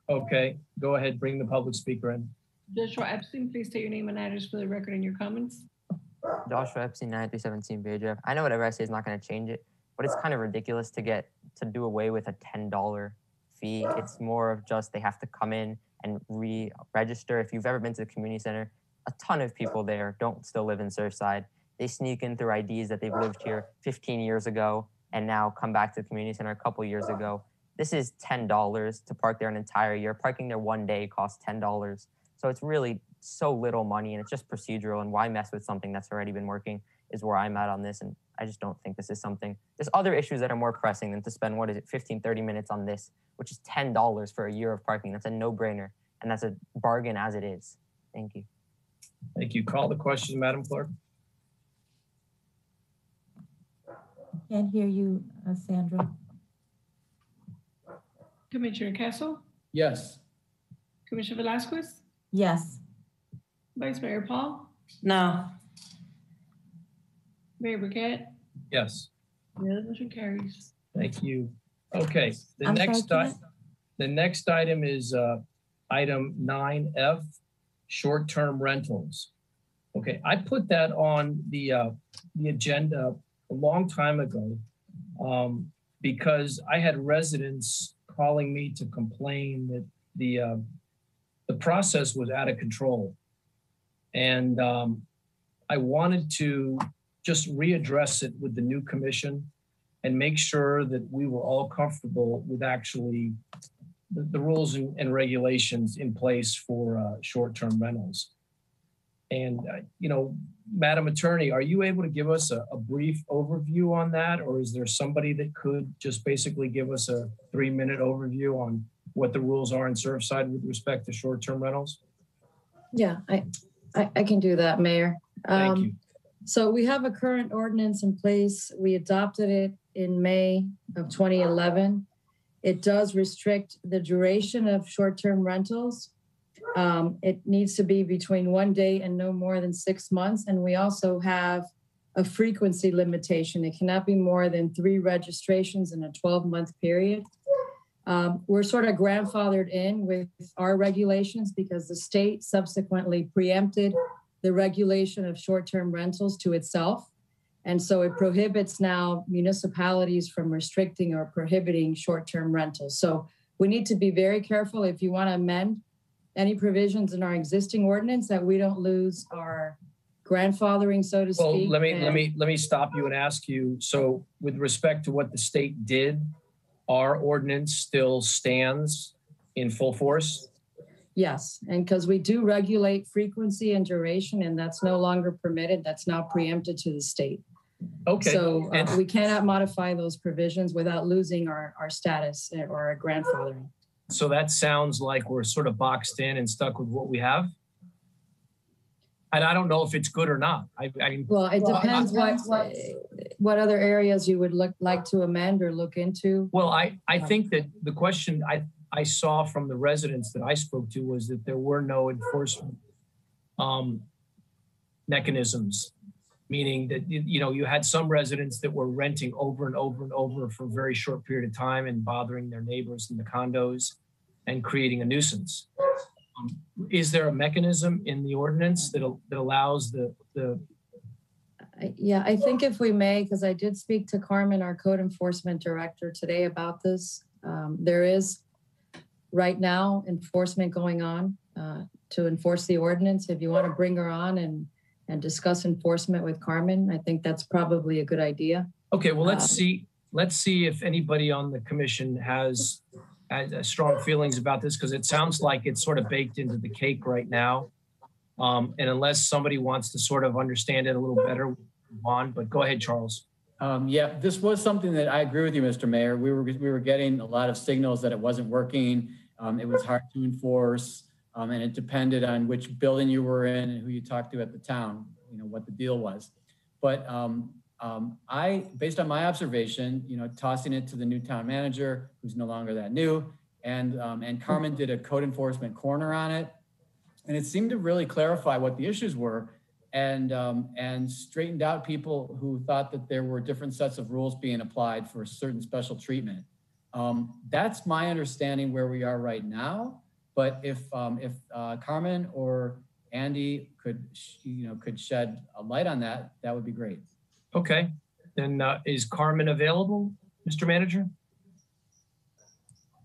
Okay, go ahead, bring the public speaker in. Joshua Epstein, please state your name and address for the record and your comments. Joshua Epstein, 9317 Bay Drive. I know whatever I say is not going to change it, but it's kind of ridiculous to get to do away with a $10 fee. It's more of just they have to come in and re-register. If you've ever been to the community center, a ton of people there don't still live in Surfside. They sneak in through IDs that they've lived here 15 years ago and now come back to the community center a couple years ago. This is $10 to park there an entire year. Parking there one day costs $10. So it's really so little money and it's just procedural. And why mess with something that's already been working is where I'm at on this. And I just don't think this is something. There's other issues that are more pressing than to spend, what is it, 15, 30 minutes on this, which is $10 for a year of parking. That's a no brainer. And that's a bargain as it is. Thank you. Thank you. Call the question, Madam Clerk. Can't hear you, uh, Sandra. Commissioner Kesl, yes. Commissioner Velasquez, Yes. Vice Mayor Paul, No, Mayor Burkett, Yes, the other motion carries. thank you. Okay, the I'm next, can i- the next item is uh, item nine F, short-term rentals. Okay, I put that on the, uh, the agenda a long time ago um, because I had residents calling me to complain that the, uh, the process was out of control. And um, I wanted to just readdress it with the new commission and make sure that we were all comfortable with actually the, the rules and, and regulations in place for uh, short-term rentals. And, uh, you know, Madam Attorney, are you able to give us a, a brief overview on that? Or is there somebody that could just basically give us a three-minute overview on what the rules are in Surfside with respect to short-term rentals? Yeah, I, I, I can do that, Mayor. Thank Um, you. So we have a current ordinance in place. We adopted it in May of 2011. It does restrict the duration of short-term rentals. Um, it needs to be between one day and no more than six months. And we also have a frequency limitation. It cannot be more than three registrations in a 12-month period. Um, we're sort of grandfathered in with our regulations because the state subsequently preempted the regulation of short-term rentals to itself. And so it prohibits now municipalities from restricting or prohibiting short-term rentals. So we need to be very careful if you want to amend any provisions in our existing ordinance that we don't lose our grandfathering, so to Well, speak. let me, let and- me, let me stop you and ask you, so with respect to what the state did, our ordinance still stands in full force? Yes, and because we do regulate frequency and duration, and that's no longer permitted, that's now preempted to the state. Okay. So uh, And- we cannot modify those provisions without losing our, our status or our grandfathering. So that sounds like we're sort of boxed in and stuck with what we have. And I don't know if it's good or not. I, I mean, Well, it Well, I- depends what, what other areas you would look, like to amend or look into. Well, I, I think that the question I, I saw from the residents that I spoke to was that there were no enforcement um, mechanisms, meaning that, you know, you had some residents that were renting over and over and over for a very short period of time and bothering their neighbors in the condos and creating a nuisance. Um, Is there a mechanism in the ordinance that, that allows the, the, Yeah, I think if we may, because I did speak to Carmen, our code enforcement director today about this. Um, There is right now enforcement going on uh, to enforce the ordinance. If you want to bring her on and, and discuss enforcement with Carmen, I think that's probably a good idea. Okay, well, let's Um, see, let's see if anybody on the commission has, has uh, strong feelings about this, because it sounds like it's sort of baked into the cake right now. Um, and unless somebody wants to sort of understand it a little better, we'll on, but go ahead, Charles. Um, yeah, this was something that I agree with you, Mr. Mayor. We were, we were getting a lot of signals that it wasn't working. Um, it was hard to enforce. Um, and it depended on which building you were in and who you talked to at the town, you know, what the deal was. But, um, um, I, based on my observation, you know, tossing it to the new town manager, who's no longer that new, and, um, and Carmen did a code enforcement corner on it. And it seemed to really clarify what the issues were and um, and straightened out people who thought that there were different sets of rules being applied for certain special treatment. Um, that's my understanding where we are right now. But if um, if uh, Carmen or Andy could you know could shed a light on that, that would be great. Okay, then uh, is Carmen available, Mr. Manager?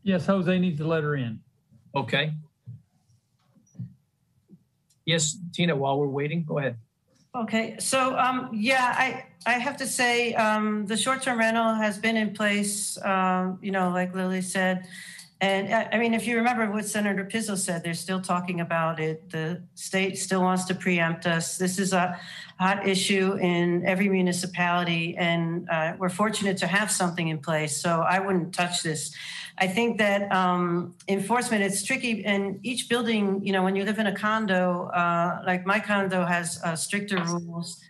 Yes, Jose needs to let her in. Okay. Yes, Tina, while we're waiting, go ahead. Okay, so um, yeah, I I have to say um, the short-term rental has been in place. Um, you know, like Lily said, and I, I mean, if you remember what Senator Pizzo said, they're still talking about it. The state still wants to preempt us. This is a hot issue in every municipality, and uh, we're fortunate to have something in place. So I wouldn't touch this. I think that um, enforcement it's tricky, and each building, you know, when you live in a condo, uh, like my condo has uh, stricter rules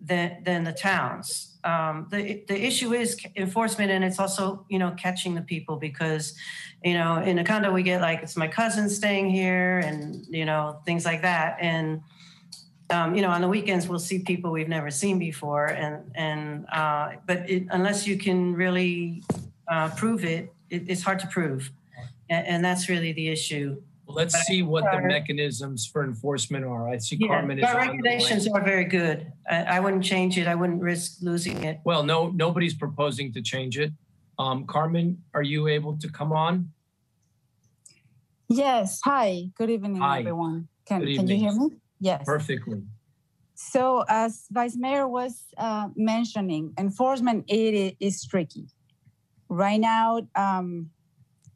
than than the towns. Um, the the issue is enforcement, and it's also you know catching the people because, you know, in a condo we get like it's my cousin staying here, and you know things like that, and um, you know, on the weekends we'll see people we've never seen before, and and uh, but it, unless you can really uh, prove it, it, it's hard to prove, and, and that's really the issue. Well, Let's see what the mechanisms for enforcement are. I see Yeah, Carmen is our on the line. regulations are very good. I, I wouldn't change it. I wouldn't risk losing it. Well, no, nobody's proposing to change it. Um, Carmen, are you able to come on? Yes. Hi. Good evening, Hi. everyone. Can Good Can you hear me? Yes. Perfectly. So, as Vice Mayor was uh, mentioning, enforcement it i- is tricky. Right now, um,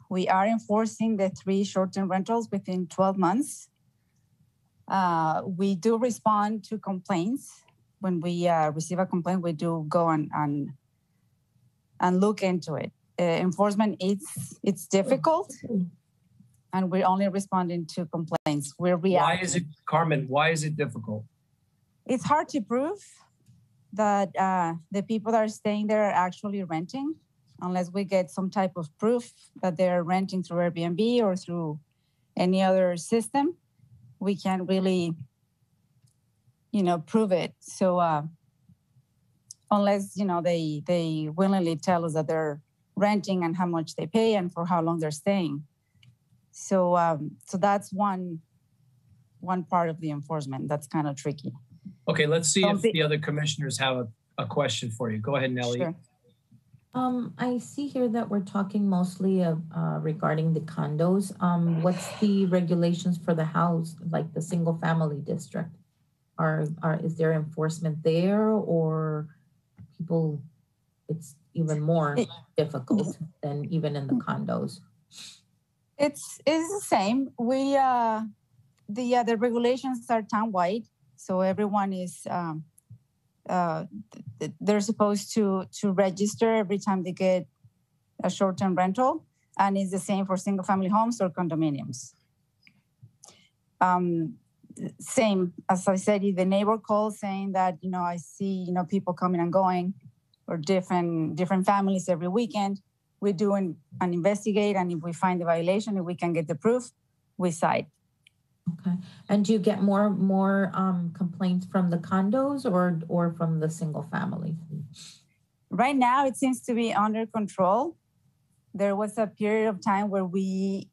we are enforcing the three short-term rentals within 12 months. Uh, we do respond to complaints. When we uh, receive a complaint, we do go and and, and look into it. Uh, enforcement it's it's difficult, and we're only responding to complaints. We're reacting. Why is it, Carmen, why is it difficult? it's hard to prove that uh, the people that are staying there are actually renting unless we get some type of proof that they're renting through Airbnb or through any other system. We can't really, you know, prove it. So uh, unless you know they they willingly tell us that they're renting and how much they pay and for how long they're staying. So um, so that's one one part of the enforcement that's kind of tricky. Okay, let's see Don't if be- the other commissioners have a, a question for you. Go ahead, Nellie. Sure. Um, I see here that we're talking mostly of, uh, regarding the condos. Um, what's the regulations for the house, like the single family district? Are, are, is there enforcement there or people, it's even more difficult than even in the condos? It's it's the same. We uh the uh, the regulations are townwide, so everyone is um uh th- th- they're supposed to to register every time they get a short-term rental. and it's the same for single family homes or condominiums. Um, same as I said, if the neighbor called saying that you know I see you know people coming and going, or different different families every weekend. We do an, an investigate, and if we find the violation, if we can get the proof, we cite. Okay. And do you get more more um, complaints from the condos or or from the single family? Right now, it seems to be under control. There was a period of time where we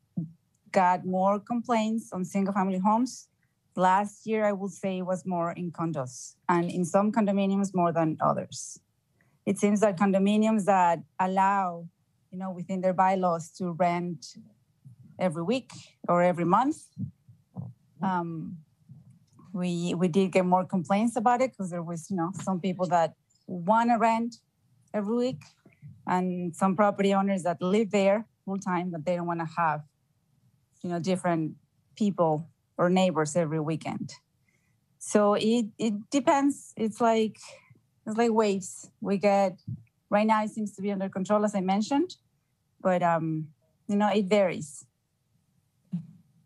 got more complaints on single family homes. Last year, I would say it was more in condos and in some condominiums more than others. It seems that condominiums that allow, you know, within their bylaws to rent every week or every month, um, we we did get more complaints about it because there was, you know, some people that want to rent every week and some property owners that live there full time but they don't want to have you know different people or neighbors every weekend. So it it depends. It's like it's like waves. We get right now it seems to be under control as i mentioned but um you know it varies.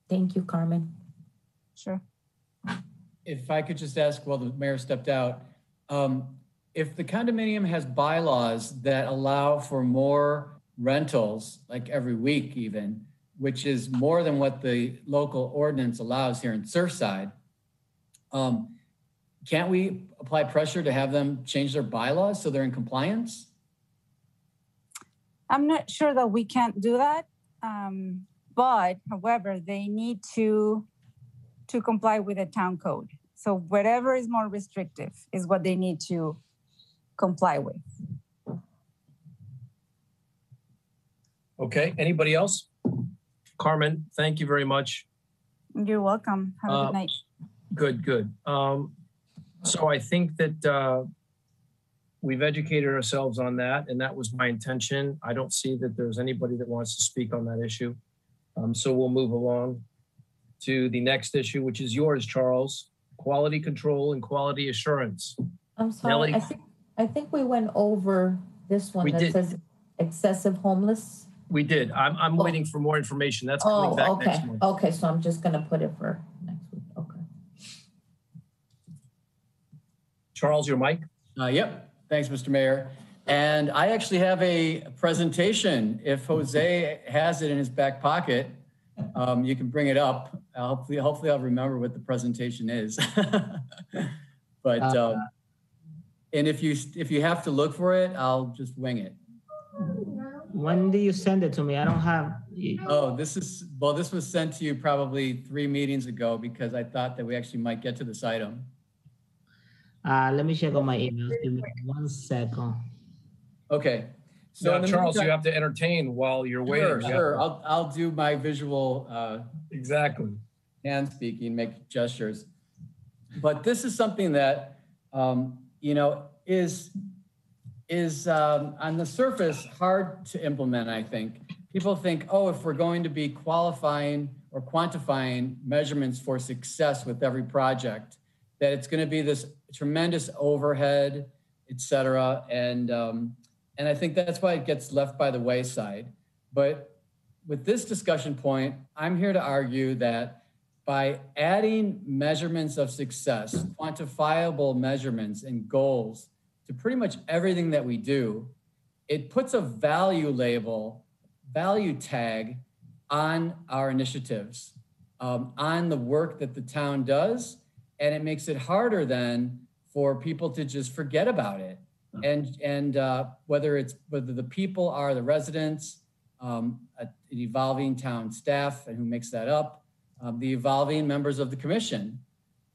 Thank you carmen. sure if i could just ask while the mayor stepped out um, if the condominium has bylaws that allow for more rentals, like every week even, which is more than what the local ordinance allows here in Surfside, um, can't we apply pressure to have them change their bylaws so they're in compliance? I'm not sure that we can't do that. Um, but however, they need to to comply with the town code. So whatever is more restrictive is what they need to comply with. Okay, anybody else? Carmen, thank you very much. You're welcome. Have a Uh, good night. Good, good. Um, so I think that uh, we've educated ourselves on that, and that was my intention. I don't see that there's anybody that wants to speak on that issue. Um, so we'll move along to the next issue, which is yours, Charles. Quality control and quality assurance. I'm sorry. Nellie? I think I think we went over this one We that did. says excessive homeless. We did. I'm, I'm waiting for more information. That's coming Oh, back okay. next month. Okay, so I'm just gonna put it for next week. Okay. Charles, your mic? Uh, yep. Thanks, Mr. Mayor. And I actually have a presentation. If Jose has it in his back pocket, um, you can bring it up. Uh, Hopefully, hopefully I'll remember what the presentation is. But, Uh, um, and if you, if you have to look for it, I'll just wing it. When do you send it to me? I don't have. Oh, this is, well, this was sent to you probably three meetings ago because I thought that we actually might get to this item. Uh, let me check on my emails. Give me one second. Okay. So Now, Charles, you have to entertain while you're waiting. Sure, have sure. I'll, I'll do my visual. Uh, exactly. Hand speaking, make gestures. But this is something that, um, you know, is, is um, on the surface hard to implement, I think. People think, oh, if we're going to be qualifying or quantifying measurements for success with every project, that it's going to be this tremendous overhead, et cetera. And, um, and I think that's why it gets left by the wayside. But with this discussion point, I'm here to argue that by adding measurements of success, quantifiable measurements and goals to pretty much everything that we do, it puts a value label, value tag on our initiatives, um, on the work that the town does, and it makes it harder then for people to just forget about it. And and uh, whether it's whether the people are the residents, um, an evolving town staff, and who makes that up, um, the evolving members of the commission.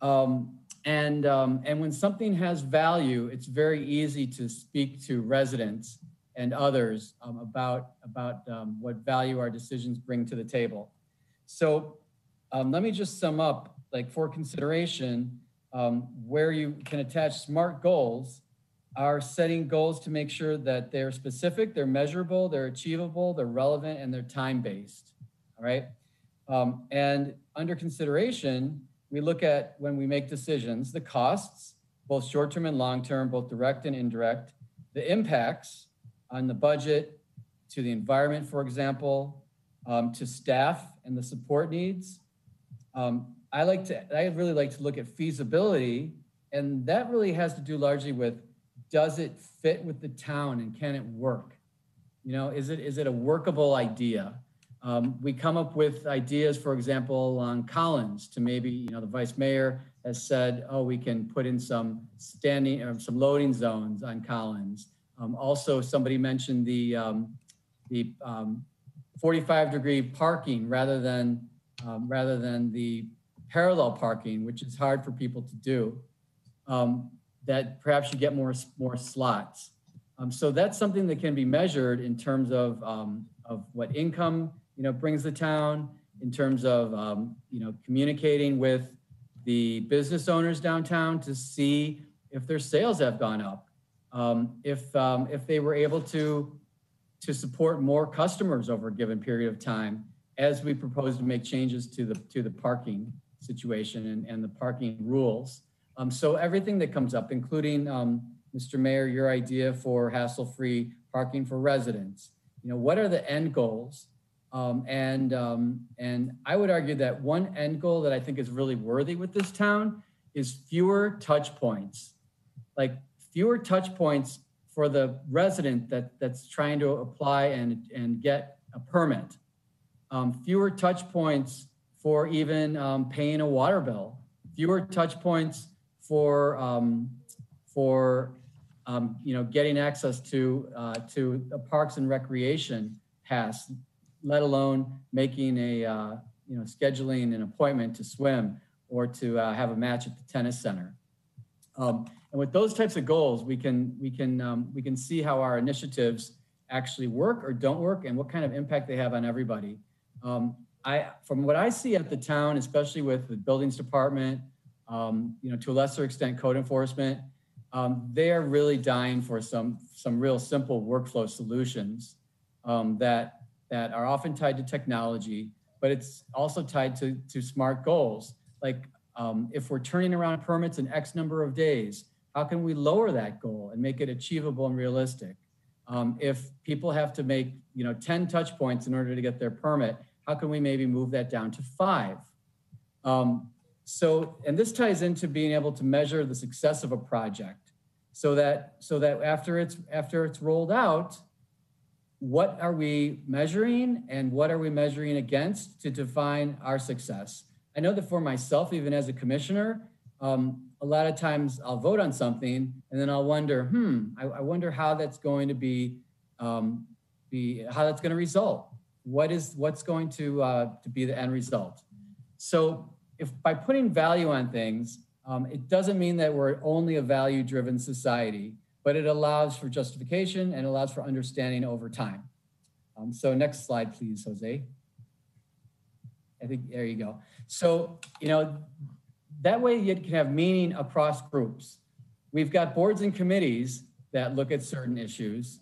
Um, and, um, and when something has value, it's very easy to speak to residents and others um, about, about um, what value our decisions bring to the table. So let me just sum up, like for consideration, where you can attach SMART goals are setting goals to make sure that they're specific, they're measurable, they're achievable, they're relevant, and they're time-based, all right? Um, and under consideration, we look at when we make decisions, the costs, both short-term and long-term, both direct and indirect, the impacts on the budget, to the environment, for example, um, to staff and the support needs. Um, I like to, I really like to look at feasibility, and that really has to do largely with does it fit with the town and can it work? You know, is it is it a workable idea? Um, we come up with ideas, for example, on Collins to maybe, you know, the vice mayor has said, oh, we can put in some standing or some loading zones on Collins. Um, also, somebody mentioned the um, the um, 45 degree parking rather than um, rather than the parallel parking, which is hard for people to do. Um, that perhaps you get more more slots. Um, so that's something that can be measured in terms of of what income you know brings the town, in terms of you know communicating with the business owners downtown to see if their sales have gone up, um, if um, if they were able to to support more customers over a given period of time, as we propose to make changes to the to the parking situation and, and the parking rules. Um, so everything that comes up, including um, Mr. Mayor, your idea for hassle-free parking for residents. You know, what are the end goals? Um, and um, and I would argue that one end goal that I think is really worthy with this town is fewer touch points, like fewer touch points for the resident that that's trying to apply and and get a permit. Um, fewer touch points for even um, paying a water bill. Fewer touch points for um, for um, you know getting access to uh, to a parks and recreation pass let alone making a, uh, you know, scheduling an appointment to swim or to uh, have a match at the tennis center. Um, and with those types of goals, we can, we, can, um, we can see how our initiatives actually work or don't work and what kind of impact they have on everybody. Um, I, from what I see at the town, especially with the buildings department, um, you know, to a lesser extent, code enforcement, um, they are really dying for some, some real simple workflow solutions um, that that are often tied to technology, but it's also tied to, to smart goals. Like um, if we're turning around permits in X number of days, how can we lower that goal and make it achievable and realistic? Um, if people have to make you know 10 touch points in order to get their permit, how can we maybe move that down to five? So, and this ties into being able to measure the success of a project so that so that after it's after it's rolled out, what are we measuring and what are we measuring against to define our success? I know that for myself, even as a commissioner, um, a lot of times I'll vote on something and then I'll wonder, hmm, I, I wonder how that's going to be, um, be how that's going to result. What is what's going to uh, to be the end result? So if by putting value on things, um, it doesn't mean that we're only a value-driven society but it allows for justification and allows for understanding over time. Um, so next slide, please, Jose. I think there you go. So, you know, that way you can have meaning across groups. We've got boards and committees that look at certain issues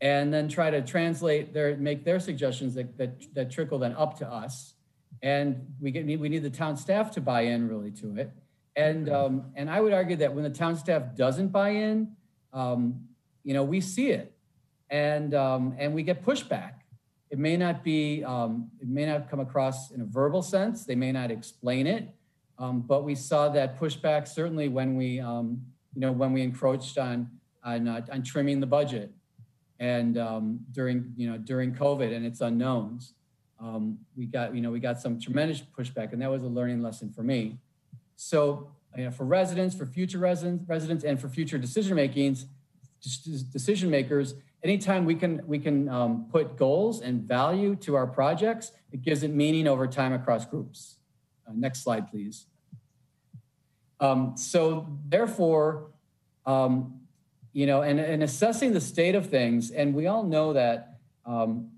and then try to translate their, make their suggestions that, that, that trickle then up to us. And we get, we need the town staff to buy in really to it. And, um, and I would argue that when the town staff doesn't buy in, um, you know, we see it and, um, and we get pushback. It may not be, um, it may not come across in a verbal sense. They may not explain it, um, but we saw that pushback certainly when we, um, you know, when we encroached on, on, uh, on trimming the budget and um, during, you know, during COVID and its unknowns. Um, we got, you know, we got some tremendous pushback and that was a learning lesson for me. So you know, for residents, for future residents, residents, and for future decision makings, decision makers. Anytime we can we can um, put goals and value to our projects, it gives it meaning over time across groups. Uh, next slide, please. Um, so therefore, um, you know, and, and assessing the state of things, and we all know that, um,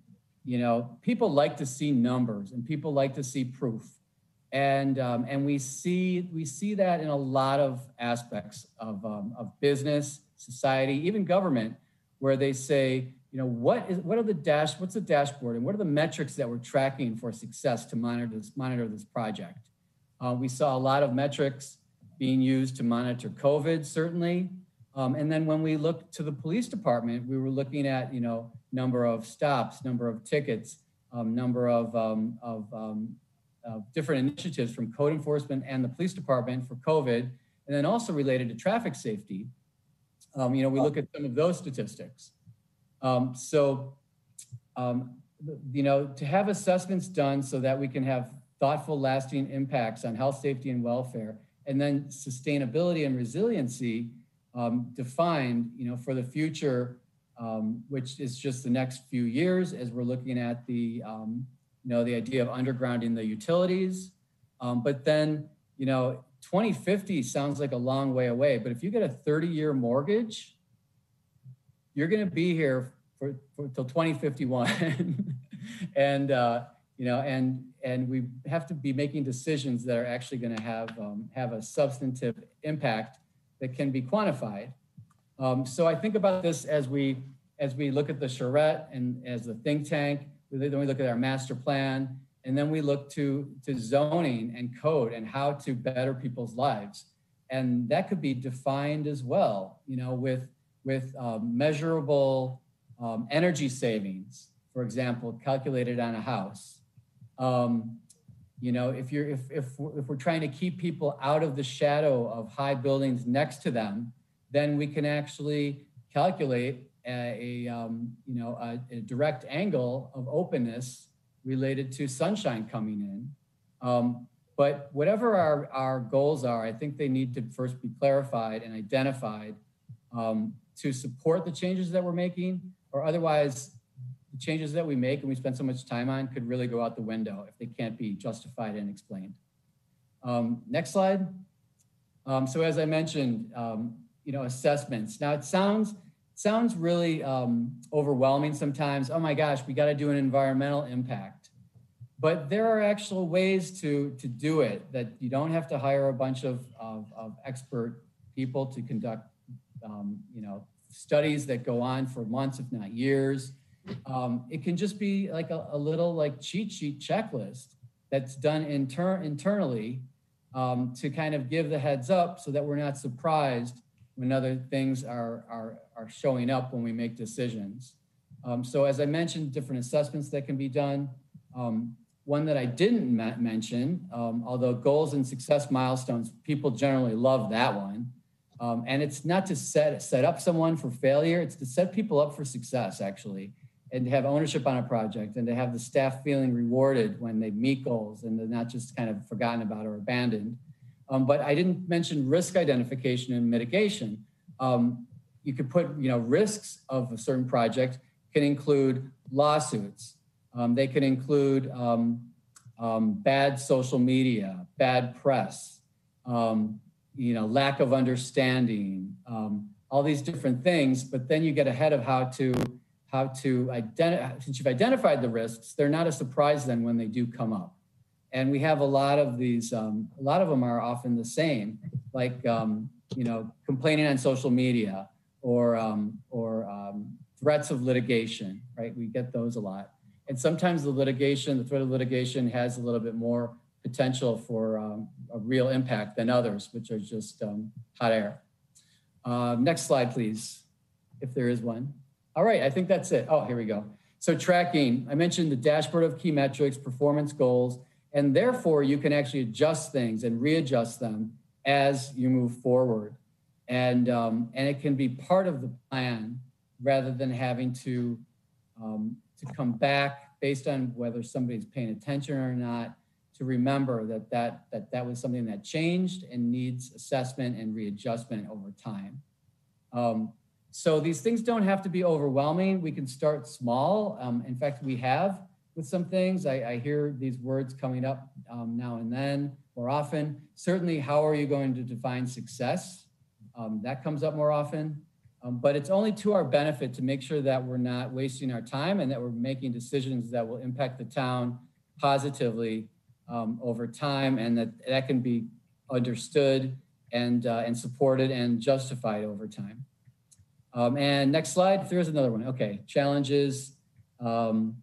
you know, people like to see numbers and people like to see proof and um, and we see we see that in a lot of aspects of um, of business, society, even government, where they say, you know, what is what are the dash what's the dashboard and what are the metrics that we're tracking for success to monitor this monitor this project. Uh, we saw a lot of metrics being used to monitor COVID, certainly. Um, and then when we look to the police department, we were looking at, you know, number of stops, number of tickets, um, number of, um, of, um, of different initiatives from code enforcement and the police department for COVID, and then also related to traffic safety. Um, you know, we look at some of those statistics. Um, so, um, you know, to have assessments done so that we can have thoughtful, lasting impacts on health, safety, and welfare, and then sustainability and resiliency um, defined, you know, for the future, um, which is just the next few years as we're looking at the, um, you know, the idea of undergrounding the utilities. Um, but then, you know, 2050 sounds like a long way away, but if you get a 30 year mortgage, you're going to be here for, for till 2051. and, uh, you know, and, and we have to be making decisions that are actually going to have, um, have a substantive impact that can be quantified. Um, so I think about this as we, as we look at the charrette and as the think tank, then we look at our master plan, and then we look to, to zoning and code and how to better people's lives. And that could be defined as well, you know, with, with um, measurable um, energy savings, for example, calculated on a house. Um, you know, if you're if if we're, if we're trying to keep people out of the shadow of high buildings next to them, then we can actually calculate a, a um, you know a, a direct angle of openness related to sunshine coming in. Um, but whatever our, our goals are, I think they need to first be clarified and identified um, to support the changes that we're making, or otherwise, the changes that we make and we spend so much time on could really go out the window if they can't be justified and explained. Um, next slide. Um, so as I mentioned, um, you know, assessments. Now it sounds sounds really um, overwhelming sometimes. Oh my gosh, we got to do an environmental impact. But there are actual ways to, to do it that you don't have to hire a bunch of, of, of expert people to conduct, um, you know, studies that go on for months, if not years. Um, it can just be like a, a, little like cheat sheet checklist that's done inter- internally um, to kind of give the heads up so that we're not surprised when other things are, are, are showing up when we make decisions. Um, so as I mentioned, different assessments that can be done. Um, one that I didn't ma- mention, um, although goals and success milestones, people generally love that one. Um, and it's not to set, set up someone for failure, it's to set people up for success, actually, and to have ownership on a project and to have the staff feeling rewarded when they meet goals and they're not just kind of forgotten about or abandoned. Um, but I didn't mention risk identification and mitigation. Um, you could put, you know, risks of a certain project can include lawsuits. Um, they can include um, um, bad social media, bad press, um, you know, lack of understanding, all these different things. But then you get ahead of how to how to identify. Since you've identified the risks, they're not a surprise then when they do come up. And we have a lot of these um, a lot of them are often the same like um, you know complaining on social media or um, or um, threats of litigation right? We get those a lot. And sometimes the litigation the threat of litigation has a little bit more potential for um, a real impact than others which are just um, hot air. Uh, next slide please if there is one all right i think that's it oh here we go so tracking i mentioned the dashboard of key metrics performance goals and therefore, you can actually adjust things and readjust them as you move forward. And, um, and it can be part of the plan rather than having to, um, to come back based on whether somebody's paying attention or not to remember that that, that that was something that changed and needs assessment and readjustment over time. Um, so these things don't have to be overwhelming. We can start small. Um, in fact, we have with some things. I, I hear these words coming up um, now and then more often. Certainly, how are you going to define success? Um, that comes up more often. Um, but it's only to our benefit to make sure that we're not wasting our time and that we're making decisions that will impact the town positively um, over time and that that can be understood and, uh, and supported and justified over time. Um, and next slide, there's another one. Okay, challenges. Um,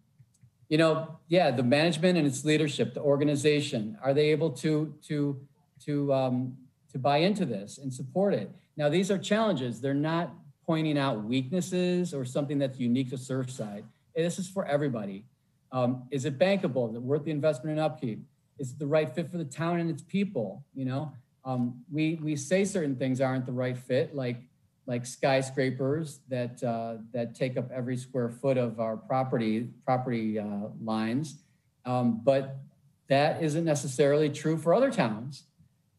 you know, yeah, the management and its leadership, the organization, are they able to to to um, to buy into this and support it? Now, these are challenges. They're not pointing out weaknesses or something that's unique to Surfside. This is for everybody. Um, is it bankable? Is it worth the investment and upkeep? Is it the right fit for the town and its people? You know, um, we we say certain things aren't the right fit, like like skyscrapers that uh, that take up every square foot of our property property uh, lines, um, but that isn't necessarily true for other towns.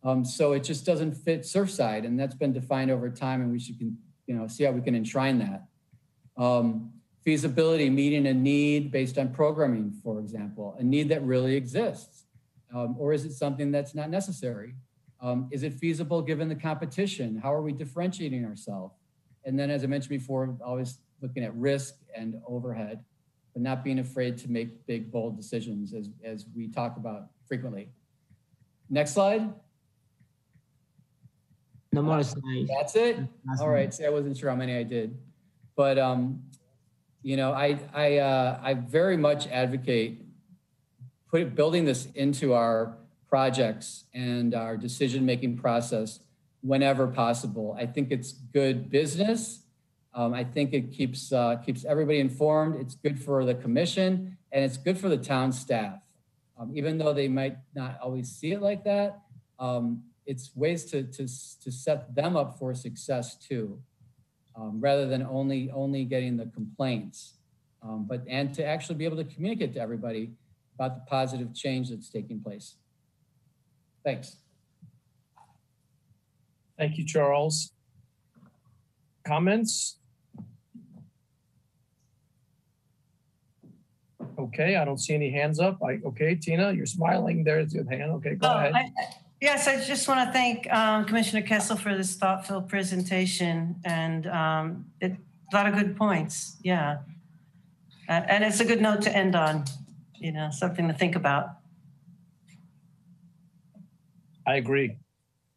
Um, so it just doesn't fit Surfside, and that's been defined over time, and we should can, you know see how we can enshrine that. Um, feasibility, meeting a need based on programming, for example, a need that really exists, um, or is it something that's not necessary? Um, is it feasible given the competition? How are we differentiating ourselves? And then, as I mentioned before, always looking at risk and overhead, but not being afraid to make big, bold decisions as, as we talk about frequently. Next slide. No more slides. That's it. All right. See, I wasn't sure how many I did, but um, you know, I I uh, I very much advocate put building this into our projects and our decision making process whenever possible. I think it's good business. Um, I think it keeps uh, keeps everybody informed. It's good for the commission and it's good for the town staff. Um, even though they might not always see it like that, um, it's ways to, to, to set them up for success too, um, rather than only only getting the complaints, um, but and to actually be able to communicate to everybody about the positive change that's taking place. Thanks. Thank you, Charles. Comments? Okay, I don't see any hands up. I, okay, Tina, you're smiling. There's your hand. Okay, go Oh, ahead. I- Yes, I just want to thank um, Commissioner Kesl for this thoughtful presentation and um, it, a lot of good points. Yeah. Uh, And it's a good note to end on, you know, something to think about. I agree.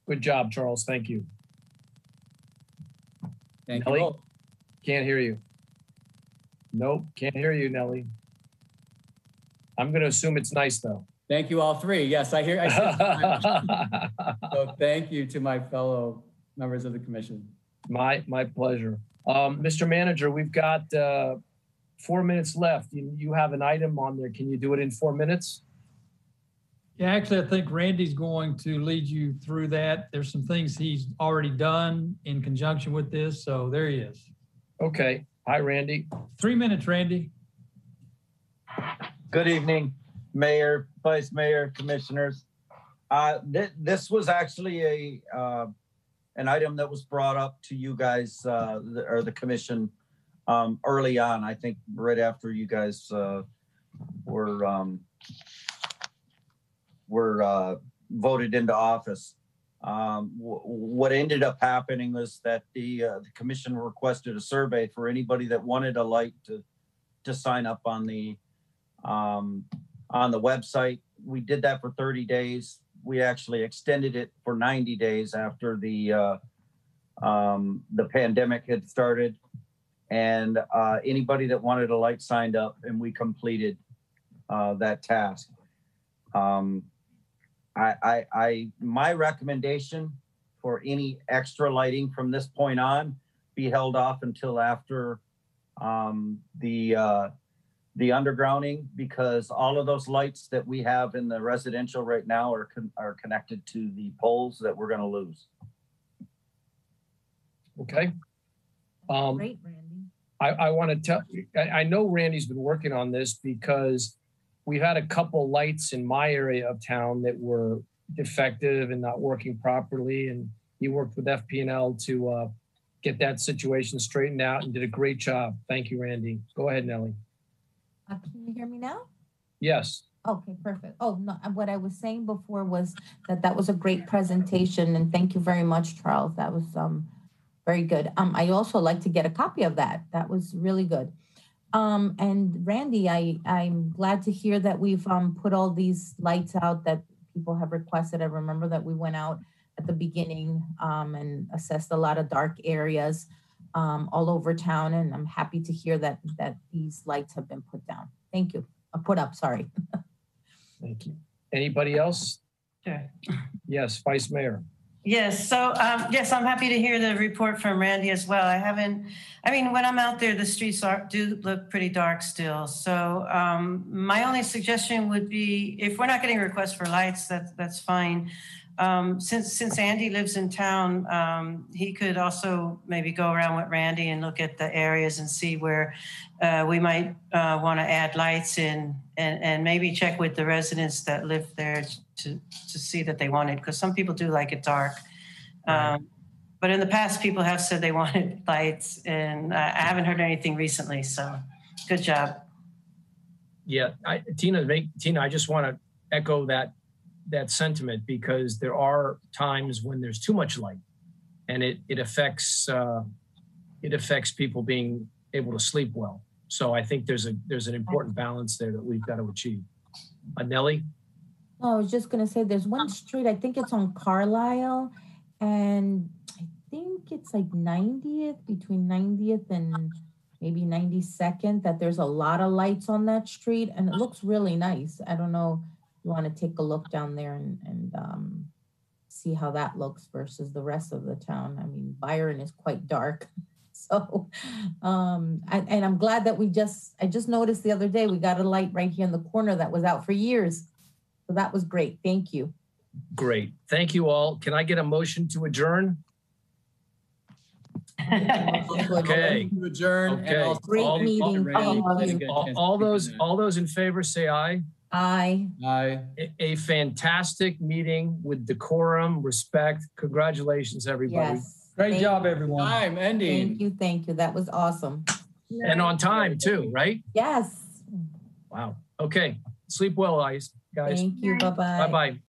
Good job, Charles. Thank you. Thank Nelly? you. Can't hear you. Nope, can't hear you, Nelly. I'm going to assume it's nice though. Thank you all three. Yes, I hear. I so thank you to my fellow members of the commission. My my pleasure. Um, Mr. Manager, we've got uh, four minutes left. You, you have an item on there. Can you do it in four minutes? Yeah, actually, I think Randy's going to lead you through that. There's some things he's already done in conjunction with this. So there he is. Okay. Hi, Randy. Three minutes, Randy. Good evening, Mayor, Vice Mayor, Commissioners. Uh, th- this was actually a, uh, an item that was brought up to you guys, uh, the- or the commission, um, early on, I think right after you guys, uh, were, um, were, uh, voted into office. Um, wh- what ended up happening was that the, uh, the commission requested a survey for anybody that wanted a light to, to sign up on the, um, on the website. We did that for 30 days. We actually extended it for 90 days after the uh, um, the pandemic had started, and uh, anybody that wanted a light signed up, and we completed uh, that task. Um, I, I, I, my recommendation for any extra lighting from this point on be held off until after um, the uh, the undergrounding because all of those lights that we have in the residential right now are con- are connected to the poles that we're going to lose. Okay. Um, Great, Randy. I, I want to tell, I, I know Randy's been working on this because we've had a couple lights in my area of town that were defective and not working properly. And he worked with FPNL to uh, get that situation straightened out and did a great job. Thank you, Randy. Go ahead, Nellie. Uh, can you hear me now? Yes. Okay, perfect. Oh, no, uh, what I was saying before was that that was a great presentation and thank you very much, Charles. That was um very good. Um, I also like to get a copy of that. That was really good. Um, and Randy, I I'm glad to hear that we've um put all these lights out that people have requested. I remember that we went out at the beginning um and assessed a lot of dark areas um all over town and I'm happy to hear that that these lights have been put down. Thank you. Uh, put up, sorry. Thank you. Anybody else? Sure. Yes, Vice Mayor. Yes, so, um, yes, I'm happy to hear the report from Randy as well. I haven't, I mean, when I'm out there, the streets are, do look pretty dark still. So, um, my only suggestion would be, if we're not getting requests for lights, that's, that's fine. Um, since, since Andy lives in town, um, he could also maybe go around with Randy and look at the areas and see where, uh, we might, uh, want to add lights in and, and maybe check with the residents that live there to, to see that they want it, because some people do like it dark. Um, but in the past, people have said they wanted lights, and I I haven't heard anything recently. So, good job. Yeah, I, Tina, make, Tina, I just want to echo that that sentiment because there are times when there's too much light, and it it affects uh, it affects people being able to sleep well. So I think there's a there's an important balance there that we've got to achieve. Uh, Nellie, No, I was just gonna say, there's one street, I think it's on Carlisle, and I think it's like 90th, between 90th and maybe 92nd, that there's a lot of lights on that street, and it looks really nice. I don't know, you want to take a look down there and, and um, see how that looks versus the rest of the town. I mean, Byron is quite dark. So, um, and, and I'm glad that we just, I just noticed the other day, we got a light right here in the corner that was out for years. So that was great. Thank you. great. Thank you all. Can I get a motion to adjourn? Okay. To adjourn. and Okay. also- Great all- meeting. Randy, Thank you you. get a All, all those all those in favor say aye. Aye. Aye. A, a fantastic meeting with decorum, respect. Congratulations, everybody. Yes. Great Thank job, everyone. Time ending. Thank you. Thank you. That was awesome. And on time too, right? Yes. Wow. Okay. Sleep well, guys. Guys. Thank you. Bye bye. Bye bye.